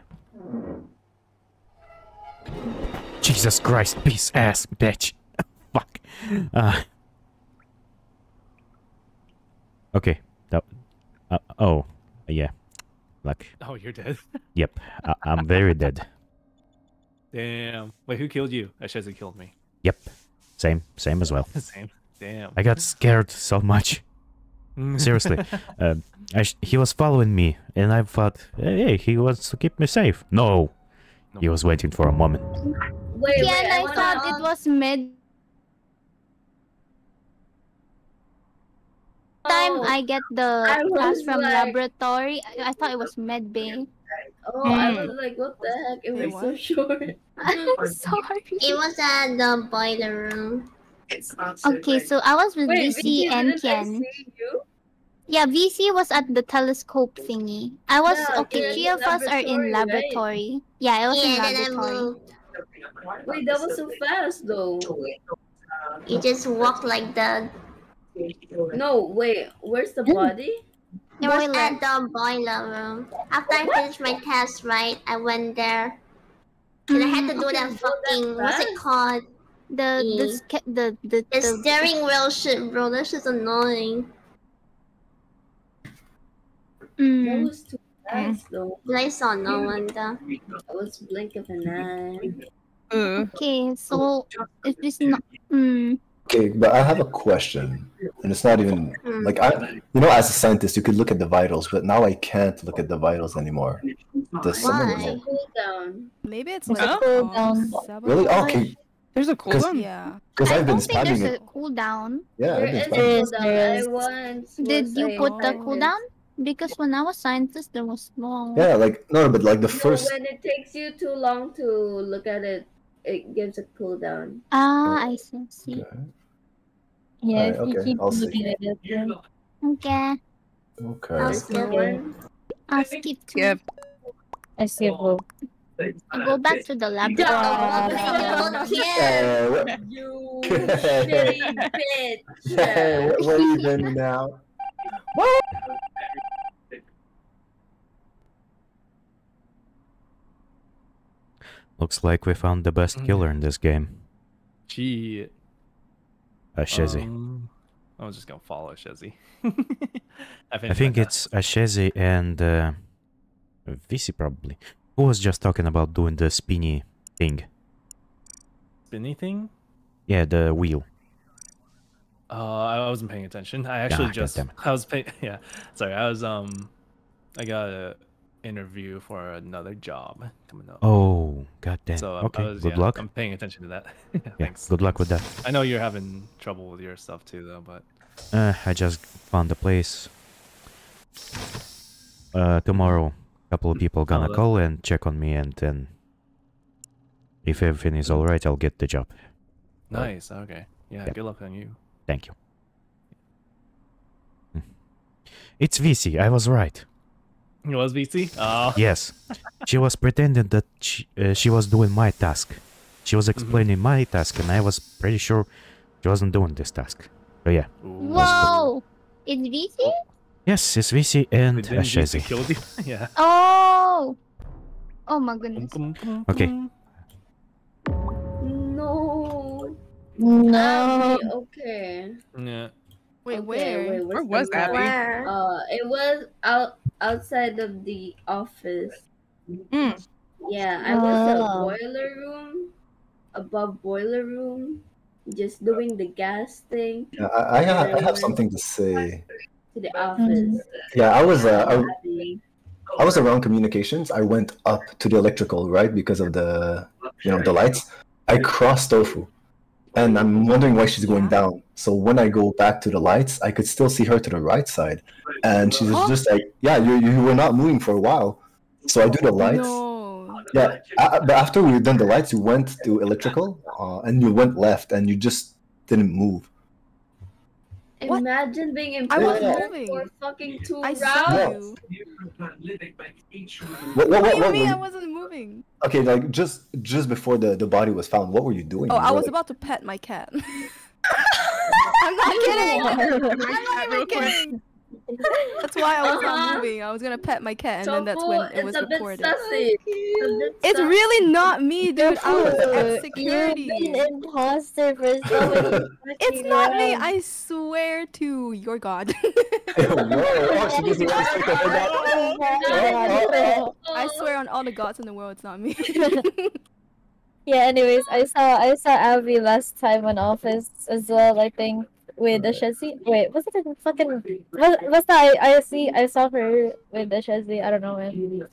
Jesus Christ, piece ass bitch. Fuck. Uh. Okay. That, uh, oh, yeah. Like, Oh, you're dead. yep. I, I'm very dead. Damn. Wait, who killed you? Ashezi killed me. Yep. Same. Same as well. Same. Damn. I got scared so much. Seriously. uh, I sh- he was following me, and I thought, hey, he wants to keep me safe. No. He was waiting for a moment. Wait, Yeah, wait, and I wanna- thought it was med. Time Oh, I get the I class from like- laboratory, I, I thought it was med bay. Oh, I Mm. was like, what the heck? It Wait, was so what? short. I'm sorry. It was at the boiler room. Okay, so I was with Wait, VC Vicky, and didn't Ken. Yeah, VC was at the telescope thingy. I was Yeah, okay. Three of us are in laboratory, right? Yeah, I was in Yeah, then I laboratory. Wait, that was so fast though. You just walk like that. No, wait, where's the mm. body? It was Boiler. at the boiler room. After I finished my test, right, I went there. And I had to mm. do that fucking what's it called? The the E. sca- the the, The the steering wheel shit, bro. That shit's annoying. That Mm. was too fast though. But I saw no one though. I was blink of an eye. Uh, Okay, so if this not mm, Okay, but I have a question, and it's not even Hmm. like I, you know, as a scientist, you could look at the vitals, but now I can't look at the vitals anymore. Does someone Why? know? Cool down. Maybe it's What's like the um, Really? hours? Okay, there's a cooldown. Yeah. because I I've been don't think spamming there's it. a cooldown. Yeah, There I've been is spamming it. Yes, cooldown. I is. Did was you a put the scientist. cooldown? Because when I was scientist, there was no. Yeah, like no, but like the No, first. when it takes you too long to look at it, it gives a cooldown. Ah, I see. see. Okay. Yeah, Alright, if you okay, keep I'll see. looking at it. then- Okay, Okay. I'll skip. one. I'll skip to Skip. I see both. I'll go back to the lab. Don't care. Hey, what, You shitty bitch. hey, what, what are you doing now? What? Looks like we found the best killer in this game. Gee. Uh, Shezzy. Um, I was just gonna follow Shezzy. I think it's Ashezi and uh, VC probably. Who was just talking about doing the spinny thing? Spinny thing? Yeah, the wheel. Uh, I wasn't paying attention. I actually Ah, just I was paying. Yeah, sorry. I was um, I got a interview for another job coming up. Oh, goddamn. So okay, was, good yeah, luck. I'm paying attention to that. Yeah, Thanks. good luck with that. I know you're having trouble with your stuff too, though. But Uh, I just found the place. Uh, tomorrow, couple of people gonna that's call and check on me, and then if everything is all right, I'll get the job. nice. Okay. Yeah. Yeah. Good luck on you. Thank you. Hmm. It's VC. I was right. It was VC. Oh. Yes, she was pretending that she, uh, she was doing my task. She was explaining my task, and I was pretty sure she wasn't doing this task. So yeah, Whoa! It's VC? Yes, it's VC and But didn't VC Ashezi. killed you? yeah. Oh! Oh my goodness. Okay, No. No. Abby, okay. Yeah. Wait, Okay, where? wait, Where was the Abby? map? Where? Uh, it was out outside of the office. Mm. Yeah, I was a Oh. boiler room, above boiler room, just doing the gas thing Yeah, I, I, I have something to say. To the office. Yeah, I was uh, I, I was around communications. I went up to the electrical, right, because of the you know the lights. I crossed Tofu, and I'm wondering why she's going down. So when I go back to the lights, I could still see her to the right side, and she's just like, "Yeah, you you were not moving for a while." So I do the lights. No. Yeah, uh, but after we done the lights, you went to electrical, uh, and you went left, and you just didn't move. What? Imagine being I was employed moving. for fucking two I rounds. saw you. What, what, What what, do you mean were I wasn't moving? Okay, like just just before the, the body was found, what were you doing? Oh, I was like- about to pet my cat. I'm not kidding. I'm not even kidding. That's why I was Uh-huh. not moving. I was gonna pet my cat, and then that's when it was is a bit reported. sussy. It's It's sus. really not me, dude. I was at security. You've been imposter for so many It's not me. I swear to your god. Whoa, oh, she just went straight to her. Oh, I swear on all the gods in the world, it's not me. Yeah, anyways, I saw I saw Abby last time on Office as well, I think, with the Shazzy. Wait, was it a fucking was, was that I I see I saw her with the Shazzy, I don't know when.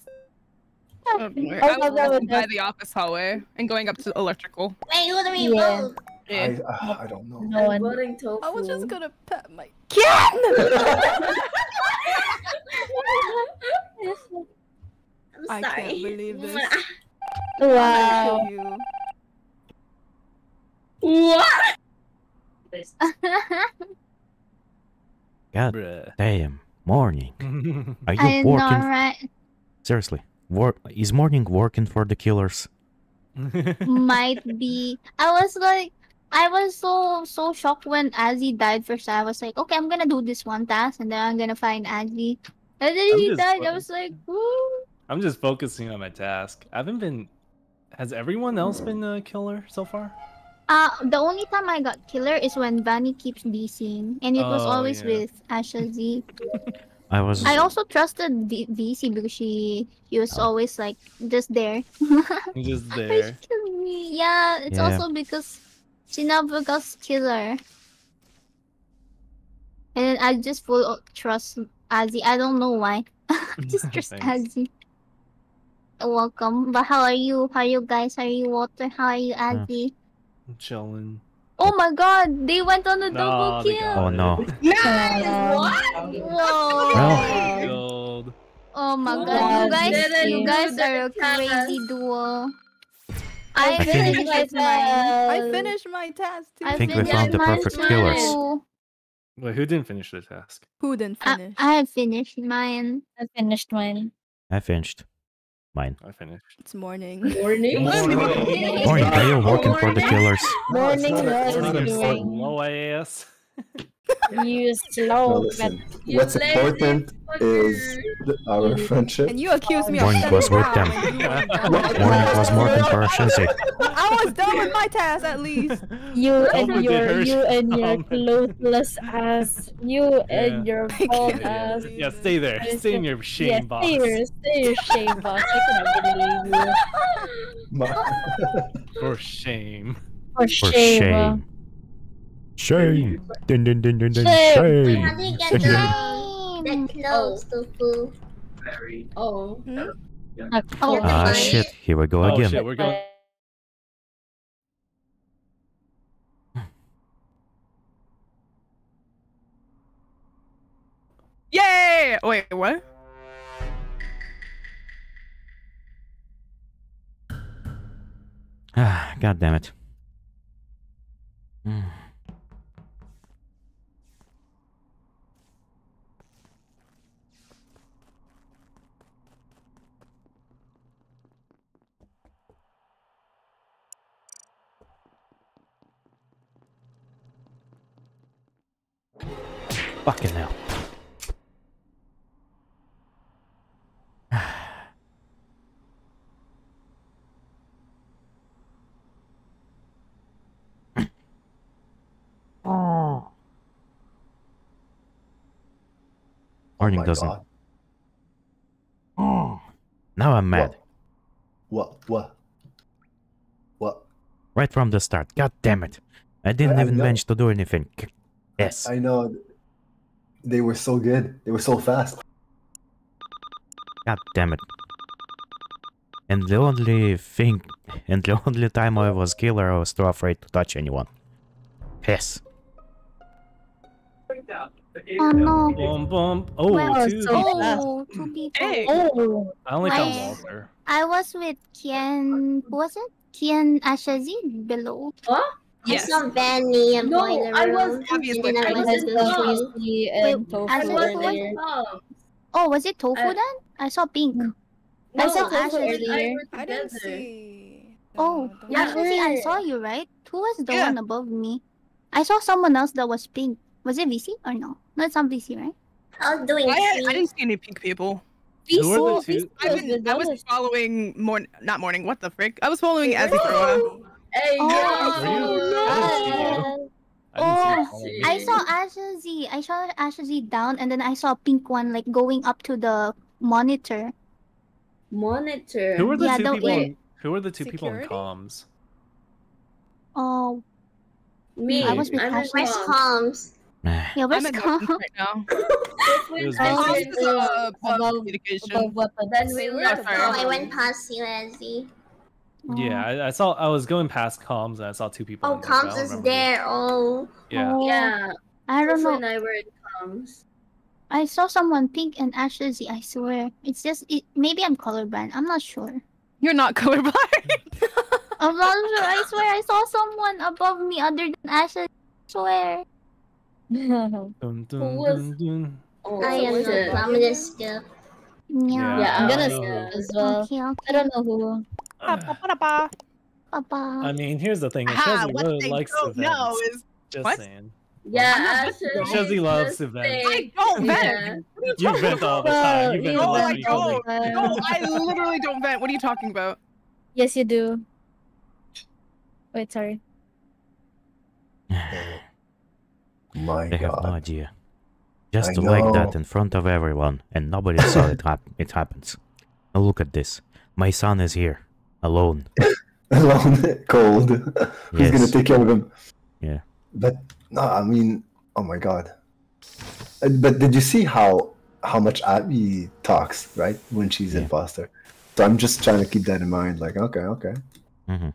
Oh, boy. I I was love that walking by the- the office hallway and going up to the electrical. Wait, who do we Yeah. vote? Yeah. I, uh, I don't know. No I'm one. tofu. I was just gonna pet my cat. I'm I can't believe this. Wow. Kill you. What? God Bruh. damn, morning. Are you I know, working? right? Seriously, work is morning working for the killers? Might be. I was like, I was so so shocked when Azzy died first. I was like, okay, I'm gonna do this one task, and then I'm gonna find Azzy. And then I'm he just died. I was like, Woo. I'm just focusing on my task. I haven't been. Has everyone else been a killer so far? Uh, the only time I got killer is when Vanny keeps DCing, and it was Oh, always yeah. with Asha Z. I was. I also trusted V- VC because she she was always like just there. Just there. Yeah, it's Yeah. also because she never got killer. And I just full trust Azzy. I don't know why. just trust. Azzy. Welcome. But how are you? How are you guys? How are you, Water? How are you, Azzy? I'm chilling. Oh my god, they went on a Nah, double kill. Oh no. Whoa. Well- Gold. Oh my Wow. god, you guys, you guys are a crazy duo. I I think- finished mine. I finished my task too. I think we found the perfect too. killers. Wait, who didn't finish the task? Who didn't finish? I have finished mine. I finished mine. I finished mine. I finished. It's morning. Morning. Morning, are you working for the killers? Morning it's not, a- it's was not doing- important. Low ass. You No, slow. listen. You What's important is our friendship. And you accuse me of Morning standing was worth around them. when you were Morning was more than Parashese. I was done with my task at least. You and your hers. you and your Oh, clothless ass. You and your I bald can't ass. Yeah, stay there. Stay in your shame yeah, box. Stay your, stay your shame box. I cannot believe you. Ma- For shame. For For shame. uh, shame. Shame. Dun, dun, dun, dun, dun. Shame. Shame. How do you get the, the clothes to fool? Oh. Hmm? uh, Oh, Ah, shit. Here we go Oh again. shit, we're going. Yay! Wait, what? Ah, God damn it. Hmm. Fucking hell. Oh. Morning my doesn't. God. Oh. Now I'm mad. What? What? What? Right from the start. God damn it. I didn't I even know. manage to do anything. Yes. I know. They were so good. They were so fast. God damn it. And the only thing, and the only time I was killer, I was too afraid to touch anyone. Yes. Oh no. Boom, boom. Oh, Well, two. so- Oh, two people. Hey. Oh, I only found Walter. I was with Kian. Who was it? Kian Ashezi below. What? Yes. I saw Benny and No, Boiler I was- Obviously, I I was was with in love. Lucy. Weasley and Tofu I was- earlier. Um, Oh, was it Tofu I- then? I saw pink. I no, saw Tofu Ashley I earlier. I didn't see. Oh, the- the- Yeah, actually, I saw you, right? Who was the Yeah. one above me? I saw someone else that was pink. Was it VC or no? No, it's not VC, right? I was doing I, had, I didn't see any pink people. Who were the Visual- two- Visual I've was been, I was following morning, not morning. What the frick? I was following Azzy for oh. a while. Hey, Oh, yo! I didn't. I Oh. I saw Asha Z. I saw Asha Z down, and then I saw a pink one like going up to the monitor. Monitor. Who were the Yeah, two people? In, who were the two people in comms? Oh, Me. I was with I'm in Ashley. Where's comms. Combs? Meh. yeah, I'm where's in right now. It was I Vixen. was Comms in is above above- communication. above weapons. Then we Wait, left sorry. Oh, I went past you, Azzy. Yeah, I, I saw. I was going past comms and I saw two people. Oh, in there, but I Combs don't is who. there. Oh. Yeah. Oh, Yeah. I don't know. I were in comms. I saw someone pink and Asha I swear. It's just it. Maybe I'm colorblind. I'm not sure. You're not colorblind. I'm not sure. I swear I saw someone above me other than Asha. I swear. Dun, dun, was- dun, dun. Oh, I am shit. I'm gonna skip. Yeah. Yeah, I'm gonna know. skip as well. Okay, okay. I don't know who. Ah. Ba-ba-da-ba. I mean, here's the thing. Aha, Shazzy what really they likes don't events. know is Just What? saying. Yeah, I'm not Ashley Shazzy loves just events. I don't Yeah. vent. What are you You talking vent all the time. You vent you all the No, I vent time. all don't. the. No, I literally don't vent. What are you talking about? Yes, you do. Wait, sorry. My I have no idea. Just I to like that in front of everyone and nobody saw it hap- it happens. Now look at this. My son is here. Alone. Alone, cold. Who's gonna take care of him? Yeah. But no, I mean, oh my God. Uh, But did you see how how much Abby talks right when she's Yeah. in foster? So I'm just trying to keep that in mind. Like, okay, okay. hmm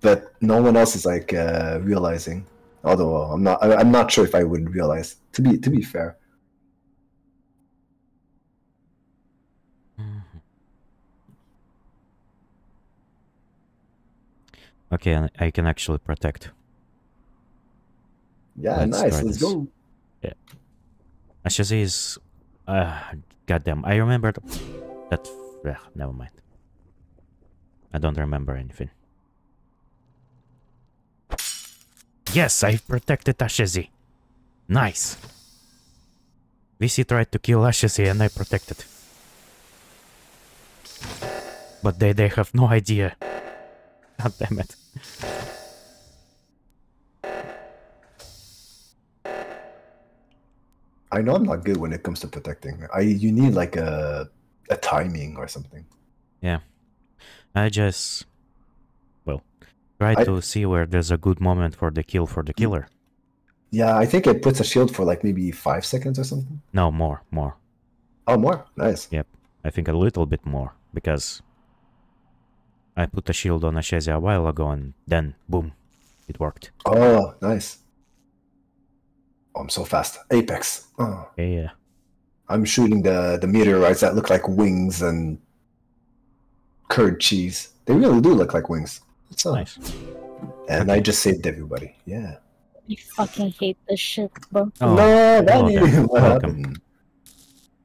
But no one else is like uh, realizing. Although I'm not, I, I'm not sure if I would realize. To be to be fair. Mm-hmm. Okay, I can actually protect. Yeah, Let's nice. Let's go. Ashezi is. Uh, goddamn, I remember that. Ugh, never mind. I don't remember anything. Yes, I've protected Ashezi. Nice. VC tried to kill Ashes and I protected. But they they have no idea. God damn it. I know I'm not good when it comes to protecting. I you need like a a timing or something. Yeah. I just try I- to see where there's a good moment for the kill for the mm. killer. Yeah, I think it puts a shield for like maybe five seconds or something. No, more, more. Oh, more nice. Yep. I think a little bit more because I put a shield on Ashezi a while ago and then boom, it worked. Oh, nice. Oh, I'm so fast. Apex. Oh. Yeah, yeah. I'm shooting the the meteorites that look like wings and curd cheese. They really do look like wings. It's uh, nice. And I just saved everybody. Yeah. I fucking hate this shit, bro. Oh, no, hello Danny. Welcome.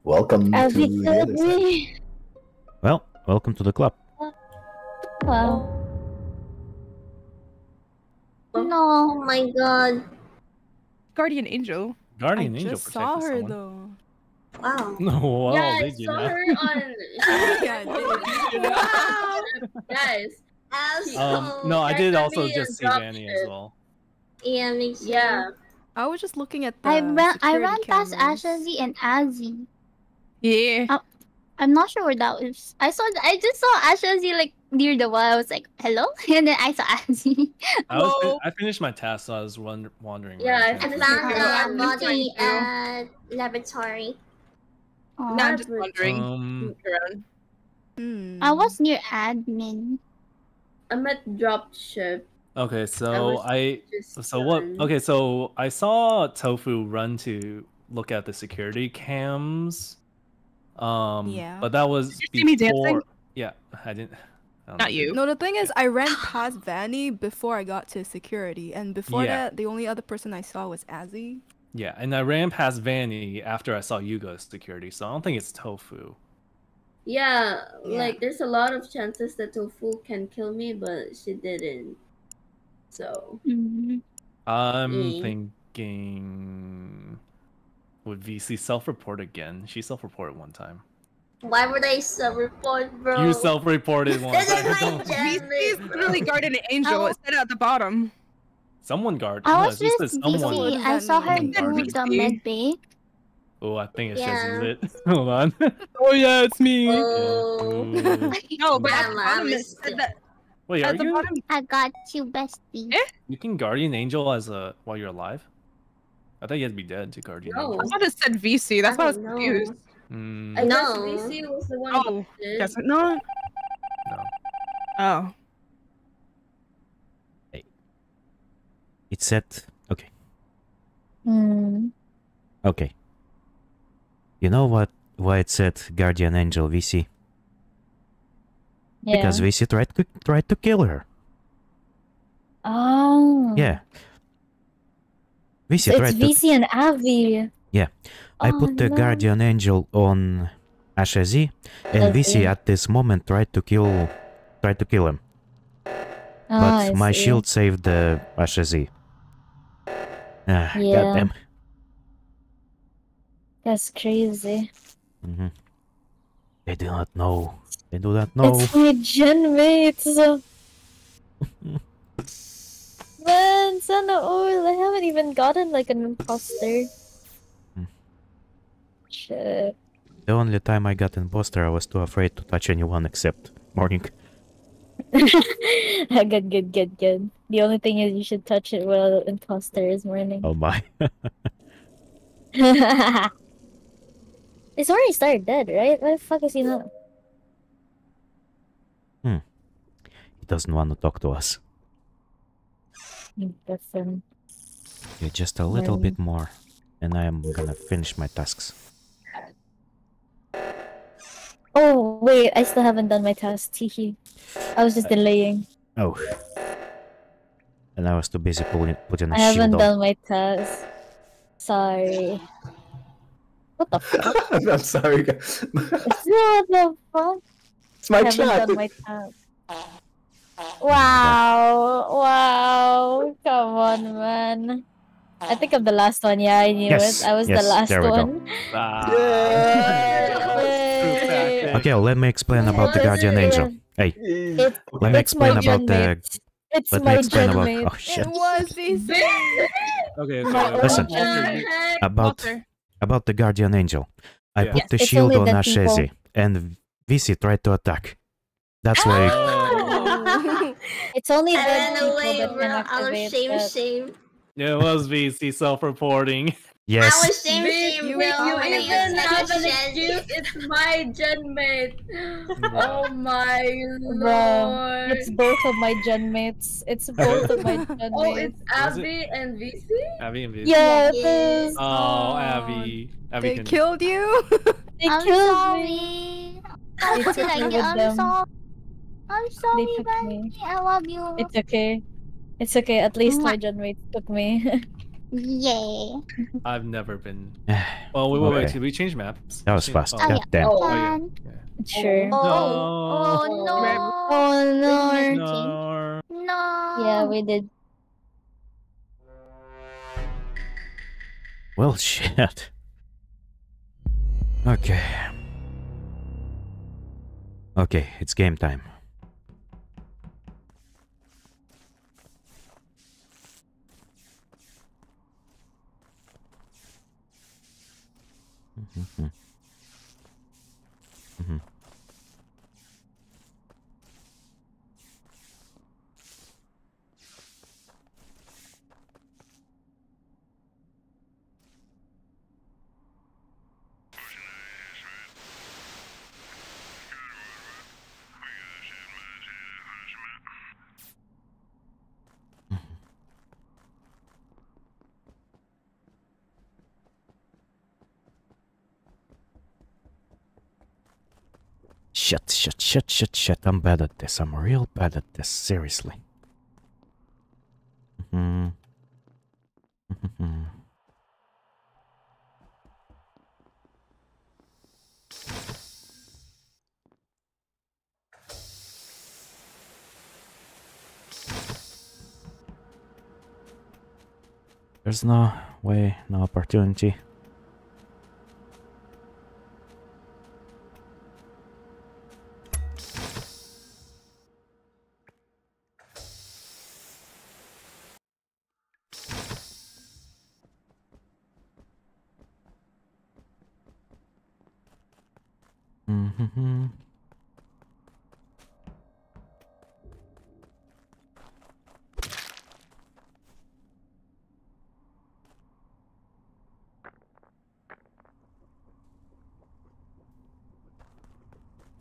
Welcome Abby to the killed other side. Well, welcome to the club. Wow. No. Oh my god. Guardian Angel. Guardian Angel. I Angel just saw her someone. though. Wow. No, well, yeah, I you saw not? her on. Yeah, I did. wow. Guys. Um, no, I did also just see drop Vanny as well. Yeah, me too. Yeah. I was just looking at the I ran I security ran past cameras. Ashezi and Azzy. Yeah. Uh, I'm not sure where that was. I saw I just saw Ashezi like near the wall. I was like, hello? And then I saw Azzy. I was Whoa. I finished my task, so I was wonder- wandering. Yeah, around I I trying to finished found it. figure the body at laboratory. Aw. Now I'm just Not wondering. Um, around. Hmm. I was near admin. I'm at drop ship. Okay, so I, Just so what? Okay, so I saw Tofu run to look at the security cams. Um, Yeah. but that was you see me dancing? before. Yeah, I didn't. I don't Not know. you. No, the thing is, I ran past Vanny before I got to security, and before Yeah. that, the only other person I saw was Azzy. Yeah, and I ran past Vanny after I saw you go to security, so I don't think it's Tofu. Yeah, Yeah. like there's a lot of chances that Tofu can kill me, but she didn't. So Mhm. I'm Mm. thinking. Would VC self-report again? She self-reported one time. Why would I self-report, bro? You self-reported one This is time. my Don't- jam. VC is literally Guardian Angel. Oh. It said at the bottom. Someone guard. I was it just just says someone. I saw her mean? do the med bay. Oh, I think it's Yeah. just lit. Hold on. Oh yeah, it's me. Oh. Ooh. No, but at Yeah, the Mom, bottom it said that. Wait, are the you? bottom, I got you, bestie. Eh? You can guardian angel as a while you're alive. I thought you had to be dead to guardian No. I angel. thought it said VC. That's why I was no. confused. Mm, I guess No. VC was the one. Oh, who did. Guess not. no. Oh. It said okay. Hmm. Okay. You know what why it said Guardian Angel VC? Yeah. Because VC tried to tried to kill her. oh. Yeah. VC So it's tried to VC and Avi. Yeah. I Oh, put the no. Guardian Angel on Ashezi, and VC at this moment tried to kill tried to kill him. Oh, But I my see. shield saved the Ashezi. Ah, Yeah. goddamn. That's crazy. hmm They do not know. They do not know. It's my gen mates. Man, Sana Oil, I haven't even gotten like an imposter. Hmm. Shit. The only time I got imposter, I was too afraid to touch anyone except Morning. good, good, good, good. The only thing is you should touch it while imposter is morning. Oh my. it's already started dead, right? Why the fuck is he not? Hmm. He doesn't want to talk to us. Different. Yeah, just a little Morning. bit more, and I am gonna finish my tasks. Oh wait, I still haven't done my task. Teehee. I was just delaying. Oh. And I was too busy pulling, putting a I haven't done my task. Sorry. What the fuck? I'm sorry, what the fuck? It's my haven't chat. my. Wow! Wow! Come on, man. I think of the last one. Yeah, I knew Yes, it. I was yes, the last there we go. one. Ah. Yay! Okay, let me explain about the guardian angel. Hey, It, let me explain about the. It's Let me my explain about. Oh shit! It was VC. Okay, okay. Listen. What? About Walter. About the guardian angel. I Yeah. put Yes, the shield on the people. And VC tried to attack. That's why. Oh. It's only I dead ran people that can Out of activate shame, that. shame. Yeah, it was VC self-reporting. I Yes. was shame, Wait, shame, you- bro. you when I even got have an excuse. It's my genmate. Bro. Oh my Bro, lord. it's both of my genmates. It's both of my oh, genmates. Oh, genmates. it's Abby and VC? Abby and VC. yeah, it Yes. is. Oh, Abby. Abby They can... killed you. They I'm killed sorry. me. I'm They took me sorry. I'm them. sorry. I'm sorry, took I love you. It's okay. It's okay. At least my Mwah. genmates took me. Yay. I've never been. Oh, wait, wait, wait. Did we change maps? That was fast. Oh, Oh, God yeah. damn. Oh, Can. sure. Oh, No. oh no. Oh no. No. No. Yeah, we did. Well, shit. Okay. Okay, it's game time. Mhm. Shit, shit, shit, shit, shit. I'm bad at this. I'm real bad at this. Seriously. There's no way, no opportunity.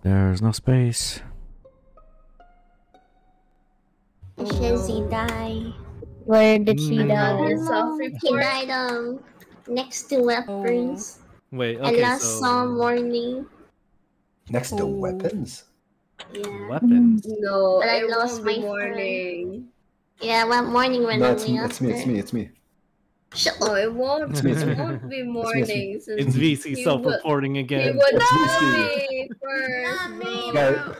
There's no space. Shazzy died. Where did she Mm. die? It's He self-report. died um next to weapons. Wait, I okay, last so... saw morning. Next to Oh. weapons. Yeah. Weapons. No, But I it lost won't be my morning. Yeah, one morning when No, I it's me. It's me. It's me. It's me. Shut No, up. it won't. It's me, it's me. It won't be me, it's me. morning. It's VC self-reporting He again. would It's tell VC. me first. Not me, bro. Guy- bro.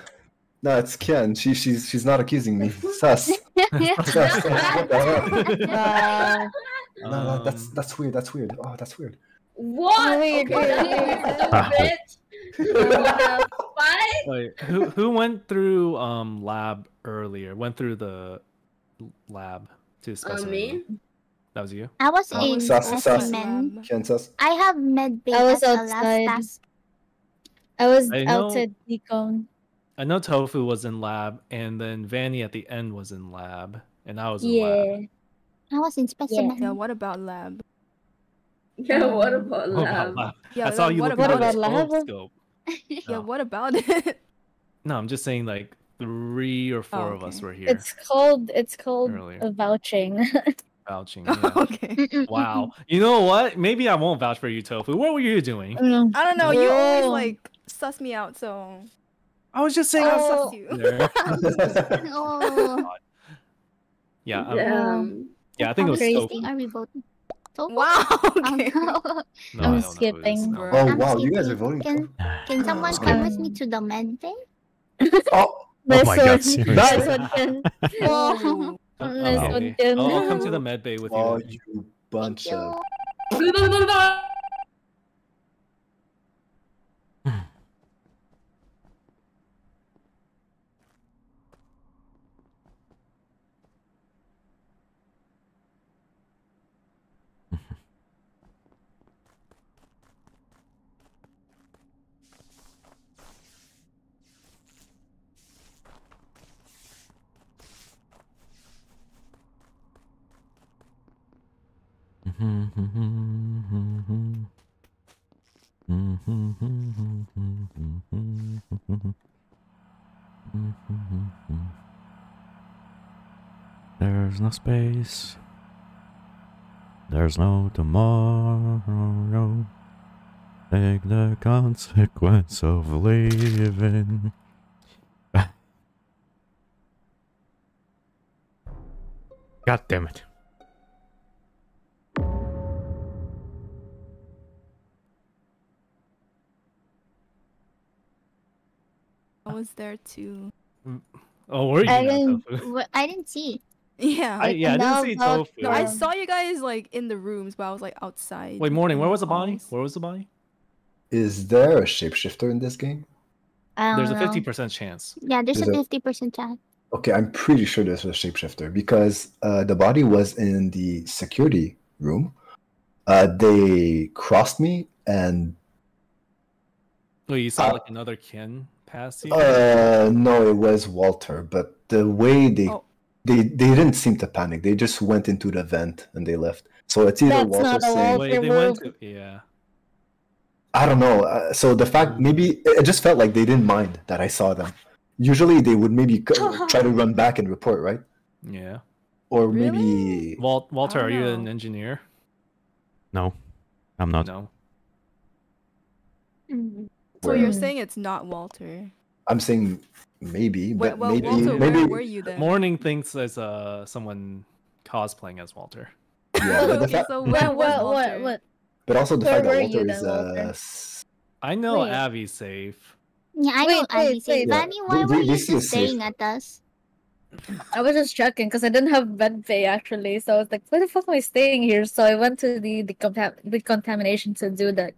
No, it's Ken. She she's she's not accusing me. Sus. Sus. What the hell? Wow. No, no, that's Um, that's weird. That's weird. Oh, that's weird. What? Wait, okay, wait, that's wait. a bitch. You wanna fight? Wait, who who went through um lab earlier? Went through the lab to Uh, specimen. me? That was you. I was Oh, in sus, sus. specimen. I have med bay I was as the last outside. I was I know- outside Decon. I know Tofu was in lab, and then Vanny at the end was in lab, and I was in lab. Yeah. I was in specimen. Yeah, what about lab? Yeah, what about What about lab? lab? Yeah, I saw you what looking about- at the What about lab? scope. Yeah, Oh. what about it? No, I'm just saying like three or four Oh, of us were here It's called it's called a vouching. vouching. Oh, yeah. okay. Wow. You know what? Maybe I won't vouch for you, Tofu. What were you doing? Mm. I don't know. You always like suss me out, so I was just saying. I'll I suss was you. there. Oh, yeah, um, Damn. yeah. I think it was Crazy. Tofu. Are we voting? So Wow. Okay. No, I'm I don't know who it is. skipping. No. Oh I'm wow, you guys are voting. Can can someone Skip. come with me to the med bay? Oh, Nice my God, one. seriously? Nice one, Ken. Oh, Okay. one, I'll, oh, I'll come to the med bay with oh, you. you bunch of. There's no space. There's no tomorrow. Take the consequence of leaving. God damn it. Was there too. Oh, were you? I didn't. Tofu? w- I didn't see. Yeah. I, yeah, I didn't see tofu. no, I saw you guys like in the rooms, but I was like outside. Wait, morning. Where was the body? Where was the body? Is there a shapeshifter in this game? I don't There's a fifty percent chance. Yeah, there's a There's a- fifty percent chance. Okay, I'm pretty sure there's a shapeshifter because uh, the body was in the security room. Uh, they crossed me and Oh, you saw Uh, like another kin pass you. uh, no, it was Walter. But the way they Oh. they they didn't seem to panic. They just went into the vent and they left. So it's either That's Walter not a saying, Wait, they went to yeah. I don't know. Uh, so the fact maybe it it just felt like they didn't mind that I saw them. Usually they would maybe try to run back and report, right? Yeah. Or Really? maybe Walt, Walter, don't are you an engineer? No, I'm not. No. Mm. So Where- you're saying it's not Walter? I'm saying maybe, but well, maybe Walter, maybe where were you then? Morning thinks there's uh someone cosplaying as Walter. yeah. But, the okay, fact, so What, where was what, what, what? but also the where fact that were Walter you is then, uh, Walter? s- I know Wait. Abby's safe. Yeah, I Wait, know. Abby wait, said, wait. Yeah, Vanny, why were we- we you see just a safe- at us? I was just checking because I didn't have bed pay actually, so I was like, "Why the fuck am I staying here?" So I went to the the, contam- the contamination to do that.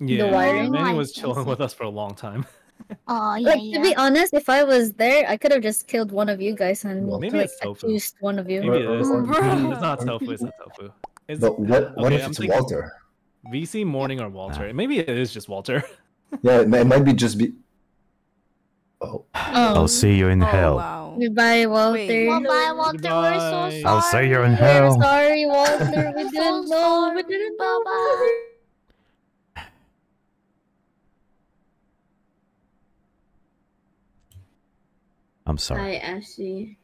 Yeah, the wiring? Manny I was chilling with us for a long time. Oh yeah, Like yeah. to be honest, if I was there, I could have just killed one of you guys and Well, Maybe like it's tofu. accused one of you. Maybe it Or- is. or- Bruh. It's not tofu. It's not tofu. It's, but what what okay, if I'm it's Walter? VC Morning or Walter? Maybe it is just Walter. Yeah, it, might- it might be just be. Oh. oh, I'll see you in oh, hell. wow. Goodbye, Walter. Wait. Well, bye, Walter. We're so sorry. I'll see you in hell. We're hell. sorry, Walter. We So didn't know. We didn't know. Bye-bye. I'm sorry. Hi, Ashley.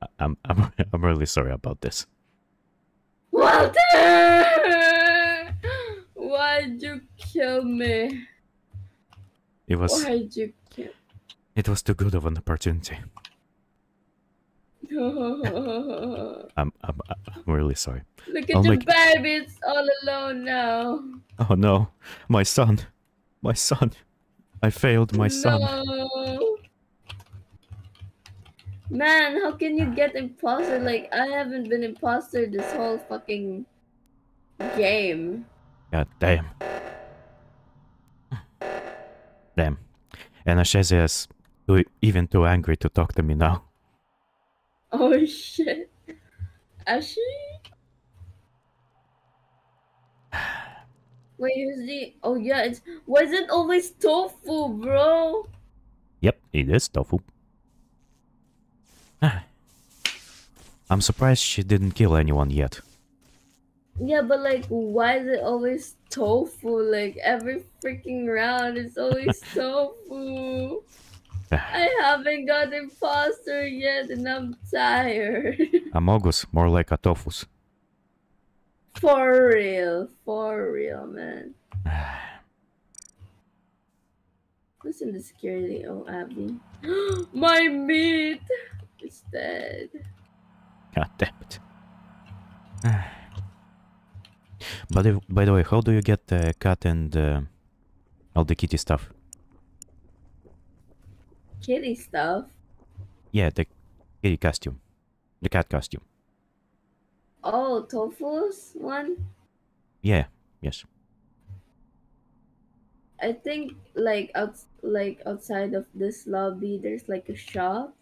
I- I'm I'm I'm really sorry about this. Walter! Why'd you kill me? It was Why'd you kill it was too good of an opportunity. I'm I'm, I'm really sorry. Look at I'll your make- baby, it's all alone now. Oh no, my son, my son. I failed my son. Man, how can you get imposter? Like, I haven't been imposter this whole fucking game. God damn. Damn. And Ashezi is too, even too angry to talk to me now. Oh shit. Ashley? Wait, who's the. Oh yeah, it's. Why is it always tofu, bro? Yep, it is tofu. I'm surprised she didn't kill anyone yet. Yeah, but like, why is it always tofu? Like, every freaking round, it's always tofu. I haven't got imposter yet, and I'm tired. Amogus, more like a tofus. for real, for real, man. Who's in the security? Oh, Abby. My meat is dead. God damn it. By the, by the way, how do you get the cat and uh, all the kitty stuff? Kitty stuff. Yeah, the kitty costume. The cat costume. Oh, Tofu's one? Yeah. Yes. I think like out like outside of this lobby there's like a shop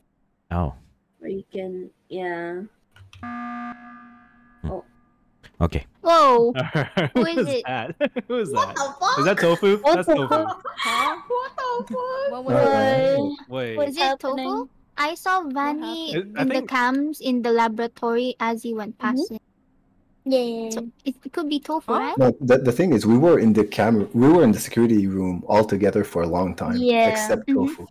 Oh. Where you can yeah. Oh. Okay. Whoa. Who is it? that? Who is that? the fuck? Is that tofu? What That's tofu. fuck? What the fuck? What was that? Wait. Was it happening? Tofu? I saw Vanny happened? I in the think- cams in the laboratory as he went past it. Yeah. So it, it could be Tofu, Huh? right? No, the, the thing is, we were in the camera, we were in the security room all together for a long time, Yeah. except Mhm. Tofu.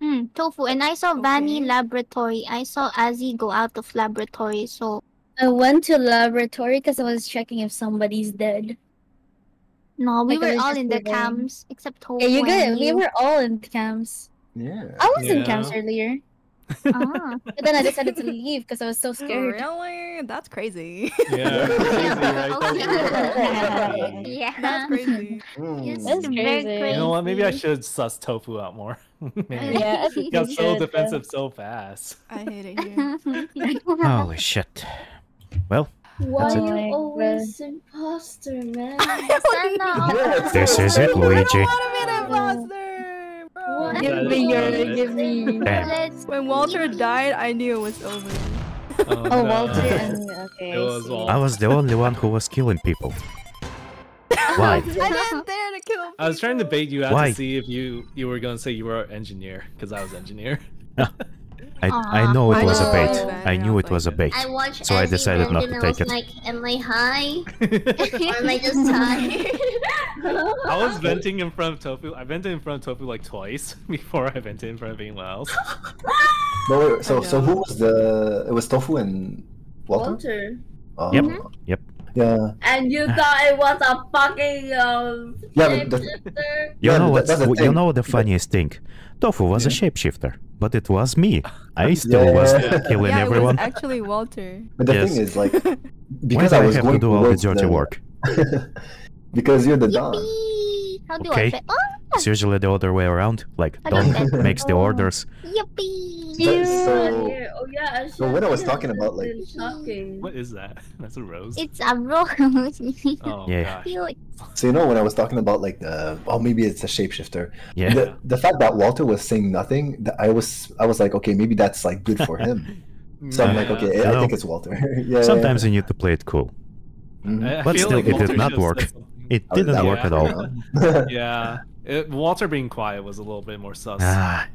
Hmm, Tofu. And I saw Vanny Okay. laboratory. I saw Azzy go out of laboratory. So I went to laboratory because I was checking if somebody's dead. no, we Like, were all in the wondering. cams except Tofu. Yeah, you and good. We were all in cams. Yeah. I was in cams Yeah. earlier, Ah. but then I decided to leave because I was so scared. Really? That's crazy. Yeah. crazy, right? That's- yeah. That's crazy. Mm. It's That's very crazy. You know what? Maybe I should suss tofu out more. Yeah, I He got so defensive so fast. I hate it here. Holy shit. Well, Why That's you annoying, always imposter, man? Yeah, this is it, Luigi. Imposter, bro. That Give me your, give me. Let's When Walter died, I knew it was over. Oh, Oh, no. Walter and okay. It was. Walter. I was the only one who was killing people. Why? I didn't dare to kill. I was trying to bait you out Why? to see if you you were gonna say you were an engineer because I was engineer. I, I know it I was a bait. I I knew it was a bait. I watched So I decided vent not and to I take was it. like, am I high? or am I just tired? I was venting in front of Tofu. I vented in front of Tofu like twice before I vented in front of anyone else. No, wait, so so who was the? It was Tofu and Walter. Walter. Oh, Yep. Yep. Yeah. And you thought it was a fucking um Yeah, but the- shapeshifter? You Yeah, know but what's, you thing. know the funniest thing? Tofu was a shapeshifter, but it was me. I still Yeah. was Yeah. killing yeah, everyone. it was actually Walter. But the Yes. thing is, like, because do I I was have to do all the towards dirty the- work? because you're the Don. Yippee! How do Okay. I say? Oh, It's usually the other way around. Like I got Don makes the orders. yippee! So- so- Yeah, Oh yeah, I So when I was talking about, like- What is that? That's a rose. It's a rose. Oh Yeah. gosh. So you know when I was talking about like the oh maybe it's a shapeshifter. Yeah. The the fact that Walter was saying nothing, th- I was I was like okay maybe that's like good for him. So I'm like okay You I think it's Walter. yeah. Sometimes you need to play it cool. I- I But still, like it did not work. It did didn't that work at all. Yeah. It, Walter being quiet was a little bit more sus. Ah,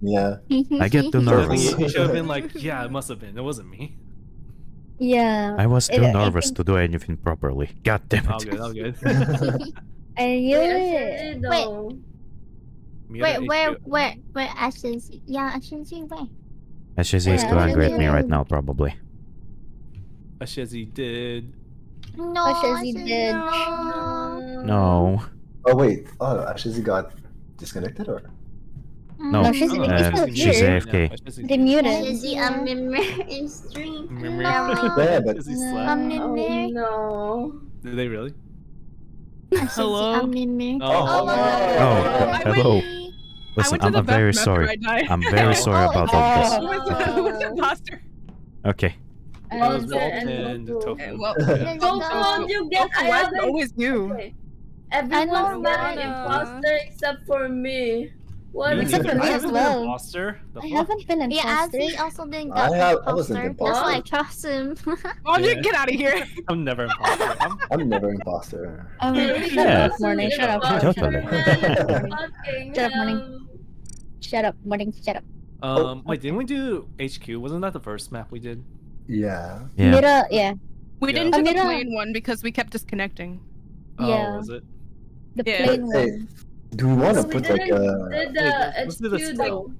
yeah. I get too He- nervous. He should have been like, yeah, it must have been. It wasn't me. Yeah. I was too I nervous think- to do anything properly. God damn All it. good, all good. I knew it. actually, though. Wait, HQ. where, where, where Ashes? Yeah, Ashes, where? Ashezi is Yeah, too angry at me right now, probably. Ashezi did. No, Ashes, he Ashes, did. no. No. Oh wait. Oh actually he got disconnected or? No. No, she's- Oh, she's Uh, still she's here. AFK. Yeah, Ashezi They did. muted. Is he a member in stream? Remember? No. Yeah, but Ashezi No. slept. I'm in Oh there. no. Did they really? Hello. I'm in there. Oh, Oh, Oh, hello. Listen, I I'm, went to the I'm very bathroom sorry. after I died. I'm very sorry Oh, about all this. Who was the- who was the imposter? Okay. It was Walter and Walton and Tofu. Tofu. Okay, well, Let's Don't go. want you get Tofu, I why is it haven't always you? Okay. Everyone's know, an imposter except for me. What You is Except for me I as well. Imposter? The I fuck? haven't been an Yeah, imposter. Azzy also didn't I have, the I wasn't imposter. That's why I imposter. trust him. Oh, Yeah. get out of here. I'm never imposter. I'm, I'm never imposter. Um, Hey, shut Yeah. up, morning. Shut up. imposter, Totally. man. Shut up, morning. Shut up, morning. Shut up. um, wait, didn't we do HQ? Wasn't that the first map we did? Yeah. Yeah. Mira, yeah. We Yeah. didn't do the Amira. plane one because we kept disconnecting. Yeah. Oh, was it? The Yeah. plain Hey, one. do we want to put like a did Wait, let's do the the though.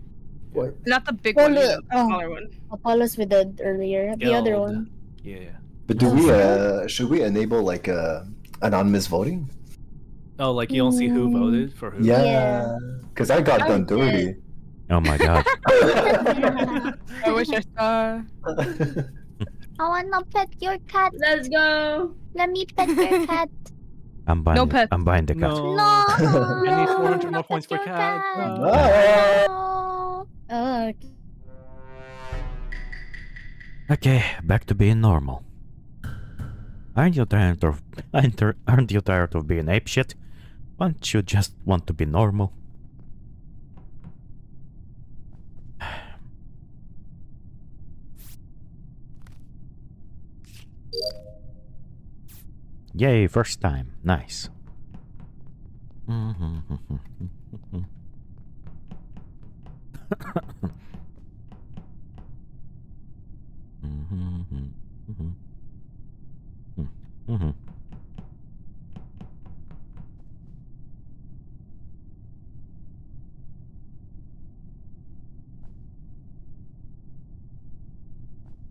what? Not the big one, look. the Oh. smaller one. a Polus we did earlier. The other one. Yeah, yeah. But do Oh, we uh should we enable like uh anonymous voting? Oh, like you don't see who Mm. voted for who? Yeah. Yeah. Cause I got I done did. dirty. Oh my god. I wish I saw. I wanna pet your cat. Let's go. Let me pet your cat. I'm buying No it. pets. I'm buying the cat. No. No. I need 400 more points for your cat. Ah. No. Oh, okay. Okay, back to being normal. Aren't you tired of aren't, aren't you tired of being apeshit? Don't you just want to be normal? Yay, first time. Nice. Mhm.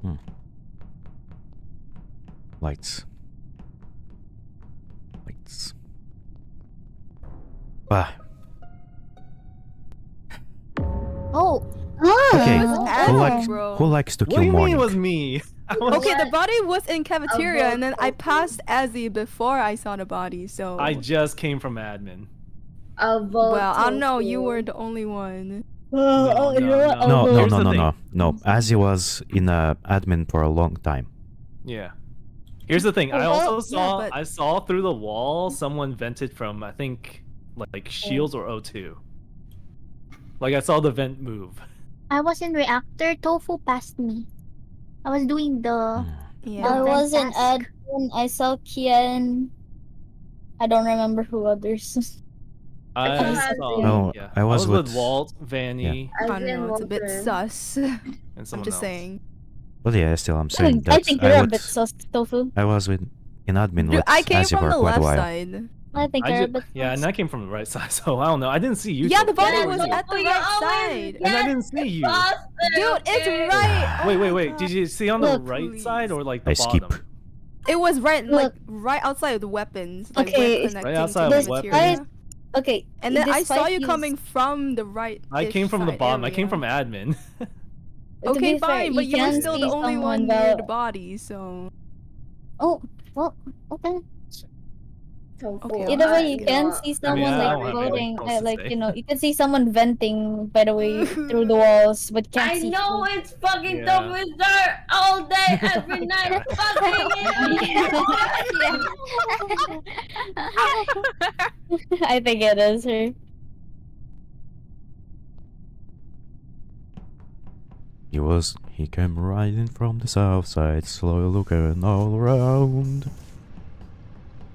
Hmm. Lights. Ah. Oh. Okay. Who Adam, likes bro. who likes to What do kill you mean it was me? Was, Okay, the body was in cafeteria, and then I for passed Azzy before I saw the body. So I just came from admin. I'll well, I don't know. You tofu. were the only one. Oh, No, you no, no. No, I'll no, no, no, no, no. Azzy was in uh, admin for a long time. Yeah. Here's the thing. I Oh, also yeah, saw but- I saw through the wall someone vented from I think like Shields or O2. Like I saw the vent move. I was in reactor. Tofu passed me. I was doing the. Yeah. I was in task. admin. I saw Kian. I don't remember who others. I had saw, No, yeah. I was with, with- Walt, Vanny, I I don't didn't know. It's a bit sus. and I'm just else. saying. But yeah, still, I'm saying think, that I think you're a would, bit sus, Tofu. I was with in admin Dude, with I came Azzy from the quite left side. I think I you're a ju- bit yeah, and sus. I came from the right side, so I don't know. I didn't see you. Yeah, the body was at the right side. and I didn't see you. Dude, it's right. Wait, Oh wait, wait. Did you see on the Look, right side or like the I skip. bottom? It was right, like Look. right outside of the weapons. Like, Okay, we're it's- connecting Right outside of the weapons. Okay. And then I saw you you- coming from the right. I came from the bottom. I came from admin. Okay, be fair, fine, but you, were can still the only one near the body, so. Oh, well, okay. Tofu, Okay, Either way, you can see someone I don't like have anything floating, uh, like you know, you can see someone venting by the way through the walls, but can't I see. know who. it's fucking Yeah. Tofu is there all day, every night. fucking I think it is her. He was he came riding from the south side, slowly looking all around.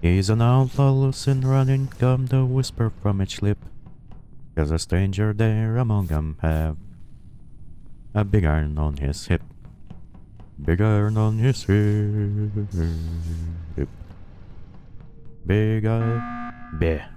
He's an outlaw loose and running, come the whisper from each lip. There's a stranger there among them have a big iron on his hip. Big iron on his hip. Big iron. Bear.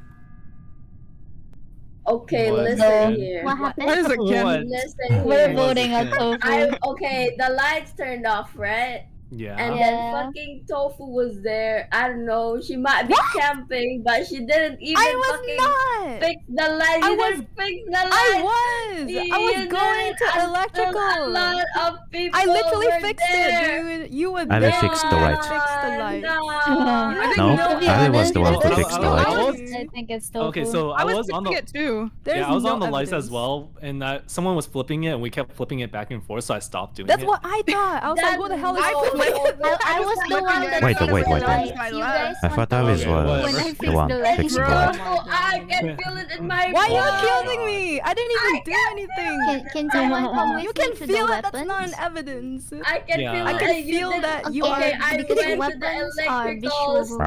Okay, What? listen No. here. What happened? What is it, Ken? What? Listen We're here. voting on Okay. Okay, the lights turned off, right? Yeah. And Yeah. then fucking Tofu was there. I don't know. She might be camping, but she didn't even I was fucking not! fix the light. I You was- didn't fix the lights. I was! I was You going did to until A electrical! lot of people I literally were fixed there. it, dude. You were I there. fixed the light. fixed the light. No. I No, know To was the one I to think- fix the I light. think- I think it's Tofu. Okay, so I I was, was on the it too. There's yeah, I was no on the lights as well, and uh, someone was flipping it, and we kept flipping it back and forth, so I stopped doing That's it. what I thought. I was like, what the hell is That's I, I was the one that Wait, fixed wait, wait, wait. I You left. guys I thought I was uh, whatever. When I the fixed one the lights. fixing the Bro, light. I can feel it in my Why are you blood. accusing me? I didn't even do anything. Can, can someone come with You can feel it. That's not an evidence. I can Yeah. feel I can and feel did- that you okay, are- I because went to the weapons are electrical visual.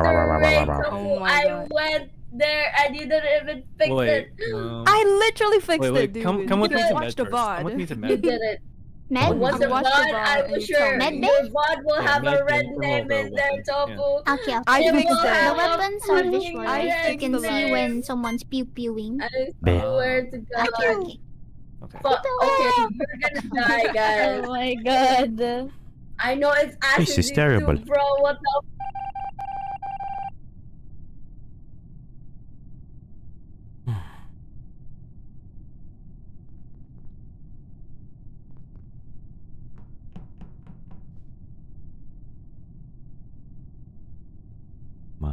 Oh my I went there and you didn't even fix Wait, it. no. I literally fixed wait, wait, it, dude. come, come with you me to watch the first. Come with me VOD. to You did it. Med? Was I it VOD? the VOD I'm sure tell me. your VOD will Yeah, have med a red name in there, weapon, yeah. Okay, okay. I It fixed will have The a weapons are fucking visual. red You can see name. when someone's pew pewing. I Bam. swear to God. Okay, okay. Okay. Fuck, okay, you're gonna die, oh guys. Oh my god. I know it's This is terrible. too, bro. What the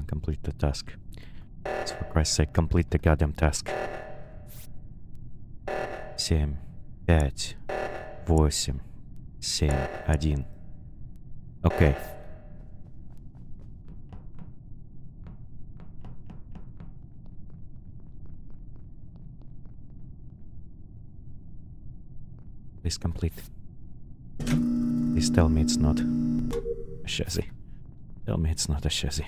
Complete the task. So for Christ's sake, complete the goddamn task. 7, 5, 8, 7, 1. Okay. Please complete. Please tell me it's not a chassis. Tell me it's not a chassis.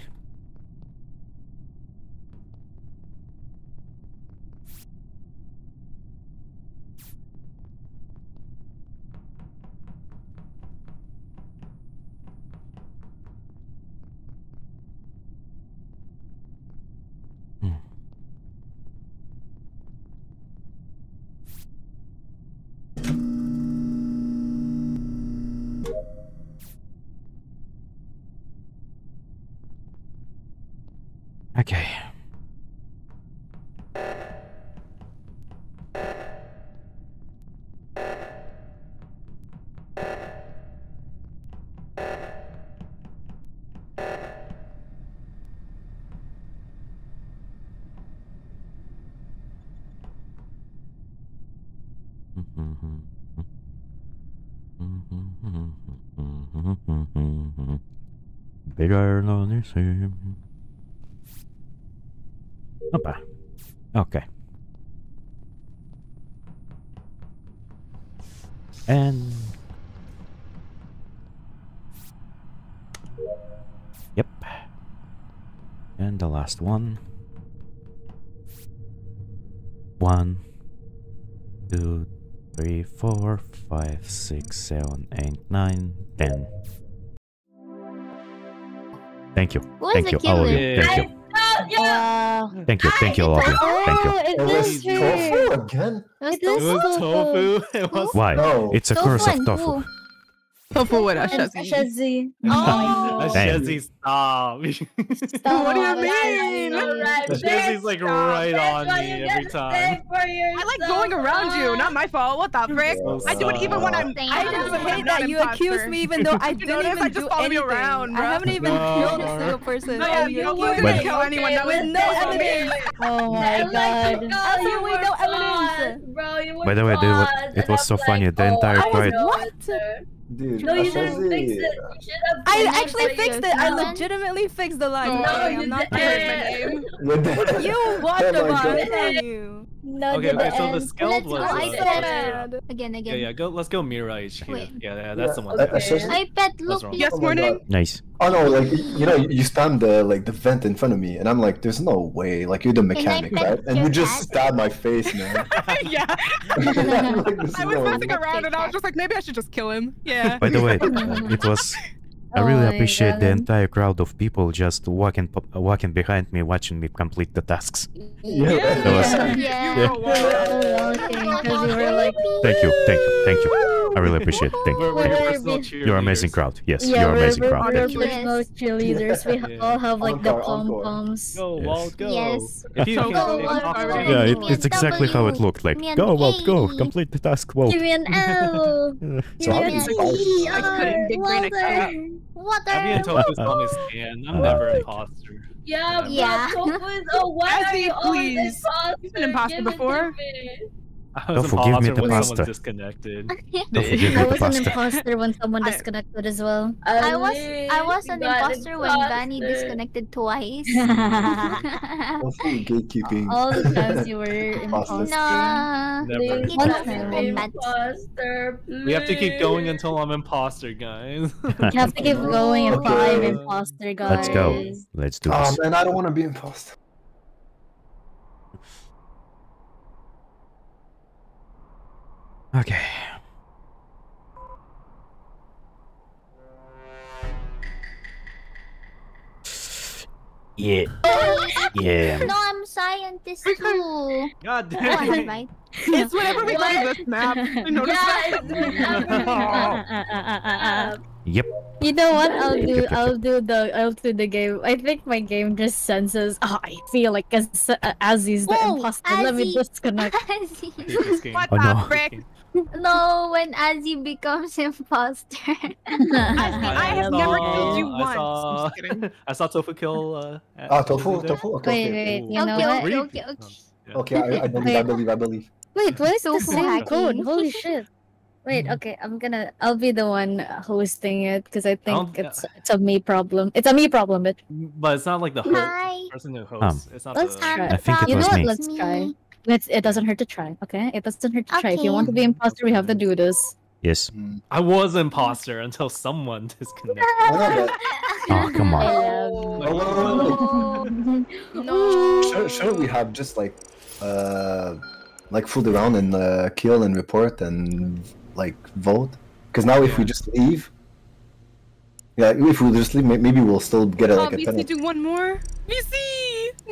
Iron on seam. Opa. Okay. And Yep. And the last one. One, two, three, four, five, six, seven, eight, nine, ten. Thank you. Who is Thank you, all of you. Thank you. Yeah. Thank you. Thank you, all of you. Thank you. Oh, it It was was tofu again. It It was was tofu. It was Why? No. It's a Tofu curse of and tofu. Who? Tofu with a And Shazzy. Shazzy. Oh. a Shazzy stop. Stop. What do you mean? Shazzy's like right on me every time. I like going around you. Not my fault. What the frick? So I do it even when I'm. Thank I just when I'm hate that you imposter. accuse me even though I didn't even I just do follow me anything. around, I haven't even No. killed a single person. No, oh, yeah, you you don't accuse When- kill anyone. That with was oh no that's on evidence. Oh my god. Oh, you with no evidence. Bro, you were By the way, they were- it was so funny, the oh, entire I was crowd- no What? Answer. Dude, No, you didn't fix it. You should have I actually fixed it. I legitimately fixed the line. No, Sorry, you I'm not didn't. My kidding. name. You what the my fuck? God. It's on you. No, Okay, did okay, the so the end. skilled Let's was. go. I uh, said Bad. Again, Yeah, again. yeah. Go. Let's go Mirage here. Wait. Yeah, yeah. That's the one. Uh, Okay. I bet look, wrong. Yes, Oh morning. Nice. Oh no, like you know, you stand the like the vent in front of me, and I'm like, "There's no way!" Like you're the mechanic, pet right? And you just stab my face, man. yeah. I'm like, I was no way." messing around and I was just like, maybe I should just kill him. Yeah. By the way, it was. I Oh really my appreciate the entire crowd of people just walking walking behind me, watching me complete the tasks. Yeah, Yeah. That was- Yeah. You were a wall. Because you were like, Thank you, thank you, thank you. I really appreciate it. Thank We're, you. we're We're- You're amazing crowd. Yes, yeah, you're we're, amazing we're, crowd. we're Thank you. personal Yes. cheerleaders. We Yeah. all have like the pom poms. Go, Yes. Walt, go. Yes. If you Go, Go, Walt, go. Yeah, it, it's a exactly how it looked like. Give me an Go, Walt, go. Complete the task, Walt. Give me an L. So Give how me do you an fight? E. I couldn't get green Walter. Water. Abby and Tofu's on his stand. I'm Uh, never thank imposter. Yeah, bro. Yeah. Tofu is. Oh, why are you please. imposter? You've been imposter Give it to before. Me. I was Tofu, me imposter the when pasta. disconnected. Don't forget I me the was an pasta. imposter when someone disconnected as well. I was I was an imposter when Vanny disconnected twice. Tofu gatekeeping. All the times you were imposter. no. Never. Please One let me time. be One imposter, We have to keep going until I'm imposter, guys. You have to keep going if Okay. I'm imposter, guys. Let's go. Let's do Oh this. man, I don't want to be imposter. Okay. Yeah. Yeah. No, I'm scientist too. God Oh, I'm damn. right. It's whenever we go to What? this map. I noticed Yeah, that. Yep. You know what? I'll do. yep, yep, I'll do the. I'll do the game. I think my game just senses. Oh, I feel like as as he's the Whoa, imposter. Let me disconnect. Azzy. Hate. What Oh, the no. frick? No, when Azzy becomes imposter. I have never killed you I once. saw, I'm just. I saw Tofu kill. Uh, Ah, tofu, tofu. Okay, Wait, okay. wait. You know Okay, what? okay, okay, okay. Yeah. Okay, I, I believe, I believe, I believe. Wait, what is the Tofu same code? Holy shit! Wait, okay. I'm gonna. I'll be the one hosting it because I don't- think it's it's a me problem. It's a me problem. But But it's not like the host, Hi. person who hosts. it's not Um, let's the. try. I think it you was know what? me. Let's try. It's, it doesn't hurt to try, okay? It doesn't hurt to try. If you want to be imposter, we have to do this. Yes. I was imposter until someone disconnected. Oh, come on. no. Should, should we have just like, uh, like fooled around and uh, kill and report and like vote? Because now if we just leave, yeah, if we just leave, maybe we'll still get a, Oh, like a VC, penalty. do one more. VC,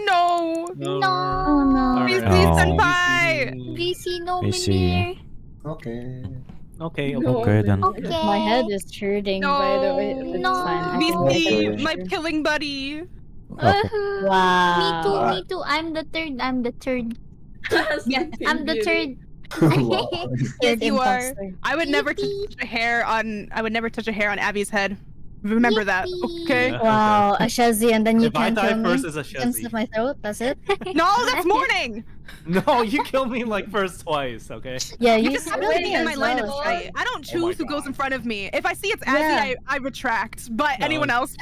no, no, Oh no. VC Oh. senpai. VC no VC. Okay. Okay. Okay then. Okay. My head is hurting, by the way. It's No. fine. I can make VC, my killing buddy. Uh-huh. Wow. Me too, me too. I'm the third. I'm the third. Yeah, I'm the third. Yes, you are. I would never touch a hair on. I would never touch a hair on Abby's head. Remember that, okay? Yeah. Wow, a Shazzy, and then you If I can't die kill first me. as a Against Shazzy. my throat. That's it. No, that's morning. No, you killed me like first twice, okay? Yeah, you Because I'm killed not me in my as line of sight. I don't Oh choose who goes in front of me. If I see it's Abby, Yeah. I, I retract. But No. anyone else,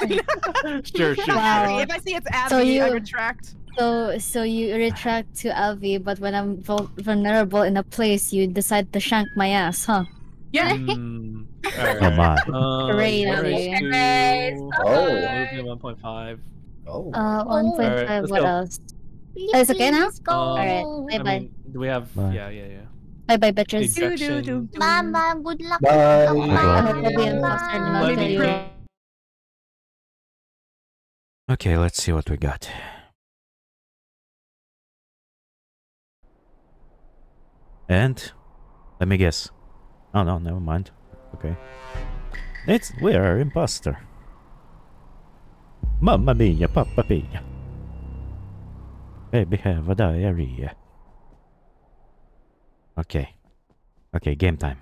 Sure, sure, Wow. sure. if I see it's Abby, So I retract. So, so you retract to Alvi, but when I'm vulnerable in a place, you decide to shank my ass, huh? Yeah. Mm, Oh my. Uh, Great, where Abby. is Oh. One point five. Oh. Uh, Oh. 1.5, Alright, let's what go. else? Oh, it's okay now? Let's go. Alright, Bye I bye. mean, do we have? Bye. Yeah, yeah, yeah. Bye bye, bitches. Do, do, do, Ejection. do. Mama, good luck. Bye. Bye. I hope I'll be imposter and I'll Let kill me you. pray. Okay, let's see what we got. And let me guess. Oh no, never mind. Okay. It's we are imposter. Mamma mia, pappa mia. Baby have a diarrhea. Okay. Okay, game time.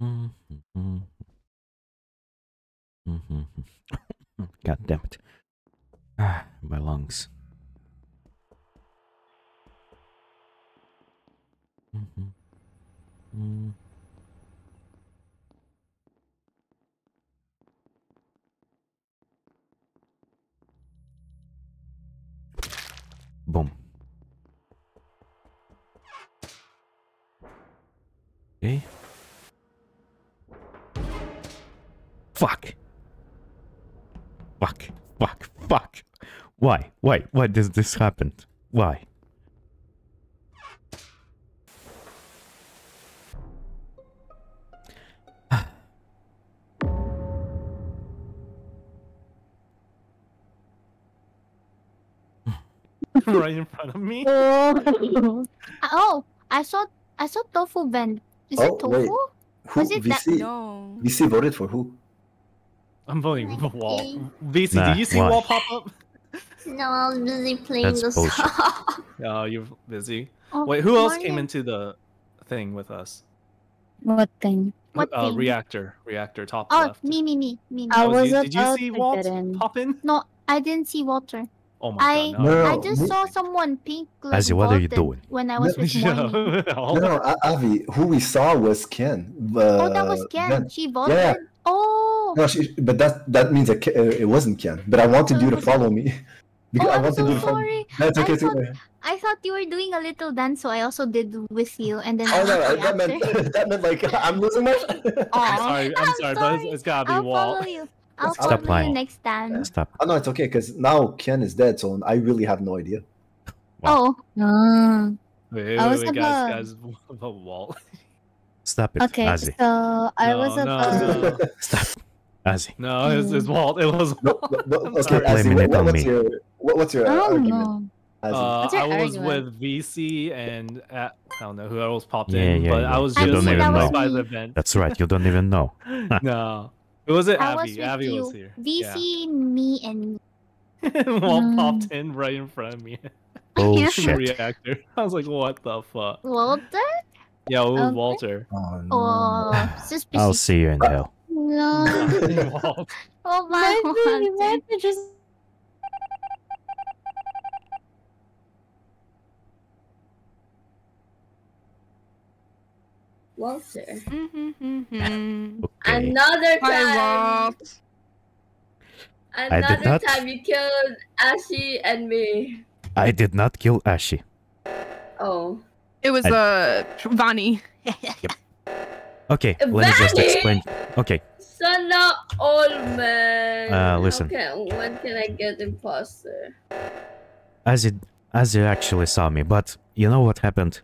Mhm. Mhm. God damn it. Ah, my lungs. Mhm. Mm. Boom. Okay. Fuck. Fuck. Fuck. Fuck. Why? Why? Why does this happen? Why? right in front of me. Oh. Oh, I saw I saw tofu vent. Is Oh, it tofu? wait. Who Was it that- VC? No. VC voted for who? I'm voting for Wall. Okay. VC, Nah, did you see why? Wall pop up? No, I was busy playing That's the bullshit. song. Oh, you're busy. Oh, Wait, who else came into the thing with us? What thing? What uh, thing? reactor, reactor, top Oh, left. me, me, me, me. me. I Oh, was did, did you see Walt pop in? No, I didn't see Walter. Oh my I- god, no. No, I just who- saw someone pink like Azzy, what are you doing? when I was with Yeah. morning. No, no, A- Avi. Who we saw was Ken. Uh, oh, that was Ken. Ken. She voted. Yeah. Oh. No, she, but that that means that Ke- uh, it wasn't Ken. But I wanted you to follow me. Because Oh, I I'm wanted so you to follow. sorry. That's okay. I okay. thought- too. I thought you were doing a little dance, so I also did with you, and then. Oh no, I that meant that meant like I'm losing my. I'm sorry, I'm, I'm sorry, but it's, it's gotta be I'll Walt. follow you. I'll Stop follow lying. you next time. Stop. oh no, it's okay because now Ken is dead, so I really have no idea. Oh, Ah. Wait, I was wait, about- guys, guys, about Walt. Stop it, Okay, Azzy. so I No, was about. no. Stop. Azzy. No, it's, it's Walt. It was No, Walt. no, no, I'm okay, sorry. Azzy, what, on what's me. your what, what's your I uh, don't argument? know. Uh, I was argument? with VC and uh, I don't know who else popped Yeah, in, yeah, but yeah. I was You just don't even know. by the vent. That's right. You don't even know. no, it wasn't I was Abby. with Abby you. was here. VC, me, and Yeah. Walt Mm. popped in right in front of me. Bullshit. Reactor. I was like, what the fuck? Walter. Yeah, it was Okay. Walter. Oh no. Oh. I'll see you in hell. No. Oh my My thing, Walter. Walter just. Walter. Mm-hmm. Okay. Another Hi, time. Walt. did Another not- time you killed Ashi and me. I did not kill Ashi. Oh. It was I- uh Vani. Okay, let me just explain. Okay, Sana old man. Uh, listen. Okay, when can I get imposter? as it as you actually saw me, but you know what happened?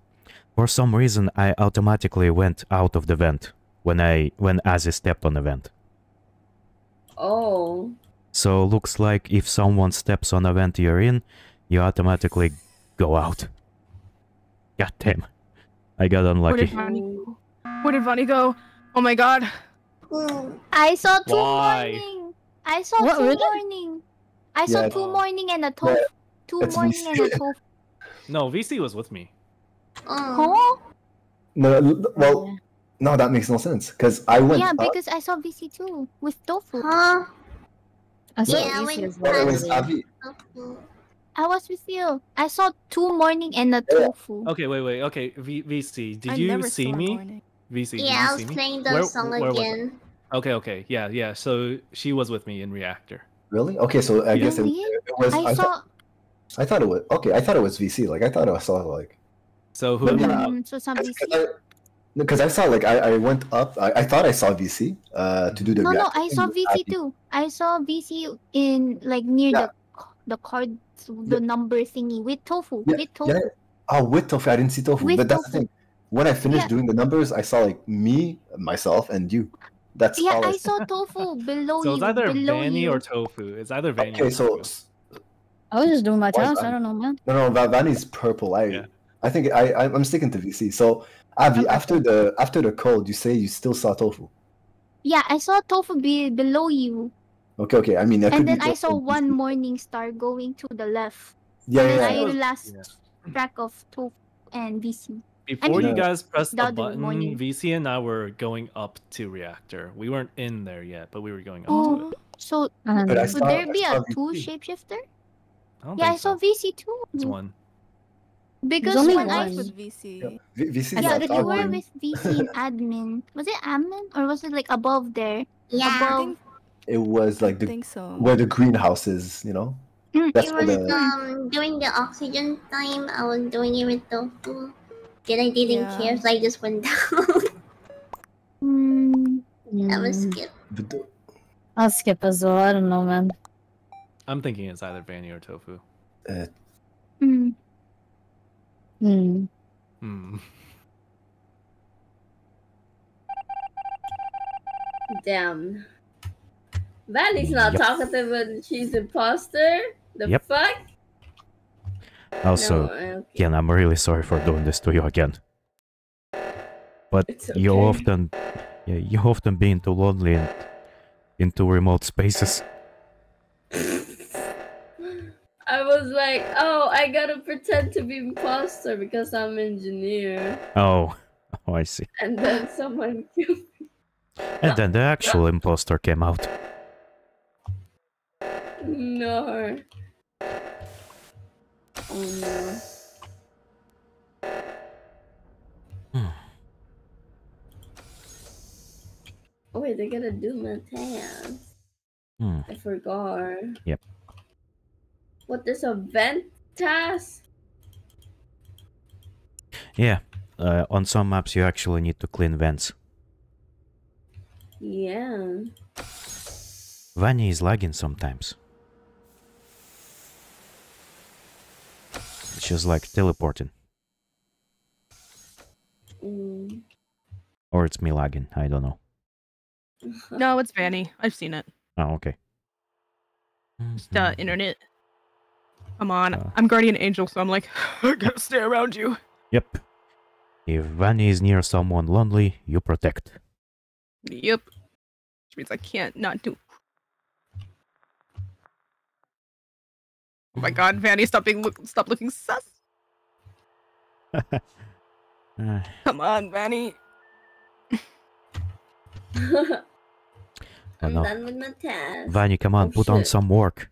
For some reason, I automatically went out of the vent when I when Azzy stepped on the vent. Oh. So looks like if someone steps on a vent you're in, you automatically go out. God damn. I got unlucky. Where unlucky. did Vani Where did Vani go? Oh my god. Hmm. I saw two Why? morning. I saw What, two really? morning. I saw Yeah. two morning and a tofu. Two That's morning and a mysterious. No, VC was with me. Oh. Huh? No, well, no, that makes no sense because I went. Yeah, up, because I saw VC too with tofu. Huh? I saw Yeah, VC when as well. it was. Avi. I was with you. I saw two morning and a tofu. Okay, wait, wait. Okay, v- VC, did I you never see saw me? Morning. VC, Yeah, I was playing the Where- song where again. Okay, okay, yeah, yeah. So she was with me in Reactor. Really? Okay, so I guess it, it was. I I, saw. thought, I thought it was okay. I thought it was VC. Like I thought I saw like So who? But yeah, Mm, so some VC. because I saw like I, I went up. I, I thought I saw VC uh to do the No, no, I saw VC Abby. too. I saw VC in like near Yeah. the the card, the number thingy with tofu. Yeah, With tofu. yeah. Oh, with tofu, I didn't see tofu. With but that's the thing. When I finished Yeah. doing the numbers, I saw like me, myself, and you. That's Yeah, I I saw tofu below So you. it's either below Vanny you. or Tofu. It's either Vanny Okay, or so Tofu. I was just doing my task. I don't know, man. no, no, Va- Vanny's purple. I, Yeah. I think I, I, I'm sticking to VC. So, Avi, after the after the code, you say you still saw tofu. Yeah, I saw tofu be below you, Okay, okay. I mean, that could and be then I saw one morning star going to the left. Yeah, and yeah, then yeah. I lost Yeah. track of tofu and VC. Before you mean- guys pressed the the button, morning. VC and I were going up to Reactor. We weren't in there yet, but we were going up to Oh, it. so Um, would saw- there be a two VC. shapeshifter? I Yeah, I saw so. VC too. It's one. Because only when I I was one. with VC. yeah. V- VC yeah, not you were with VC and admin. Was it admin or was it like above there? Yeah. Above. It was like I the think so. where the greenhouse is, you know. Mm, That's It was the um during the oxygen time. I was doing it with tofu. Then I didn't Yeah. care, so I just went down. Mm, I was skip. but the- I'll skip as well. I don't know, man. I'm thinking it's either Vanny or Tofu. uh, mm. Hmm. Hmm. Damn. Vanny's not Yep. talkative when she's imposter. The Yep. fuck? Also, No, okay. Ken, I'm really sorry for doing this to you again. But It's you often, yeah, you often being too lonely in, into remote spaces. I was like, oh, I gotta pretend to be imposter because I'm engineer. Oh, oh, I see. And then someone killed And then the actual imposter came out. No. Oh no. Hmm. Oh wait, they're gonna do my task. Hmm. I forgot. Yep. What this a vent task? Yeah, uh, on some maps you actually need to clean vents. Yeah. Vanny is lagging sometimes. She's like teleporting. Mm. Or it's me lagging, I don't know. No, it's Vanny. I've seen it. Oh, okay. Just uh, internet. Come on. Uh. I'm Guardian Angel, so I'm like, I gotta stay around you. Yep. If Vanny is near someone lonely, you protect. Yep. Which means I can't not do. Oh my god, Vanny, stop being look stop looking sus. Uh, Come on, Vanny. oh I'm no. done with my task. Vanny, come on, Oh, put on some work.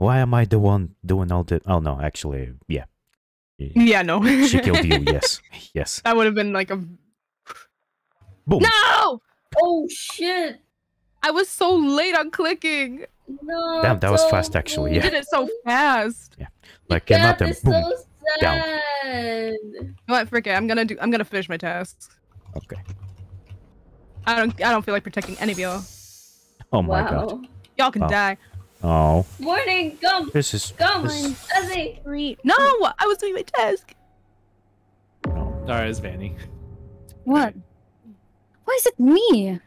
Why am I the one doing all the... Oh no, actually, yeah. Yeah, no. She killed you, yes. Yes. That would have been like a Boom. No! Oh shit! I was so late on clicking. No. Damn, that was fast tofu. actually. You Yeah. did it so fast. Yeah. Like came out That and is boom. so down. sad. What? Frick it. I'm gonna do. I'm gonna finish my tasks. Okay. I don't. I don't feel like protecting any of y'all. Oh my wow. god. Y'all can Oh. die. Oh. Morning, come, This is. come, this- Ezzy. No, I was doing my desk. Oh. task. Alright, it's Vanny. What? Why is it me?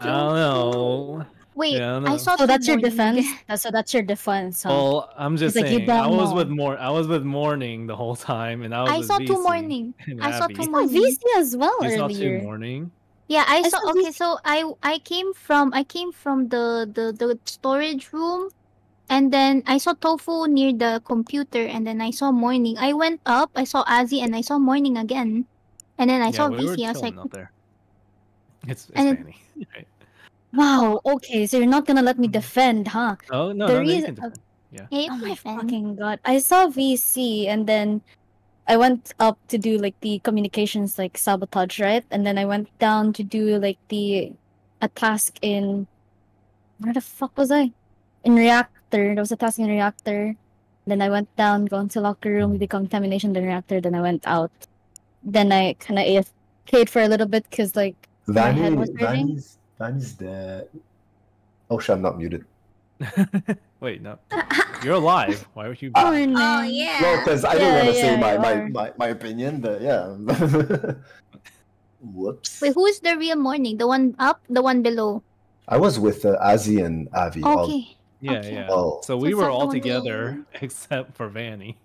I don't know. Wait, Yeah, I I know. saw. So that's your defense. That's so that's your defense. Huh? Well, I'm just It's like saying. I was know. with more. I was with morning the whole time, and I was. I with saw two VC morning. and I saw two two Oh, morning. VC as well You saw two morning. Yeah, I I saw. saw Okay, so I I came from I came from the the the storage room, and then I saw Tofu near the computer, and then I saw Morning. I went up, I saw Azzy, and I saw Morning again, and then I yeah, saw we were VC. I was like, up there. It's, it's And it- Right. Wow. Okay, so you're not gonna let me mm-hmm. defend, huh? Oh no, the no, no, you reason- can. Yeah. Oh my my fucking god! I saw VC and then I went up to do like the communications like sabotage, right? And then I went down to do like the a task in where the fuck was I? In reactor. There was a task in reactor. Then I went down, go into locker room, the contamination in the reactor. Then I went out. Then I kind of AFK'd for a little bit because like my head Vanny, was hurting. Vanny's, Vanny's dead. Oh shit, I'm not muted. Wait, no. You're alive. Why would you? Be... Oh Well, yeah. because I don't want to say my, my, my, my opinion, but yeah. Whoops. Wait, who is the real Morning? The one up, the one below? I was with uh, Azzy and Avi. all- Okay. yeah, okay. yeah. Oh. So we So were all together below. except for Vanny.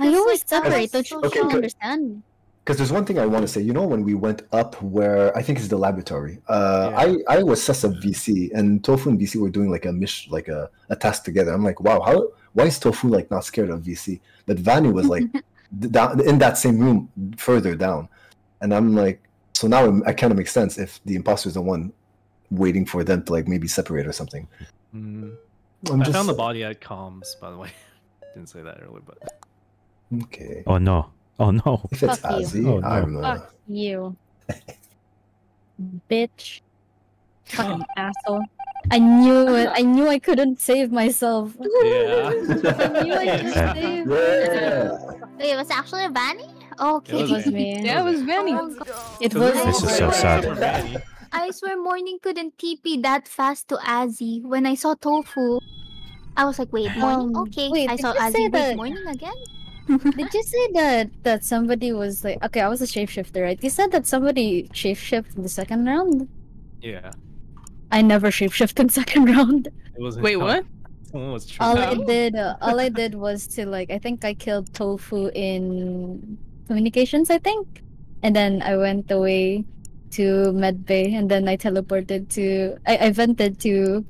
I always separate. was Don't you Okay, don't okay. understand? Because there's one thing I want to say. You know, when we went up where I think it's the laboratory, uh, Yeah. I I was sus of VC, and Tofu and VC were doing like a mission, like a, a task together. I'm like, wow, how why is Tofu like not scared of VC? But Vanny was like down in that same room further down, and I'm like, so now it, it kind of makes sense if the imposter is the one waiting for them to like maybe separate or something. Mm. I'm I just found the body at comms, by the way. Didn't say that earlier, but okay. Oh no. Oh no. If it's Fuck you. Oh, no. I'm uh, Fuck you. Bitch. Fucking asshole. I knew it. I knew I couldn't save myself. yeah. I knew I couldn't Yeah. save yeah. Wait, it was actually Vanny? It Okay. was It was me. Yeah, it was Vanny. Oh, It So was. This is so sad. except for Vanny. I swear Morning couldn't TP that fast to Azzy. When I saw Tofu, I was like, wait, Morning? Um, okay. wait, I did saw you say Azzy. Wait, that- Morning again? Did you say that that somebody was like okay? I was a shapeshifter, right? You said that somebody shapeshift in the second round. Yeah. I never shapeshifted second round. It was. Wait, what? Someone was true. All I did, uh, all I did was to like, I think I killed Tofu in communications, I think, and then I went away to medbay, and then I teleported to, I, I vented to,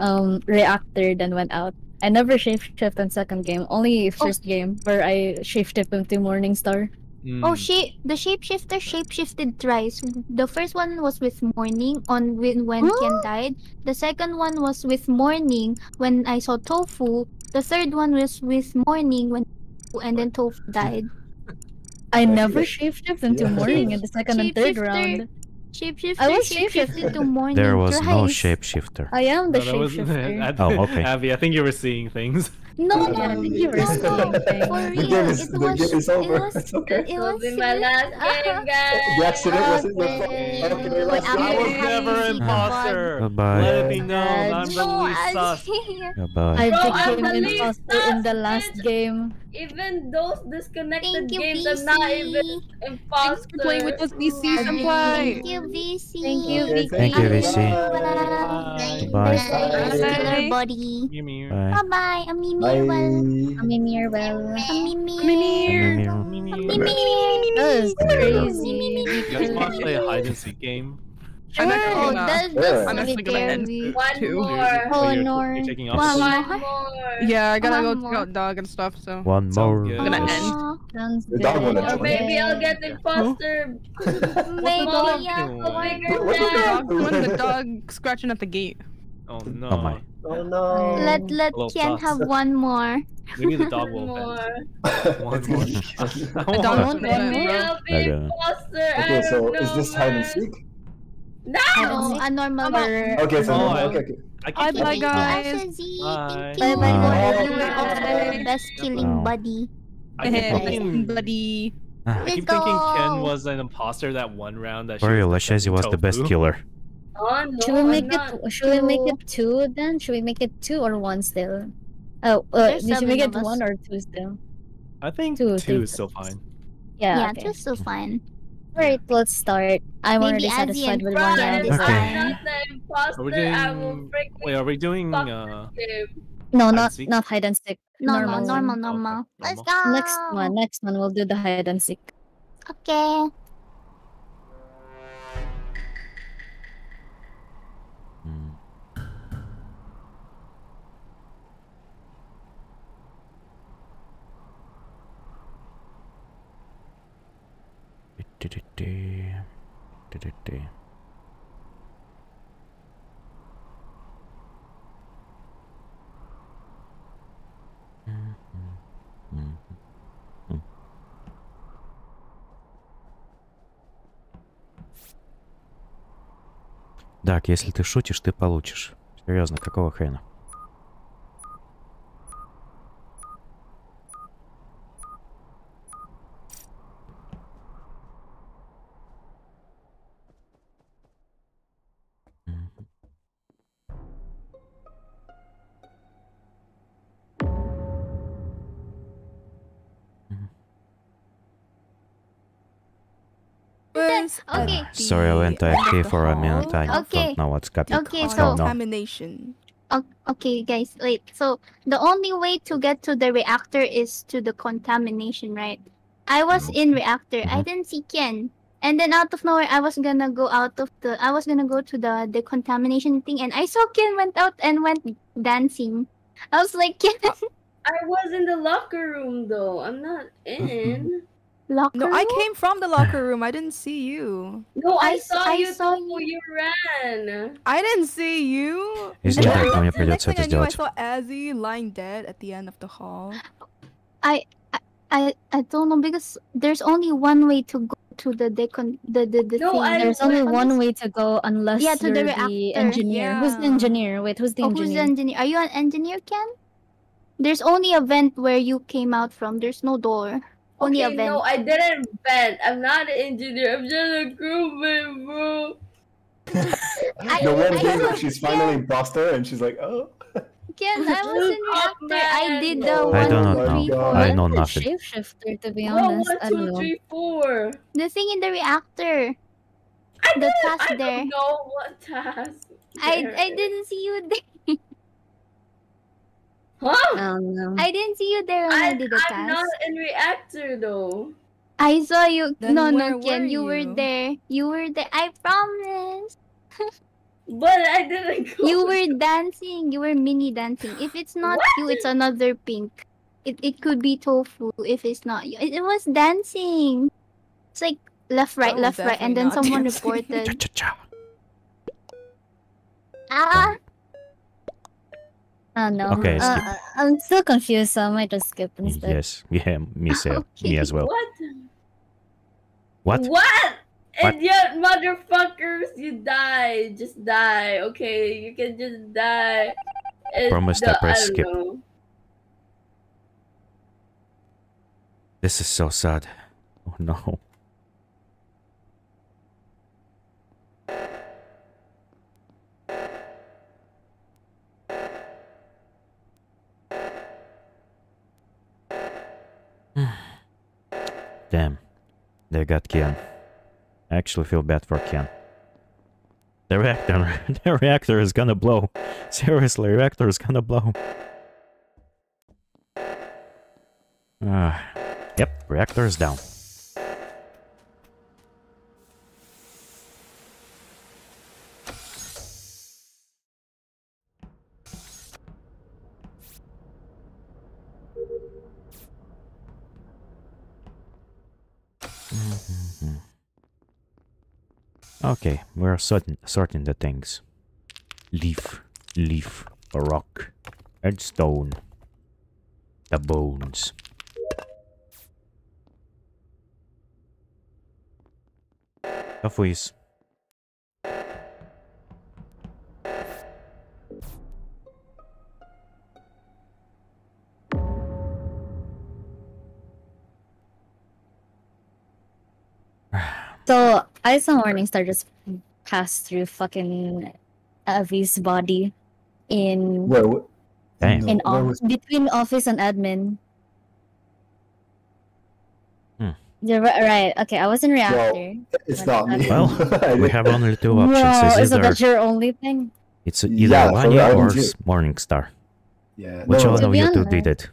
um, reactor, then went out. I never shapeshift in second game, only first game where I shapeshift into Morningstar. Mm. Oh, shape the shapeshifter shapeshifted thrice. The first one was with Morning on when, when Ken died. The second one was with Morning when I saw Tofu. The third one was with Morning when and then Tofu died. I Yeah. never shapeshift into Yeah. morning in the second and third round. Shapeshifter I was shapeshifted to Morning There was no shapeshifter. I am the No, shapeshifter. Oh, okay. Abby, I think you were seeing things. No, No, no, I no, think you were no, saying no. things. For The real, game is- it the was. game is over. It was. It's okay. It This was. will be my last game, guys. The accident wasn't your fault. Okay. Okay, Wait, let's I'm go. I was gonna never have an to imposter. Goodbye. Let it be known Bad. I'm the No, least sus. Azzy. Goodbye. I Bro, I'm became the an least imposter in the last suspect. game. Even those disconnected Thank you, games, I'm not even VC. imposter. Thanks for playing with us, VC Thank Senpai. you, VC. Thank you, Okay, VC. Thank you, VC. Bye. Goodbye. Bye. Body. Give me your- Bye. Bye bye. A mimi Bye. well. I mean, you're well. A mimi. Mimir. Mimi. That's crazy. You guys want to play a hide and seek game? I'm Sure. actually Oh, gonna- that's Yeah. that's I'm actually gonna end One too. more. Oh, you're, no. You're. One more. Yeah, I gotta One go more. check out dog and stuff. So One Sounds more. good. Gonna end. The dog one, Or maybe oh, I'll get imposter. Maybe dog yeah. doing? Oh my What- what the god. dog dog the dog scratching at the gate. Oh no. Oh my. Oh no. Let let Little Ken thoughts. have one more. Maybe the dog One will more. offend. One more. The dog One wants to more. Maybe bro. I'll be uh, Okay. imposter. I Okay, so is this hide and seek? No! No, a normal. Or- Okay, so normal. Okay, okay. I Bye keep bye thinking- guys. Shazzy, Bye. thank. Bye-bye. You were also the best killing buddy. I keep buddy. I keep Let's thinking Ken was an imposter that one round that she For was Lashezi was the best killer. Oh no, Should we I'm make not it? Should we make it two then? Should we make it two or one still? Oh, uh, There's we should make it one or two still. I think two is still fine. Yeah. Yeah, okay. just so fun. Alright, let's start. I'm Maybe already Azzy satisfied and with Fran one round. this Okay. time. I'm not the imposter. Are we I will doing? freak Wait, are we doing? Uh, him. No, and not seek? not hide and seek. Normal, Normal normal, normal. Okay, Let's go. Next one, next one, we'll do the hide and seek. Okay. Mhm. М. Так, если ты шутишь, ты получишь. Серьезно, какого хрена? Sorry, I the went end of AFK the for a minute. I Okay. don't know what's, got, Okay, what's so- Contamination. Okay, guys, wait. So the only way to get to the reactor is to the contamination, right? I was in reactor. I Mhm. didn't see Ken. And then out of nowhere, I was gonna go out of the. I was gonna go to the the contamination thing, and I saw Ken went out and went dancing. I was like, Ken, I was in the locker room though. I'm not in. locker No, I room? came from the locker room. I didn't see you. No, I I, s- saw I you. saw Tofu, you. You ran. I didn't see you. Извини, And then но мне the next придется thing это I knew, I сделать. saw Azzy lying dead at the end of the hall. I I I don't know because there's only one way to go to the decon the the, the No, thing. I- There's only wait, one way to go unless Yeah, to the you're the, reactor. engineer. Who's the Yeah. engineer? Wait, who's the Oh, who's the engineer? engineer? Are you an engineer, Ken? There's only a vent where you came out from. There's no door. Only a Okay, vent. no, I didn't vent. I'm not an engineer. I'm just a crewman, bro. I- the one I thing that she's finally imposter and she's like, oh. Ken, I was in Up, reactor. I did the oh man. one, I don't two, know. three, oh four. I know I'm nothing. Shapeshifter, to be What? honest. One, I don't know. three, four. The thing in the reactor. I The didn't, task I there. don't know what task. I there I is. didn't see you there. Huh? I. I didn't see you there when I, I, did the I'm task. not in reactor though. I saw you. Then no, no, Ken, were you were there. You were there. I promise. But I didn't go. You were dancing. You were mini dancing. If it's not you, it's another pink. It it could be tofu if it's not you. It, it was dancing. It's like left, right, was left, right, and then someone dancing. reported. Ah, Know. Okay, Uh, skip. I'm still confused, so I might just skip instead. Yes, yeah, me, so, me as well. What? What? What? What? And yet, motherfuckers, you die. Just die, okay? You can just die. And Promise the- to press I skip. know. This is so sad. Oh no. Damn. They got Ken. I actually feel bad for Ken. The reactor, the reactor is gonna blow. Seriously, reactor is gonna blow. Ah, yep, reactor is down. Okay, we're sorting, sorting the things. Leaf, leaf, rock, and stone. The bones. Off we. So I saw Morningstar just pass through fucking Avi's body in Where? wh- Damn. in where off- was- between office and admin. Hmm. You're ri- right. Okay, I was in reactor. It's not me. Well, We have only two Wow, options. It's is that your only thing? it's either Yeah, for Vanya or two. s- Morningstar. Yeah. Which no, one of you two did it?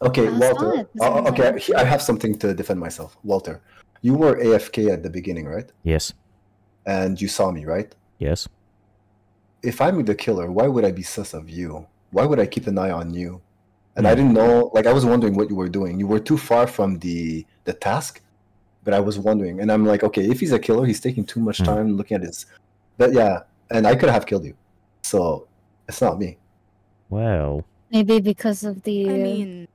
Okay, Walter. it, Oh, okay, I have something to defend myself. Walter, you were AFK at the beginning, right? Yes. And you saw me, right? Yes. If I'm the killer, why would I be sus of you? Why would I keep an eye on you? And I Hmm. didn't know. Like I was wondering what you were doing. You were too far from the the task, but I was wondering, and I'm like, okay, if he's a killer, he's taking too much Hmm. time looking at his. But yeah, and I could have killed you, so it's not me. Well, Maybe because of the. I mean,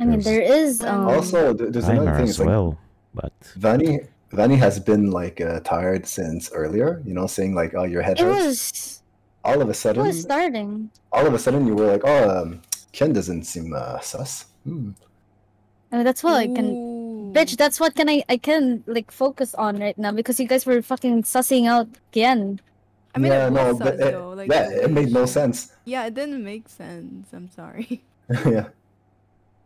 I mean, there's- Um, also, there's another thing. as It's like, well, but Vanny Vanny has been like uh, tired since earlier, you know, saying like, "Oh, your head it hurts." was. all of a sudden, It sudden, was starting. all of a sudden, you were like, "Oh, um, Ken doesn't seem uh, sus." Hmm. I mean, that's what I can. ooh. Bitch, that's what can I I can like focus on right now because you guys were fucking sussing out Ken. I mean, yeah, it no, but sus, it, though. Like, yeah, it made no sense. Yeah, it didn't make sense. I'm sorry. yeah.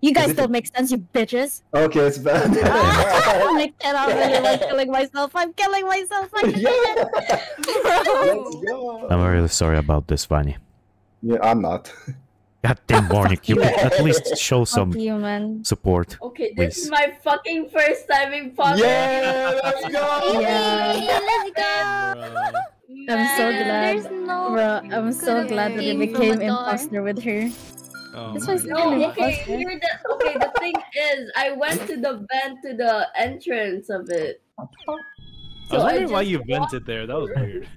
You guys don't make sense, you bitches. Okay, it's bad. Ah, I'm like, out of here! Killing myself. I'm killing myself. I'm yeah. Let's go. I'm really sorry about this, Vanya. Yeah, I'm not. God damn, Morning, you could at least show some Fuck you, man. support. Okay, this is Please. my fucking first time in podcast. Yeah, let's go. Yeah. let's go. I'm so glad. No. Bro, I'm so glad that you Came from became imposter with her. Oh That's my why I said God. an No, okay, here the, okay, the thing is, I went to the vent to the entrance of it. So I was So I wondering why you vented there. That was weird.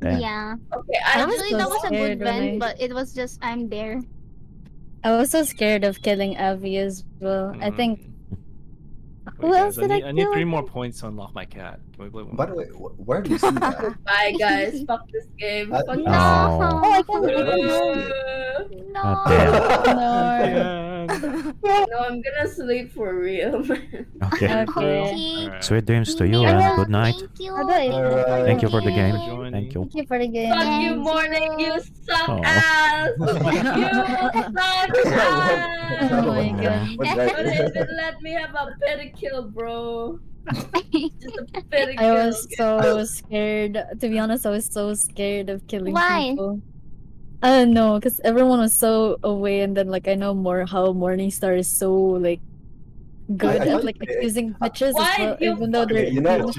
Damn. Yeah. Okay, I Actually, so that was a good when I- vent, but it was just I'm there. I was so scared of killing Avi as well. I think. Mm. Who Wait, else guys, did I I need, I need three more points to unlock my cat. Can we play one? By the way, where do you see that? Bye guys, fuck this game. Fuck No. Oh. Oh, I can't this. believe No. God damn. No. Yeah. no, I'm gonna sleep for real. man. Okay. Okay. Alright. Sweet dreams to you Yeah, and good night. Thank you. Alright. Alright. Thank you for the game. Thank you. Thank you for the game. Fuck you, morning, you suck Aw. ass. you suck oh ass. Oh my god. What's Don't let me have a pedikill, bro. Just a pedikill. I was so scared. To be honest, I was so scared of killing Why? people. I don't know, because everyone was so away, and then like I know more how Morningstar is so like good I at like accusing bitches as Why well, you even though they're You know-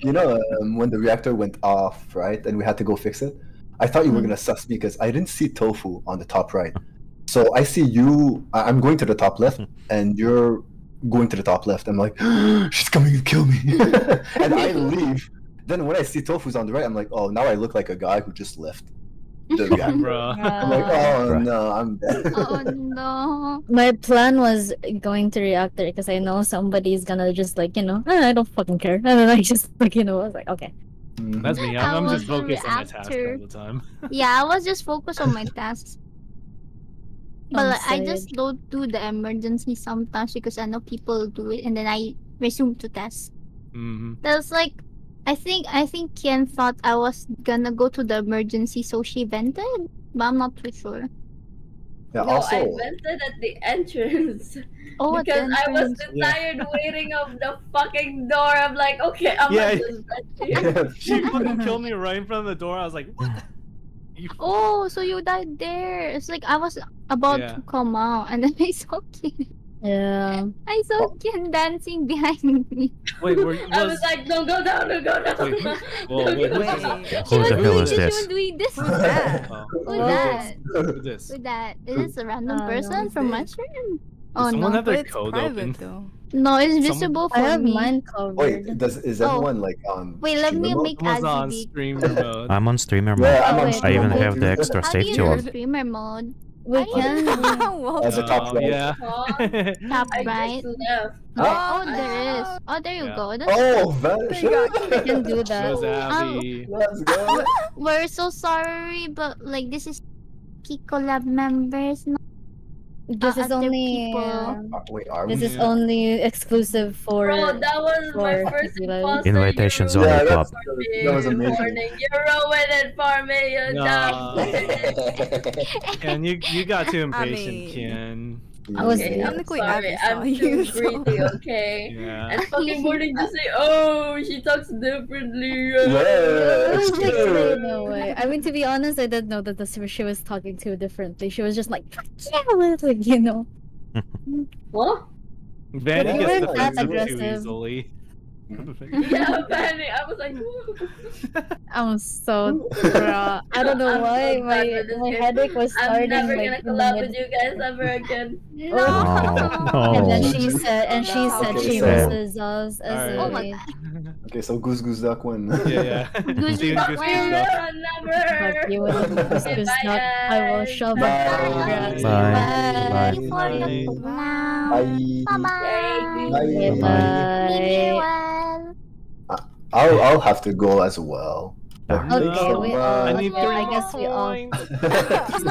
You know, um, when the reactor went off, right, and we had to go fix it, I thought you were Mhm. gonna sus me because I didn't see tofu on the top right. So I see you. I'm going to the top left, and you're going to the top left. I'm like, she's coming to kill me, and I leave. Then when I see tofu's on the right, I'm like, oh, now I look like a guy who just left the reactor. Bruh. I'm like, oh Bruh. no, I'm dead. Oh no. My plan was going to reactor because I know somebody's gonna just like you know "Ah, I don't fucking care and then I just like you know I was like okay Mhm. That's me. I I'm, I'm just focused on my task all the time. Yeah, I was just focused on my tasks. But I'm like, I just don't do the emergency sometimes because I know people do it and then I resume to test. hmm That's like I think I think Kian thought I was gonna go to the emergency so she vented. But I'm not too sure. Yeah. No, also, I vented at the entrance Oh at the because I was entrance. too Yeah. tired waiting of the fucking door. I'm like, okay, I'm Yeah. gonna just vent here. She fucking killed me right in front of the door. I was like, what? Oh, so you died there. It's like I was about Yeah. to come out and then I saw Kian. Yeah I saw Kian dancing behind me. Wait, were, I was, was like, don't go down, don't go down. Wait, who- whoa, Don't wait, go who's this? down. Yeah, She Who was the hell doing is this, this? She was doing this. Who's that? Oh, Who's that? who's this? Who's that? Is this a random Uh, person who's from it? Mushroom? Does Oh someone no. have But their it's code private open? though. No, it's Some- visible for I have me. mine covered wait, does is Oh. everyone like on? Wait, let me streamer mode? make Someone's on streamer mode. I'm on streamer mode. Yeah, I'm Oh, on streamer I even mode have the extra How safety on. streamer mode? We I can Well, As a top Oh, right. yeah. Top right. just left. Oh, Ah. there is. Oh, there you Yeah. go. That's Oh, that They we can do that Shows Abby. Let's go. We're so sorry, but like this is Kiko Lab members. No? This uh, is only uh, Uh, wait, are this we? is only exclusive for Bro, that was my first Tequila. imposter. Invitations only Yeah, club. that's, that was amazing. Morning. You ruined it for me, you Nah. dumb Ken, you you got too I impatient, mean- Ken. I was Okay, I'm sorry. I'm you, too so- greedy, okay? Yeah. And fucking morning just say, oh, she talks differently. I Yeah, it's like, true. no way. I mean, to be honest, I didn't know that the, she was talking too differently. She was just like, yeah, like you know. What? Vanny You gets defensive too easily. Yeah, Fanny. I was like, I'm so bro. I don't know I'm why done my my headache was starting. I'm starting never like gonna in the collab with you guys ever again. Oh, no. Oh, And then oh, she said, and she No. said Okay, she so- misses us as Alright. a Oh my god. Okay, so Goose Goose Duck won. Yeah, yeah. Goose See you in duck Goose win. Goose Duck. Never, never. Fuck you and the goose goose Bye, duck. I will guys. shove Bye. it up your ass. Bye. Thank you for the Bye. wow. Bye. Bye-bye. Bye. Bye. Be Bye. Well. I'll I'll have to go as well. Okay, thanks so we all- I need Okay, three I guess we all- points. Just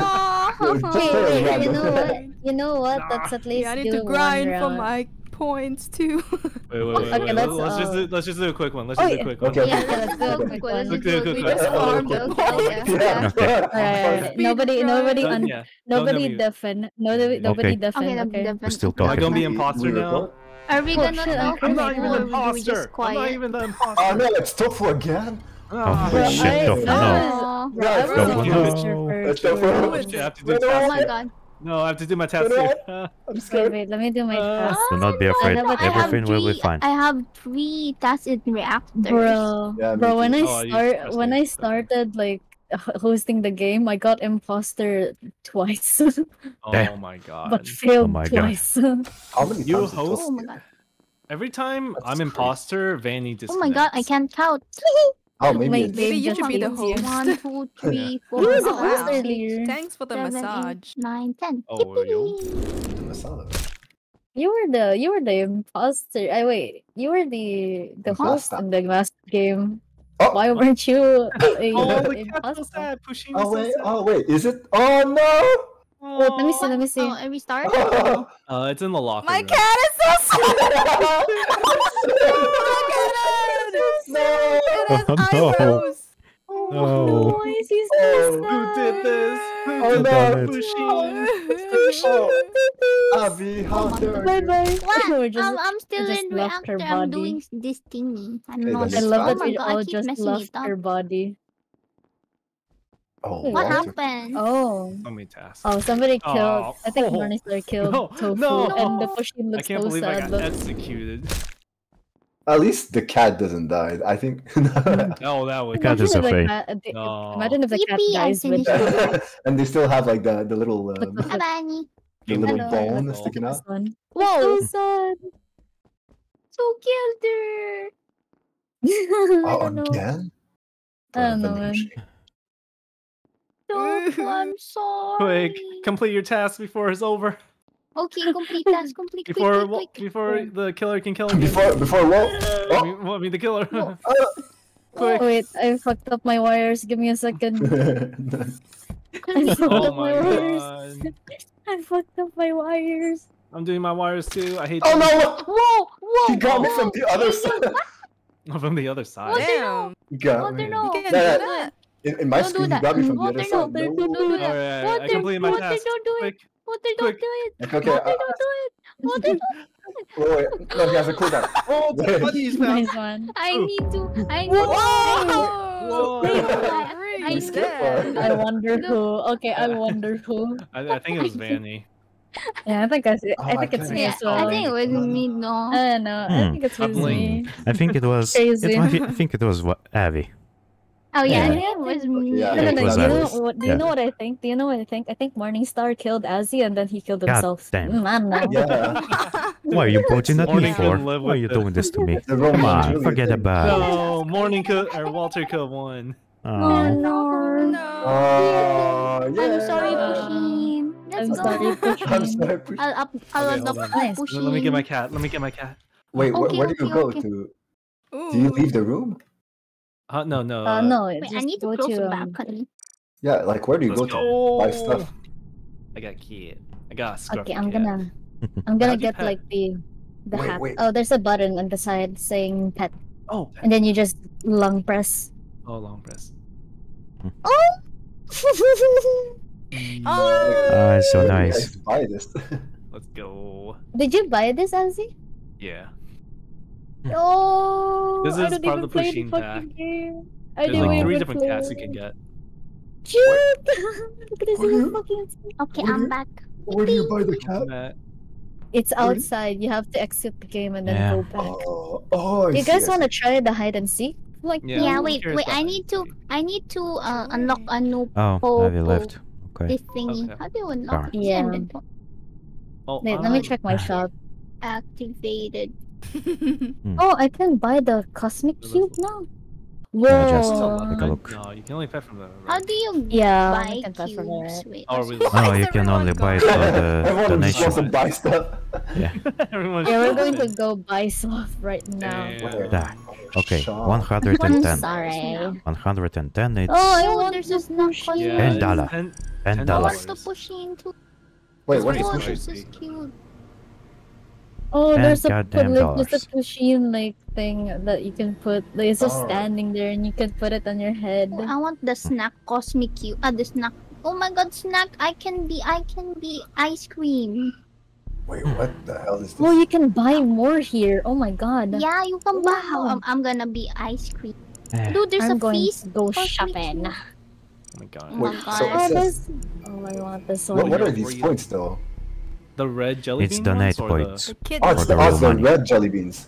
Wait, wait, you know what? You know what? Let's at least Yeah, I need to grind for round. my points too. Wait, wait, wait, Okay, wait. let's, Let's, just uh, do, let's just do a quick one. Let's Oh, just do a yeah. quick one. Okay. Yeah, yeah, let's do a quick one. Let's Look, do look, it. We look, just look. farmed Okay, it. okay, Yeah. Okay. Alright, nobody, Speed nobody, grind. un- yeah. nobody Don't unmute. deafen. Nobody, nobody Okay. deafen. Okay, Okay. the, We're still Am I talking. gonna be We imposter now? Record? Are we Oh, gonna shit, talk I'm I'm not even will an we be imposter. just I'm not even the Oh no, it's Tofu again. Oh, Bro, shit, I, Tofu, I no. was, bro, I Yeah, was Tofu, no. It's. Tofu. I have to do No. Oh no. my god. No, I have to do my task No, no. here. I'm scared. wait, let me do my Uh, task. Do not be afraid. no, I have Everything will be fine. I have three tacit reactors. Bro, Yeah, bro, when I. Oh, start, when I started like h- hosting the game, I got imposter twice, Oh my god. but failed oh my God. twice. How many You times host- Oh my god. Every time That's I'm crazy. imposter, Vanny Oh my god, I can't count. Oh, maybe My it's Maybe you should be the host. One, two, three, four, He was the host earlier. Thanks for the seven, eight, massage. nine, ten. Oh, were you? The massage. You were the you were the imposter. I wait. You were the the host Imposter. in the last game. Oh, Why weren't you a Oh, the cat's so sad. Pusheen oh so wait, sad. oh wait, is it? Oh no! Wait, let me see. Let me see. Oh, and we start? Oh, Uh, it's in the locker My room. cat is so sad. Look at it. no! It has Oh, no. eyebrows. Oh, oh. No. Why is he Oh, Who did this? Who Oh, did no. this? Oh, Abby, how dare Bye you? bye. What? Just, I'm, I'm still in reactor. I'm doing this thingy. I'm Okay, not. I love oh that my we god, I all keep just messing left it up. her body. Oh, What Walter. happened? Oh. So many tasks. Oh, somebody killed. Oh. I think Oh. Morningstar killed No, Tofu, no. and the Pusheen I looks can't so believe I sad. got Look. executed. At least the cat doesn't die. I think. Oh, that was. The cat is Imagine if the afraid. cat- uh, No. Imagine if the cat Yippee, I dies with the, and they still have like the the little Look, look, Hi, the little Hello. bone Hello. sticking out. this one. Whoa! So sad. So killed her. I Oh, don't know. again? I don't know, vending man. machine. Tofu, I'm sorry. Quick, complete your task before it's over. Okay, complete task. Complete. Before quick, wa- quick. before the killer can kill you. Before before oh! what? I Oh, mean, well, I mean the killer. oh. Quick. Wait, I fucked up my wires. Give me a second. I fucked Oh up my my wires. god. I fucked up my wires. I'm doing my wires too. I hate oh them. no! Whoa! Whoa! He got me from the other side. you- From the other side. Damn. He got Water me. no. You can't Yeah, do that. In, in my Don't screen, he that. got me from the other no. side. Don't No. do that. Alright, I completed my water, task. don't do it. Quick. Water, don't do it. Okay, okay. Water, I, don't do it. Water, don't. wait, wait. No, he has a cooldown. Oh, the buddy's found. Nice one. I Oh. need to. I need Whoa! to. I, I I scared. I wonder who. Okay, I wonder who. I, I think it was Vanny. Yeah, I think I, Oh, I think I it's me as well. I think it was me. No. I don't know. I Hmm. think it was me. I think it was. Crazy. It might be, I think it was what Avi. Oh yeah, I Yeah. it was me. Yeah, No, no, no. was You know, what, do you Yeah. know what I think? Do you know what I think? I think Morningstar killed Azzy and then he killed God himself. damn. Mm, I. Yeah. Why are you pointing at me for? Why are you doing this to me? Come on, Juliet forget thing. about it. No, morning could or Walter could have won. Oh, Oh, no. No. Oh, yeah. I'm sorry, Pushin. Let's I'm go. sorry, I'm Pushin. sorry. Push. I'll up. I'll Okay, up hold on. Pushin. Let me get my cat. Let me get my cat. Wait, where, Okay, do you okay, go okay. to? Ooh. Do you leave the room? Uh, no, no. Uh, no, Wait, I need to go close to, the um, balcony. Yeah, like where do you Let's go to buy stuff? I got kid. I got a scruffy Okay, I'm cat. gonna I'm gonna get pet? like the the Wait, hat. wait. Oh, there's a button on the side saying pet, Oh, and then you just long press. oh, long press. Oh. oh. Ah, it's so Where do you nice. Buy this. Let's go. Did you buy this, Elsie? Yeah. Oh, This is part of the play the pack. game. I There's like three different play cats you can get. Cute. Look at this little fucking. Okay, Where I'm back. Where do you buy the cat? It's outside. You have to exit the game and then Yeah. go back. Oh, oh, I you see, guys want to try the hide and seek? Like, Yeah, Yeah, wait, wait. I need to. I need to uh, unlock a new Oh, Oh, have you oh. left? Okay. this thingy. Okay. How do you unlock it? Yeah. Oh, wait, let me check my shop. Activated. Oh, I can buy the cosmic cube now. Yeah, just Whoa. take a look. No, you can only pet from the. How do you Yeah, buy we can buy from cubes? there. Wait, Oh, let's- really? Why is you can only buy it going- for the donation. wants to buy stuff. Everyone's Yeah, we're going to go buy stuff right now. Damn. Ah, okay, 110. I'm sorry. 110, it's Oh, I Oh, want there's just a snack Pusheen. Yeah, Ten it's dollar. ten- Ten ten I dollars. want the Pusheen too. Wait, what It's is pretty Pusheen? This is cute. Oh, Ten there's a goddamn like there's a Pusheen like thing that you can put. Like, it's just Oh. standing there, and you can put it on your head. Oh, I want the snack cosmic cube. Ah, the snack. Oh my god, snack! I can be. I can be ice cream. Wait, what the hell is this? Well, you can buy more here. Oh my god. Yeah, you can buy. Wow. I'm, I'm gonna be ice cream. Eh, Dude, there's I'm a going feast. to go shopping. Oh my god. Oh my god. so Oh, says, this. Oh, I want this what, one. what are these points though? The red jelly It's bean donate points. The kid. Oh, it's the, the the red jelly beans.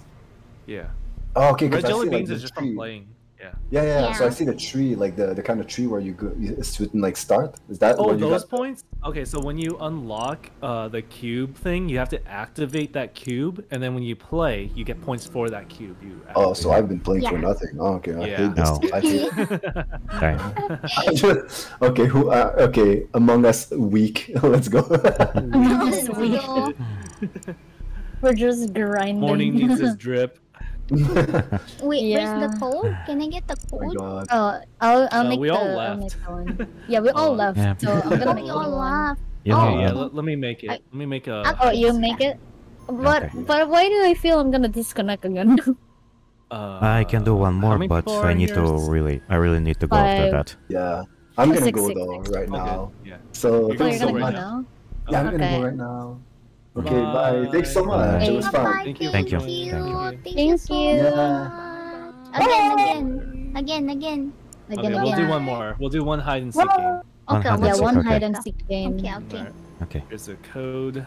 Yeah. Oh, okay, because Red jelly see like beans the is just tree. from playing. Yeah. Yeah, yeah, yeah. So I see the tree, like the, the kind of tree where you go, you- it's written like start. Is that Oh, those got? points? Okay, so when you unlock uh, the cube thing, you have to activate that cube, and then when you play, you get points for that cube. You Oh, so I've been playing for nothing. Oh, okay, I Yeah. hate this. No. I hate. Sorry. Okay, who? Uh, okay, Among Us week. Let's go. This Let's week. We're just grinding. Morning needs his drip. Oh Wait, where's the Yeah. code? Can I get the my code? god. Oh, I'll I'll Uh, make we the all I'll left. make the one. Yeah, we all Oh. left. Yeah. So I'm gonna Oh, make we all one. laugh. Yeah, Oh, Yeah, yeah. let, let me make it. I- let me make a. Oh, you make it. But Okay. but why do I feel I'm gonna disconnect again? Uh, I can do one more, but I need to really, I really need to go after that. Yeah, I'm gonna Six, go six, though six. right Okay, now. Yeah. So You're Oh, going thanks so right much. now? Yeah, I'm gonna go right now. Okay, bye. Thanks so Bye. much. It was Bye-bye. fun. Thank you. Thank you. Thank you. Thank you. Thank you Thank you. Yeah. Again, again, again, again. Again, Okay, again. we'll do one more. We'll do one hide and seek game. One Okay, hide Yeah, seek, one okay. hide and seek game. Okay, okay. Alright, Okay. Here's the code.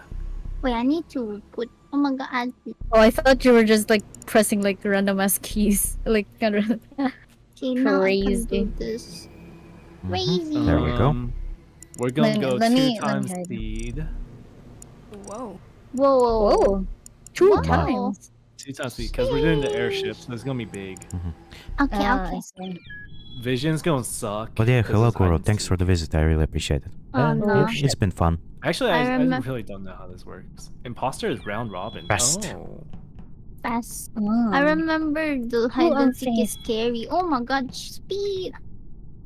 Wait, I need to put. Oh my god. Oh, I thought you were just like pressing like random ass keys, like kind of. Okay, now I can Crazy. do this. Mhm. Crazy. There we go. Um, We're gonna Let- go let two me- let times hide. speed. Whoa. Whoa, whoa, whoa. Whoa, two Wow. times. Two times speed because we're doing the airship, so it's gonna be big. Okay, Ah, okay. I see. Vision's gonna suck. But yeah, hello, it's hide Kuro. and Thanks seek. for the visit. I really appreciate it. Oh, Uh, no. it's- it's been fun. Actually, I I, I, really don't know how this works. Imposter is round robin. Best. Oh. Fast. Ah. I remember the hide I'm and seek is scary. Oh my god, speed.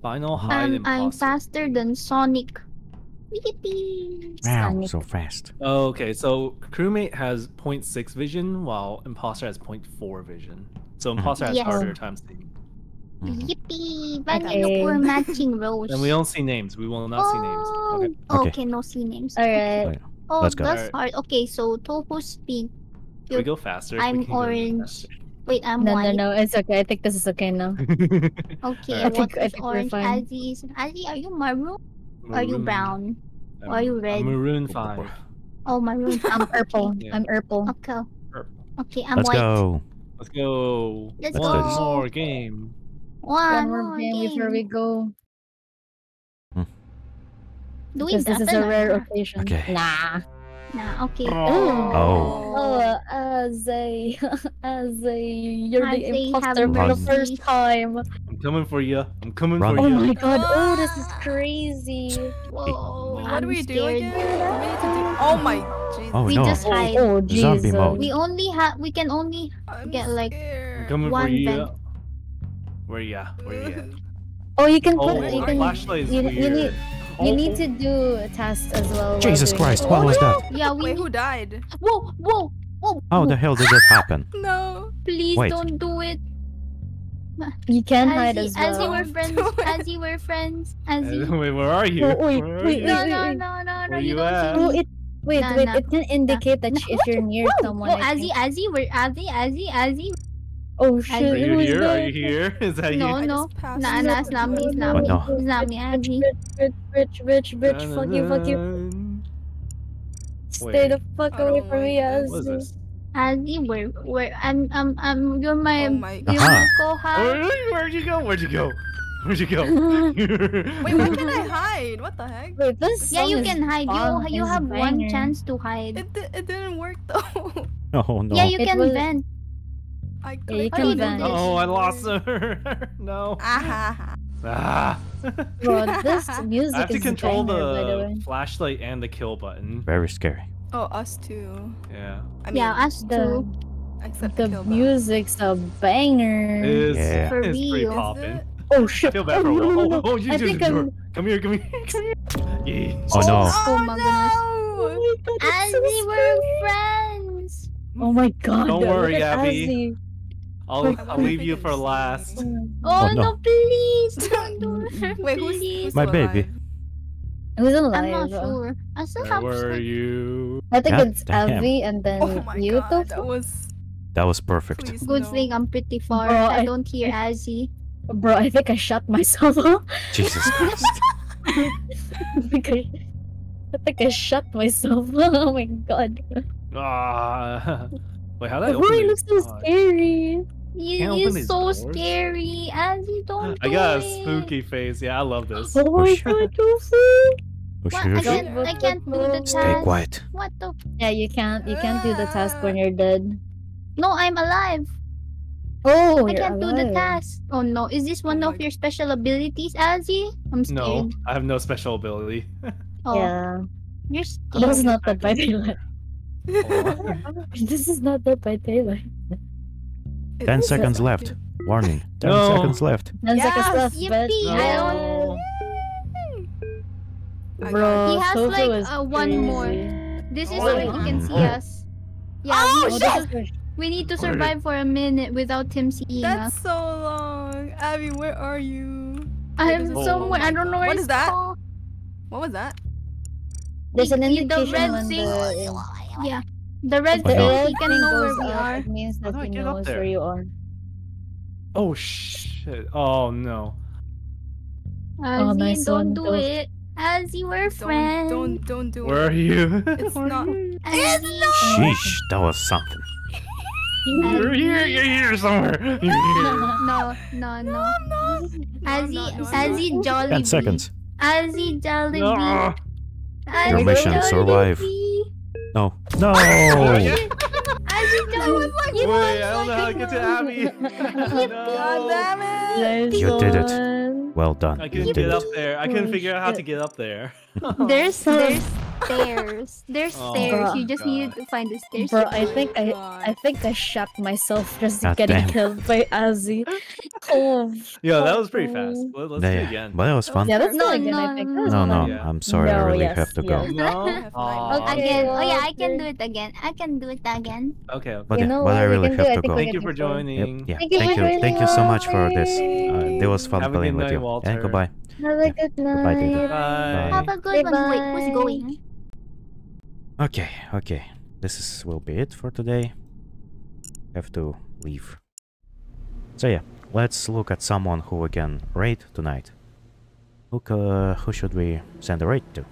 Final hide I'm, I'm faster than Sonic. Yippee! Wow, so fast. Oh, okay, so crewmate has 0.6 vision, while imposter has 0.4 vision. So imposter has Yes. harder time seeing. Mhm. Yippee! Value Okay. for matching rows. And we don't see names. We will not see names. Okay. Oh, Okay. okay, no see names. Alright. Oh, Let's go. that's Alright. hard. Okay, so Tofu's pink. Can we go faster? I'm can go even orange. Wait, I'm No, no, white. no. It's okay. I think this is okay now. faster. Okay, I what think- I think we're orange? fine. Azzy is Azzy, are you maroon? Or are you brown? I'm- Or are you I'm red? maroon 5. Oh, maroon. I'm purple. Yeah. I'm purple. Okay. Purple. Okay, I'm white. Let's white. go. Let's go. Let's One go. more game. One, One more game before we go. Hmm. Do we this is a rare occasion. Okay. Nah. Nah, okay. Oh. Oh, as a, as a, you're As the a imposter for the first time. I'm coming for you. I'm coming Run. for you. Oh my god! Oh, this is ah. crazy. Whoa, Wait, what I'm do we do again? Do we need to do? Oh my Jesus. Oh We no. just hide. Oh, Zombie Jesus. mode. We only have. We can only I'm get like. I'm scared. coming for One you. vent. Where you at? Where you at? Oh, you can Oh, put. You can. flashlight is you, weird. you need. You need to do tasks as well. Jesus Christ, it. what oh, was that? Yeah, we Wait, who died? Whoa, whoa, whoa. How the hell did that happen? No. Please Wait. don't do it. You can as hide y- as as you well. were friends, as you were friends, as Uh, you. Wait, where are you? Oh, wait, Where are wait, you? No, wait, no, no, no, no. You you don't at? see Oh, it wait, Nah, wait. nah. It can indicate that No, if you're near whoa, someone. Whoa, I Azzy, think. Azzy, we're Azzy, Azzy, Azzy. Oh shit! Are Are you who's here? Are you here? Is that No, you? no. just passed Nah, nah, it's not me, it's not Oh, me. It's not me, Azzy. Bitch, bitch, bitch, bitch, bitch, fuck you, fuck you. Stay the fuck away from me, like. What is Azzy. This? Azzy, we're, we're, I'm, I'm, I'm, you're my, Oh my you're my co-host. Where, where'd you go? Where'd you go? Where'd you go? Wait, where can I hide? What the heck? Wait, this Yeah, you can hide. You, you it's have one chance to hide. It, it didn't work though. Oh no. Yeah, you It can was- vent. I Yeah, you can on vent. oh, I lost her. no. Ah, Ah. Bro, this music I have to is control banger, the the flashlight and the kill button. Very scary. Oh, us too. Yeah. I mean, Yeah, us The too. except the the music's a banger. It is. Yeah. For It's pretty real. poppin'. Is it? Oh I shit! feel bad oh, for no, Will. no, Oh, oh, you I just think I'm. Come here, come here, come here. Yeah. Oh, oh, oh no. Oh my goodness. Oh my god, it's so Azzy, scary. we're friends. Oh my god! Don't worry, at Abby. Azzy. I'll, I I'll leave you for last. Oh, oh, Oh, no. no. please don't do it. Wait, who's, Please. who's My still baby. Alive? Who's I'm not sure. I still Where have were like, you? I think God it's damn. Abby and then Oh my you, god, that was. That was perfect. Please good no. thing I'm pretty far. Bro, I I- don't hear Azzy. Bro, I think I shot myself. Jesus Christ. I think I, I think I shot myself. oh my god. Ah. Wait, how did I Bro, open he looks so Oh, scary. You, Can't you're open these so doors? scary. Azzy, don't I do got a spooky face. Yeah, I love this. Oh my shit. god, Tofu. What? I can't, I can't do the Stay quiet. What the? Yeah, you can't. You can't do the task when you're dead. No, I'm alive. Oh, I you're can't do the task. Oh no, is this one Oh of your special abilities, Azzy? I'm scared. No, I have no special ability. Oh, Yeah, you're scared. this is not Dead by Daylight. This is not Dead by Daylight. Ten seconds left. Warning. Ten No. seconds left. Ten Yes, seconds left, but yippee, I No. I bro, He has, Tofu like, is uh, one more. This is Oh, so yeah. he can see Mhm. us. Yeah, Oh, we, this we- is- we need to What is it? survive for a minute without him seeing That's us. so long. Abby, where are you? I'm Oh somewhere. I don't know where What it's is that? called. What was that? There's an The- the indication red when thing- the Yeah, the red Oh, thing. red He can know where we are. It means How that he get up knows there? where you are. Oh shit! Oh no! Azzy, nice don't one, do Tofu. It. Azzy, we're Don't, don't, don't do Where it. are you? It's not. Azzy. Sheesh, that was something. You're here. You're here somewhere. You're here. No, no, no. I'm. Azzy, not, no, I'm Azzy, not. Jollibee. Ten seconds. Azzy, Jollibee. Ah. Azzy, Your mission, Jollibee. survive. No. No! Azzy, Jollibee. Wait, I don't know how to get to Abby. God damn it. You did it. Excellent. Well done. I couldn't did get up there. I couldn't figure out how to get up there. There's there's stairs. There's Oh, stairs. You just God. needed to find the stairs. Bro, I think I I think I shot myself just God getting damn. killed by Azzy. Oh, Yeah, that was pretty fast. oh. Let, us do it again. but that was fun. Yeah, that's No, not again. I no, think. no. That's No, no. Yeah. I'm sorry, I really yes, have to go. yes. No. have Aw. Again. Oh yeah, I can do it again. I can do it again. Okay. okay. But, You yeah, know but I really have to go. Thank you for joining. Yep, yeah. Thank you Thank you. Thank you so much for this. Uh, it was fun playing with you. And goodbye. Have a good Goodbye, David. night. Bye. Have a good one. Wait, who's going? Okay, okay. This is, will be it for today. Have to leave. So yeah, let's look at someone who we can raid tonight. Who, uh, ca- who should we send a raid to?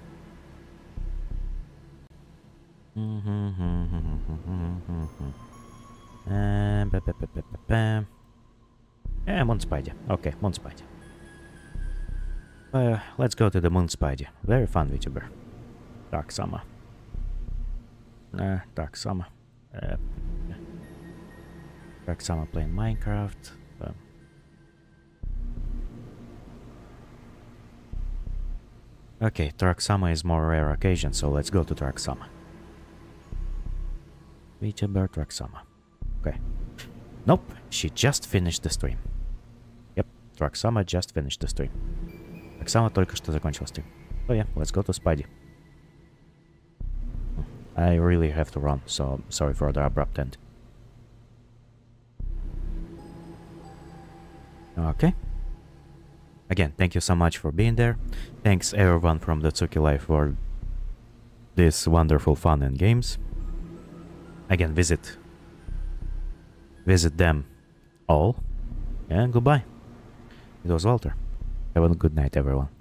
Um, ba- ba- ba- ba- ba- ba. Yeah, Moon Spidey. Okay, Moon Spidey. Uh, let's go to the Moon Spidey. Very fun VTuber. Dark Summer. Uh, Dark Summer. Uh, Dark Summer playing Minecraft. Um, okay, Dark Summer is more rare occasion, so let's go to Dark Summer. VTuber Dark Summer. Okay. Nope, she just finished the stream. Yep, Dark Summer just finished the stream. Так само только что закончил стрим. So oh yeah, let's go to Spidey. I really have to run, so sorry for the abrupt end. Okay. Again, thank you so much for being there. Thanks everyone from the Tsuki Live for this wonderful fun and games. Again, visit visit them all. And goodbye. It was Walter. Have a good night, everyone.